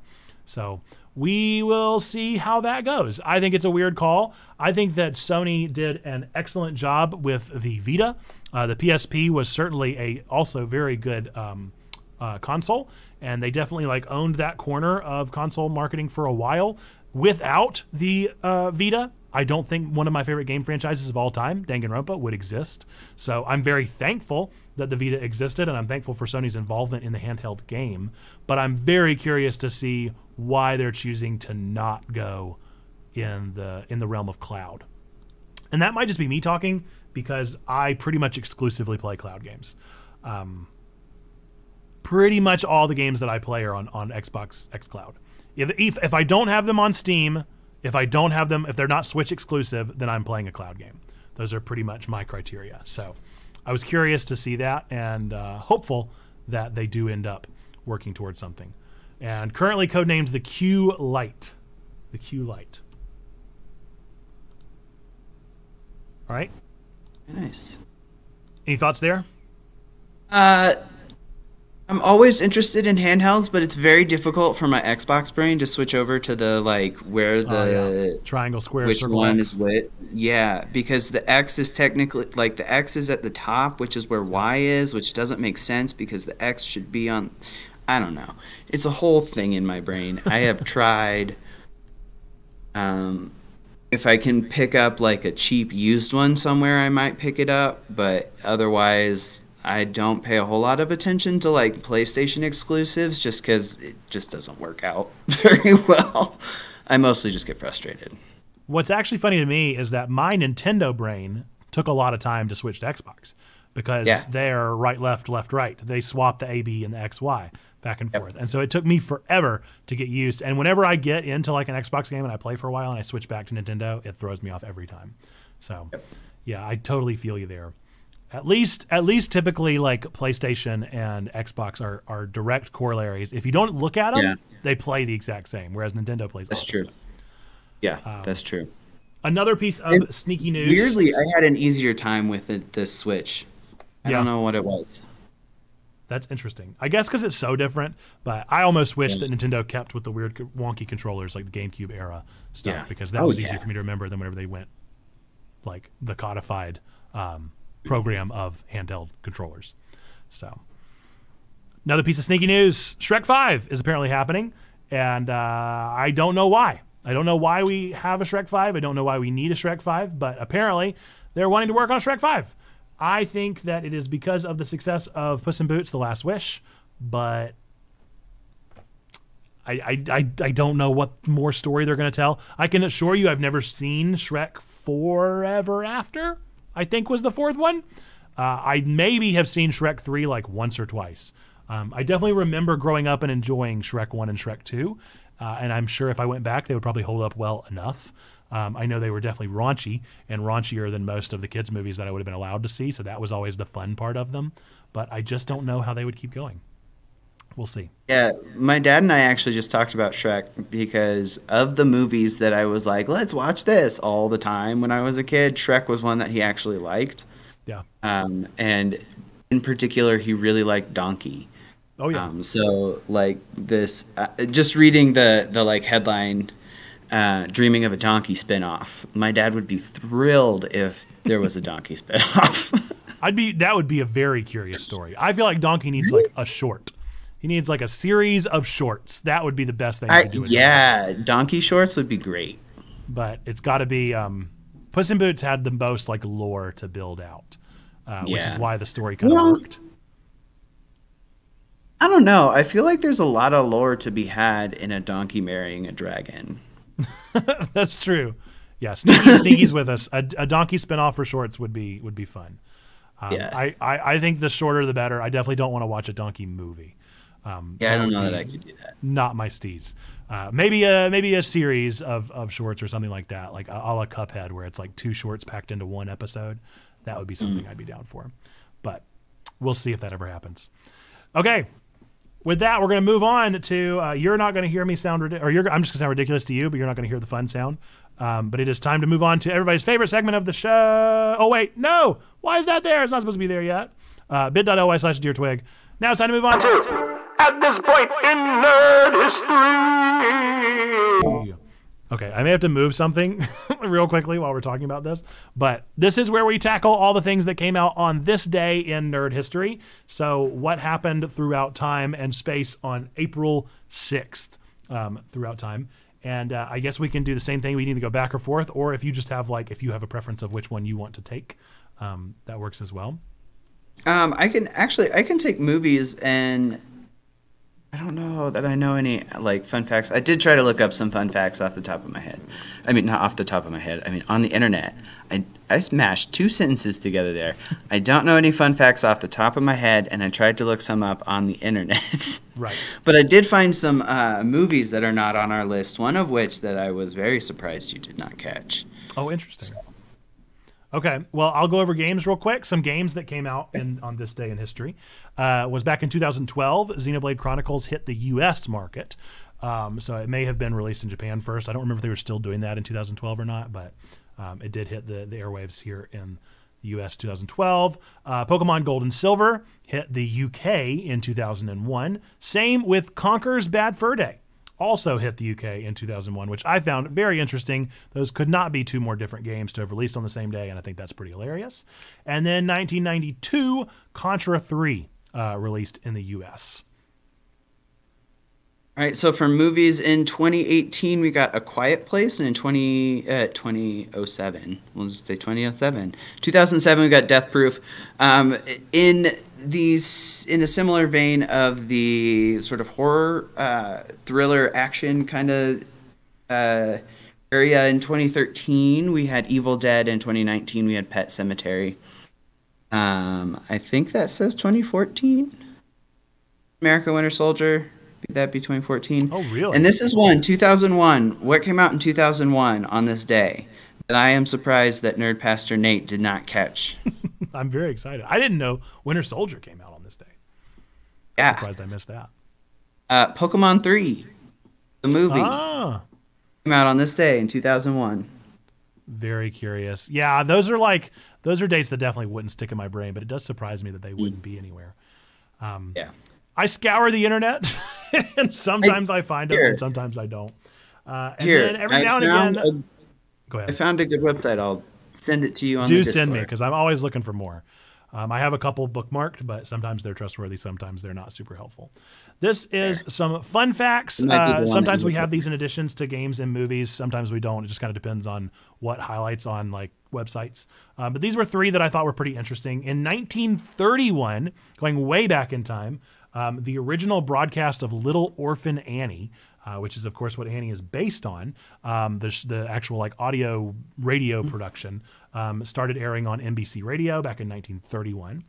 So we will see how that goes. I think it's a weird call. I think that Sony did an excellent job with the Vita. Uh, the PSP was certainly a also very good um, uh, console, and they definitely like owned that corner of console marketing for a while. Without the uh, Vita, I don't think one of my favorite game franchises of all time, Danganronpa, would exist. So I'm very thankful that the Vita existed, and I'm thankful for Sony's involvement in the handheld game. But I'm very curious to see why they're choosing to not go in the in the realm of cloud. And that might just be me talking because I pretty much exclusively play cloud games. Um, pretty much all the games that I play are on, on Xbox xCloud. If, if, if I don't have them on Steam, if I don't have them, if they're not Switch exclusive, then I'm playing a cloud game. Those are pretty much my criteria. So I was curious to see that and uh, hopeful that they do end up working towards something. And currently codenamed the Q Lite. The Q Lite. All right. Nice. Any thoughts there? Uh, I'm always interested in handhelds, but it's very difficult for my Xbox brain to switch over to the like where the Oh, yeah. Triangle, square, which circle. one X. is what. Yeah, because the X is technically like the X is at the top, which is where Y is, which doesn't make sense because the X should be on. I don't know. It's a whole thing in my brain. I have tried. Um, if I can pick up like a cheap used one somewhere, I might pick it up. But otherwise, I don't pay a whole lot of attention to like PlayStation exclusives just because it just doesn't work out very well. I mostly just get frustrated. What's actually funny to me is that my Nintendo brain took a lot of time to switch to Xbox because Yeah. they're right, left, left, right. They swap the A, B, and the X, Y back and forth. And so it took me forever to get used. And whenever I get into like an Xbox game and I play for a while and I switch back to Nintendo, it throws me off every time. So, yeah, I totally feel you there. At least, at least, typically, like PlayStation and Xbox are are direct corollaries. If you don't look at them, Yeah. they play the exact same. Whereas Nintendo plays. That's true. Yeah, that's true. Another piece of sneaky news. Weirdly, I had an easier time with it, the Switch. I Yeah. don't know what it was. That's interesting. I guess because it's so different, but I almost wish Yeah. that Nintendo kept with the weird wonky controllers like the GameCube era stuff Yeah. because that Oh, was easier for me to remember than whenever they went like the codified um, program of handheld controllers. So another piece of sneaky news: Shrek Five is apparently happening, and uh, I don't know why. I don't know why we have a Shrek Five. I don't know why we need a Shrek Five, but apparently they're wanting to work on Shrek Five. I think that it is because of the success of Puss in Boots: The Last Wish, but I, I, I, I don't know what more story they're going to tell. I can assure you, I've never seen Shrek Forever After. I think was the fourth one. Uh, I maybe have seen Shrek three like once or twice. Um, I definitely remember growing up and enjoying Shrek one and Shrek two, uh, and I'm sure if I went back, they would probably hold up well enough. Um, I know they were definitely raunchy and raunchier than most of the kids' movies that I would have been allowed to see, so that was always the fun part of them. But I just don't know how they would keep going. We'll see. Yeah, my dad and I actually just talked about Shrek because of the movies that I was like, let's watch this all the time when I was a kid. Shrek was one that he actually liked. Yeah. Um, and in particular, he really liked Donkey. Oh yeah. Um, so like this, uh, just reading the the like headline, uh, "Dreaming of a Donkey" spinoff. My dad would be thrilled if there was a Donkey spinoff. I'd be that would be a very curious story. I feel like Donkey needs like a short. He needs like a series of shorts. That would be the best thing I, to do. yeah, Donkey shorts would be great. but it's got to be. Um, Puss in Boots had the most like lore to build out, uh, which is why the story kind of Well- worked. I don't know. I feel like there's a lot of lore to be had in a donkey marrying a dragon. That's true. Yeah, Sneaky, Sneaky's with us. A, a donkey spinoff for shorts would be would be fun. Um, Yeah. I, I, I think the shorter the better. I definitely don't want to watch a donkey movie. Um, Yeah, I don't know that I could do that. Not my steez. Uh, maybe a maybe a series of, of shorts or something like that, like a, a la Cuphead, where it's like two shorts packed into one episode. That would be something Mm. I'd be down for. But we'll see if that ever happens. Okay, with that, we're going to move on to uh, you're not going to hear me sound ridiculous, or you're, I'm just going to sound ridiculous to you, but you're not going to hear the fun sound. Um, but it is time to move on to everybody's favorite segment of the show. Oh wait, no, why is that there? It's not supposed to be there yet. Uh, bit.ly slash dear twig. Now it's time to move on to at this point in nerd history. Okay, I may have to move something real quickly while we're talking about this, but this is where we tackle all the things that came out on this day in nerd history. So, what happened throughout time and space on April 6th um, throughout time? And uh, I guess we can do the same thing. We need to go back or forth, or if you just have like, if you have a preference of which one you want to take, um, that works as well. Um, I can actually I can take movies and I don't know that I know any like fun facts. I did try to look up some fun facts off the top of my head. I mean, not off the top of my head. I mean, on the internet. I I smashed two sentences together there. I don't know any fun facts off the top of my head, and I tried to look some up on the internet. Right. But I did find some uh, movies that are not on our list. One of which that I was very surprised you did not catch. Oh, interesting. Okay, well, I'll go over games real quick. Some games that came out in, on this day in history uh, was back in 2012. Xenoblade Chronicles hit the U.S. market, um, so it may have been released in Japan first. I don't remember if they were still doing that in 2012 or not, but um, it did hit the, the airwaves here in the US 2012. Uh, Pokemon Gold and Silver hit the UK in 2001. Same with Conker's Bad Fur Day. Also hit the UK in 2001, which I found very interesting. Those could not be two more different games to have released on the same day, and I think that's pretty hilarious. And then 1992, Contra 3 uh, released in the US. All right, so for movies in 2018, we got A Quiet Place, and in 20, uh, 2007, we'll just say 2007. 2007, we got Death Proof. Um, in these, in a similar vein of the sort of horror, uh, thriller, action kind of uh, area, in 2013, we had Evil Dead. In 2019, we had Pet Sematary. Um, I think that says 2014. America Winter Soldier. That be 2014? Oh, really? And this is one, 2001. What came out in 2001 on this day that I am surprised that Nerd Pastor Nate did not catch? I'm very excited. I didn't know Winter Soldier came out on this day. Yeah. Surprised I missed that. Uh, Pokemon 3, the movie, Ah, came out on this day in 2001. very curious. Yeah, those are like those are dates that definitely wouldn't stick in my brain, but it does surprise me that they wouldn't be anywhere. Yeah. I scour the internet, and sometimes I, find them, and sometimes I don't. Uh, and Here, then every I now and found again, go a, I ahead. found a good website. I'll send it to you on Do send me because I'm always looking for more. Um, I have a couple bookmarked, but sometimes they're trustworthy, sometimes they're not super helpful. This is some fun facts. It might be the Uh, sometimes we have these in additions to games and movies. Sometimes we don't. It just kind of depends on what highlights on like websites. Uh, but these were three that I thought were pretty interesting. In 1931, going way back in time, um, the original broadcast of Little Orphan Annie. Uh, which is of course what Annie is based on. Um, the, the actual like audio radio production um, started airing on NBC Radio back in 1931,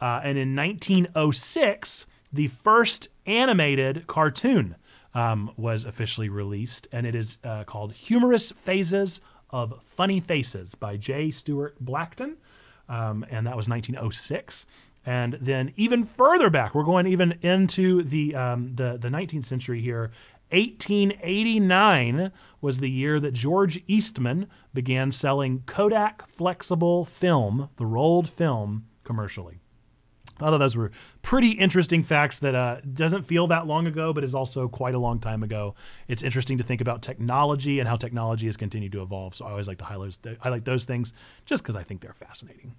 uh, and in 1906 the first animated cartoon um, was officially released, and it is uh, called "Humorous Phases of Funny Faces" by J. Stuart Blackton, um, and that was 1906. And then even further back, we're going even into the um, the, the 19th century here. 1889 was the year that George Eastman began selling Kodak flexible film, the rolled film, commercially. I thought those were pretty interesting facts that uh, doesn't feel that long ago, but is also quite a long time ago. It's interesting to think about technology and how technology has continued to evolve. So I always like to highlight, highlight those things just because I think they're fascinating.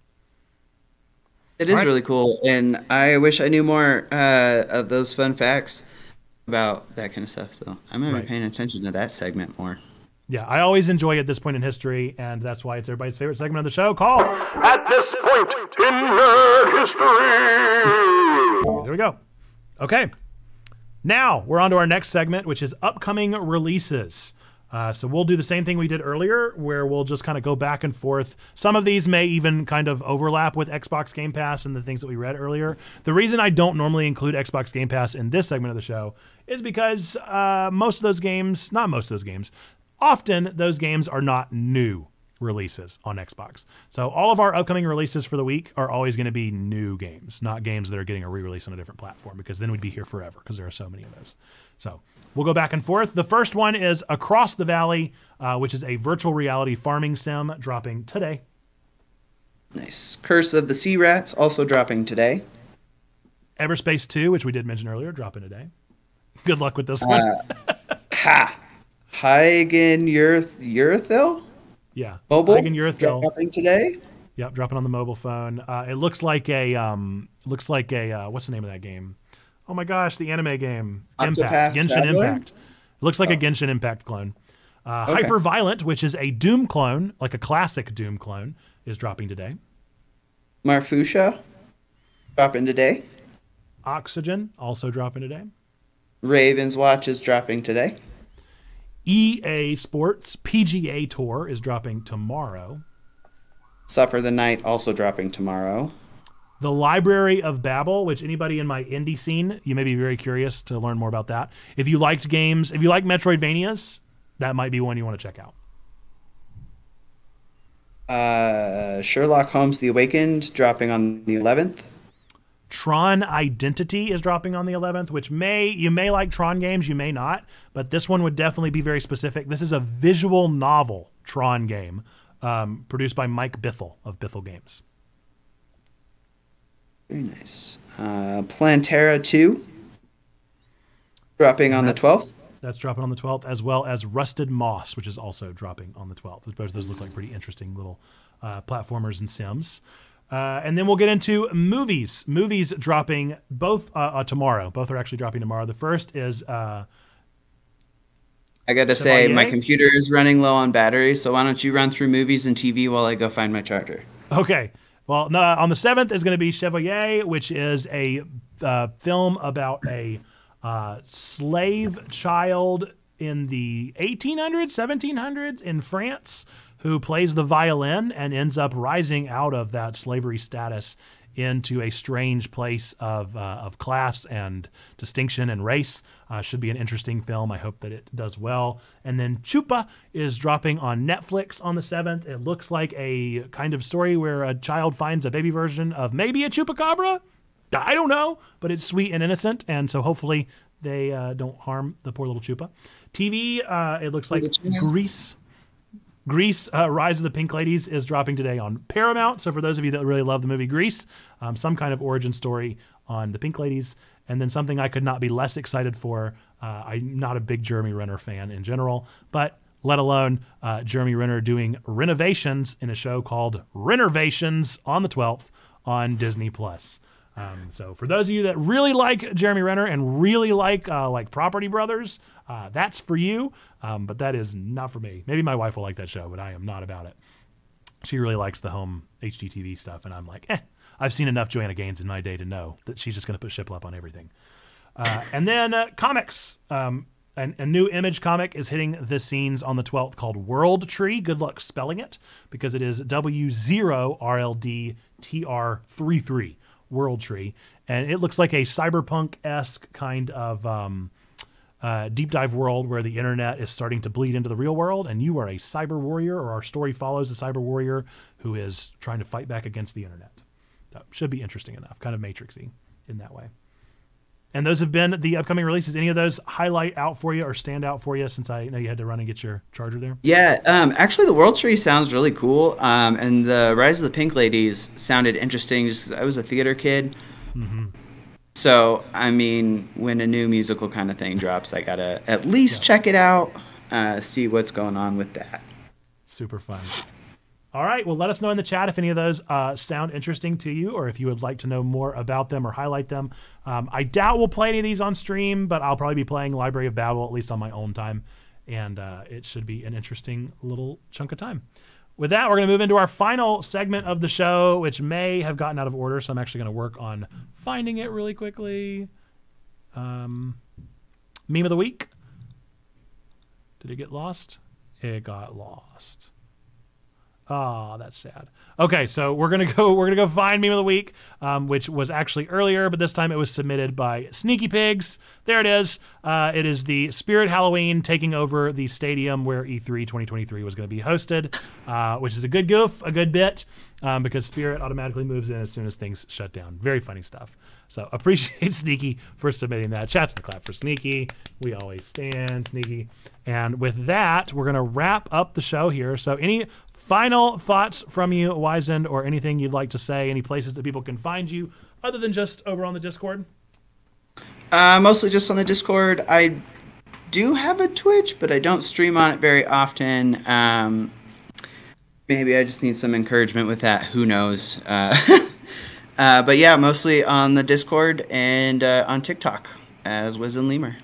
It is All right. really cool, and I wish I knew more uh, of those fun facts about that kind of stuff. So I'm gonna Right. be paying attention to that segment more. Yeah, I always enjoy at this point in history, and that's why it's everybody's favorite segment of the show called At This Point in Nerd History. There we go. Okay. Now we're on to our next segment, which is upcoming releases. Uh, so we'll do the same thing we did earlier, where we'll just kind of go back and forth. Some of these may even kind of overlap with Xbox Game Pass and the things that we read earlier. The reason I don't normally include Xbox Game Pass in this segment of the show is because uh, most of those games, not most of those games, often those games are not new releases on Xbox. So all of our upcoming releases for the week are always going to be new games, not games that are getting a re-release on a different platform because then we'd be here forever because there are so many of those. So we'll go back and forth. The first one is Across the Valley, uh, which is a virtual reality farming sim dropping today. Nice. Curse of the Sea Rats also dropping today. Everspace 2, which we did mention earlier, dropping today. Good luck with this one. Ha! Hygen Urth- Urethil? yeah. Mobile? Hagen Urethel. Dropping today? Yep, dropping on the mobile phone. Uh, it looks like a um, looks like a uh, what's the name of that game? Oh my gosh, the anime game Impact, Octopath Genshin Traveler? Impact. It looks like a Genshin Impact clone. Uh, Okay. Hyper Violent, which is a Doom clone, like a classic Doom clone, is dropping today. Marfusha? Dropping today. Oxygen also dropping today. Ravenswatch is dropping today. EA Sports PGA Tour is dropping tomorrow. Suffer the Night also dropping tomorrow. The Library of Babel, which anybody in my indie scene, you may be very curious to learn more about that. If you liked games, if you like Metroidvanias, that might be one you want to check out. Uh, Sherlock Holmes The Awakened dropping on the 11th. Tron Identity is dropping on the 11th, which may you may like Tron games, you may not, but this one would definitely be very specific. This is a visual novel Tron game um, produced by Mike Bithell of Bithell Games. Very nice. Uh, Plantera 2, dropping on the 12th. That's dropping on the 12th, as well as Rusted Moss, which is also dropping on the 12th. Both of those look like pretty interesting little uh, platformers and sims. Uh, and then we'll get into movies. Movies dropping both uh, uh, tomorrow. Both are actually dropping tomorrow. The first is. Uh, I got to say, my computer is running low on battery, so why don't you run through movies and TV while I go find my charger? Okay. Well, no, on the 7th is going to be Chevalier, which is a uh, film about a uh, slave child in the 1800s, 1700s in France who plays the violin and ends up rising out of that slavery status into a strange place of, uh, of class and distinction and race. Uh, should be an interesting film. I hope that it does well. And then Chupa is dropping on Netflix on the 7th. It looks like a kind of story where a child finds a baby version of maybe a chupacabra. I don't know, but it's sweet and innocent. And so hopefully they uh, don't harm the poor little Chupa. TV, uh, it looks like Grease. Grease, uh, Rise of the Pink Ladies is dropping today on Paramount. So for those of you that really love the movie Grease, um, some kind of origin story on the Pink Ladies, and then something I could not be less excited for. Uh, I'm not a big Jeremy Renner fan in general, but let alone uh, Jeremy Renner doing renovations in a show called Renovations on the 12th on Disney Plus. Um, so for those of you that really like Jeremy Renner and really like uh, like Property Brothers, uh, that's for you. Um, but that is not for me. Maybe my wife will like that show, but I am not about it. She really likes the home HGTV stuff, and I'm like, eh. I've seen enough Joanna Gaines in my day to know that she's just going to put shiplap on everything. Uh, and then uh, comics. Um, an, a new image comic is hitting the scenes on the 12th called World Tree. Good luck spelling it because it is W0RLDTR33, World Tree. And it looks like a cyberpunk esque kind of um, uh, deep dive world where the internet is starting to bleed into the real world. And you are a cyber warrior, or our story follows a cyber warrior who is trying to fight back against the internet. That should be interesting enough, kind of matrixy in that way. And those have been the upcoming releases. Any of those highlight out for you or stand out for you since I know you had to run and get your charger there? Yeah, um, actually, the World Tree sounds really cool, um, and the Rise of the Pink Ladies sounded interesting. Just I was a theater kid, so I mean, when a new musical kind of thing drops, I gotta at least check it out, uh, see what's going on with that. Super fun. All right. Well, let us know in the chat if any of those uh, sound interesting to you or if you would like to know more about them or highlight them. Um, I doubt we'll play any of these on stream, but I'll probably be playing Library of Babel, at least on my own time. And uh, it should be an interesting little chunk of time. With that, we're going to move into our final segment of the show, which may have gotten out of order. So I'm actually going to work on finding it really quickly. Um, meme of the week. Did it get lost? It got lost. Oh, that's sad. Okay, so we're gonna go. We're gonna go find meme of the week, um, which was actually earlier, but this time it was submitted by Sneaky Pigs. There it is. Uh, it is the Spirit Halloween taking over the stadium where E E3 2023 was going to be hosted, uh, which is a good goof, a good bit, um, because Spirit automatically moves in as soon as things shut down. Very funny stuff. So appreciate Sneaky for submitting that. Chats the clap for Sneaky. We always stand Sneaky. And with that, we're gonna wrap up the show here. So any final thoughts from you, Wizened, or anything you'd like to say? Any places that people can find you other than just over on the Discord? Uh, mostly just on the Discord. I do have a Twitch, but I don't stream on it very often. Um, maybe I just need some encouragement with that. Who knows? Uh, uh, but yeah, mostly on the Discord and uh, on TikTok as Wizened Lemur.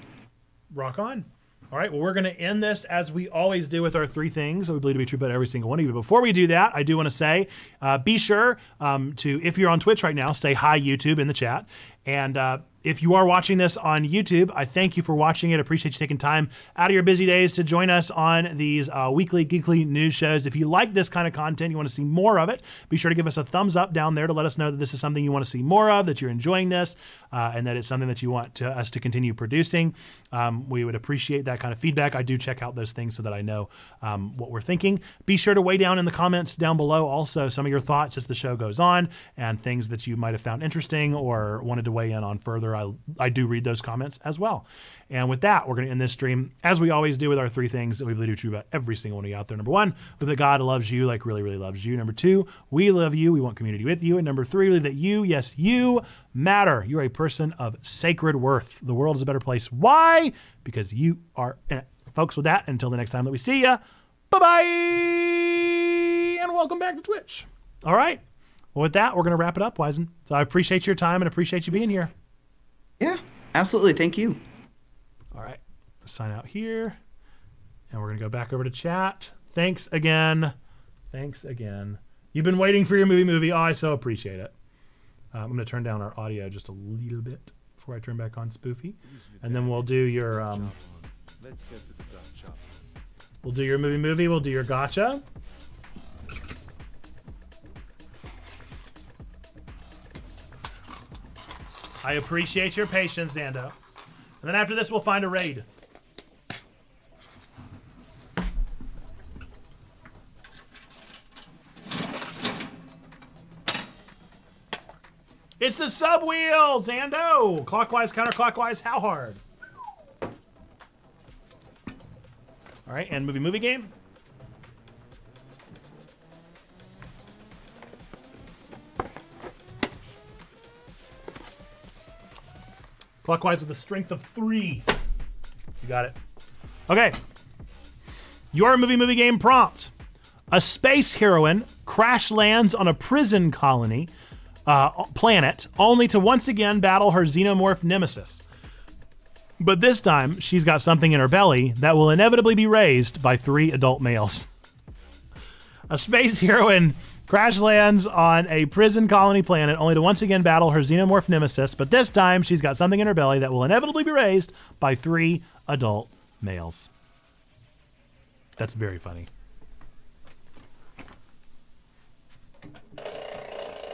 Rock on. All right, well, we're going to end this as we always do with our three things that we believe to be true about every single one of you. But before we do that, I do want to say uh, be sure um, to, if you're on Twitch right now, say hi, YouTube, in the chat. And uh, if you are watching this on YouTube, I thank you for watching it. Appreciate you taking time out of your busy days to join us on these uh, weekly geekly news shows. If you like this kind of content, you want to see more of it, be sure to give us a thumbs up down there to let us know that this is something you want to see more of, that you're enjoying this, uh, and that it's something that you want to, us to continue producing. Um, we would appreciate that kind of feedback. I do check out those things so that I know um, what we're thinking. Be sure to weigh down in the comments down below also some of your thoughts as the show goes on and things that you might have found interesting or wanted to weigh in on further I I do read those comments as well. And with that, we're going to end this stream as we always do with our three things that we believe are true about every single one of you out there. Number one, that God loves you like really, really loves you. Number two, we love you. We want community with you. And number three, that you, yes, you matter. You're a person of sacred worth. The world is a better place. Why? Because you are. Folks, with that, until the next time that we see you, bye bye, and welcome back to Twitch. All right. Well, with that, we're going to wrap it up, Wisen. So I appreciate your time and appreciate you being here. Yeah, absolutely. Thank you. All right. Sign out here. And we're going to go back over to chat. Thanks again. Thanks again. You've been waiting for your movie movie. Oh, I so appreciate it. Uh, I'm going to turn down our audio just a little bit before I turn back on Spoofy. And then we'll do your um, Let's get to the dot we'll do your movie movie, we'll do your gotcha. I appreciate your patience, Zando. And then after this, we'll find a raid. It's the sub wheel, Zando. Clockwise, counterclockwise, how hard? All right, and movie movie game. Clockwise with a strength of three. You got it. Okay. Your movie movie game prompt. A space heroine crash lands on a prison colony uh, planet only to once again battle her xenomorph nemesis. But this time, she's got something in her belly that will inevitably be raised by three adult males. A space heroine crash lands on a prison colony planet only to once again battle her xenomorph nemesis, but this time she's got something in her belly that will inevitably be raised by three adult males. That's very funny.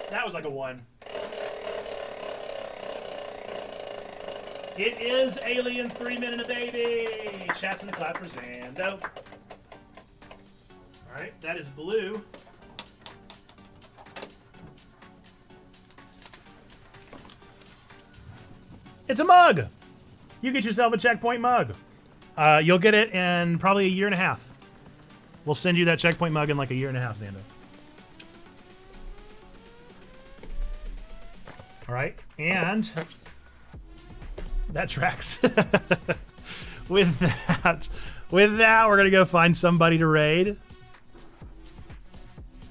That was like a one. It is Alien Three Men and a Baby. Chats in the clap for Zando. All right, that is blue. It's a mug. You get yourself a checkpoint mug. Uh, you'll get it in probably a year and a half. We'll send you that checkpoint mug in like a year and a half, Zando. All right, and that tracks. with that, with that, we're gonna go find somebody to raid.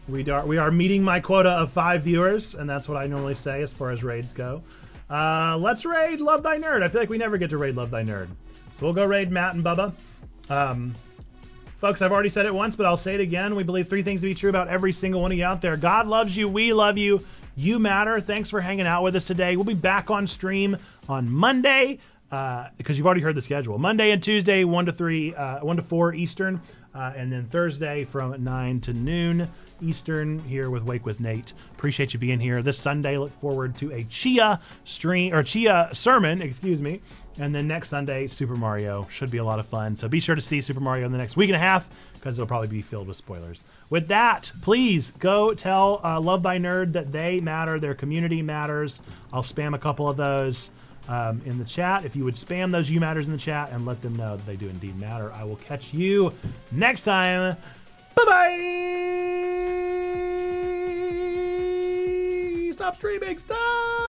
We are we are meeting my quota of five viewers, and that's what I normally say as far as raids go. Uh, let's raid Love Thy Nerd. I feel like we never get to raid Love Thy Nerd, so we'll go raid Matt and Bubba. Um, folks, I've already said it once, but I'll say it again. We believe three things to be true about every single one of you out there. God loves you. We love you. You matter. Thanks for hanging out with us today. We'll be back on stream on Monday uh, because you've already heard the schedule. Monday and Tuesday, one to three, uh, one to four Eastern, uh, and then Thursday from nine to noon Eastern here with Wake with Nate. Appreciate you being here this Sunday. Look forward to a Tchia stream or Tchia sermon, excuse me. And then next Sunday, Super Mario should be a lot of fun. So be sure to see Super Mario in the next week and a half because it'll probably be filled with spoilers. With that, please go tell uh, Love Thy Nerd that they matter, their community matters. I'll spam a couple of those um, in the chat. If you would spam those you matters in the chat and let them know that they do indeed matter, I will catch you next time. Bye bye. Stop streaming. Stop.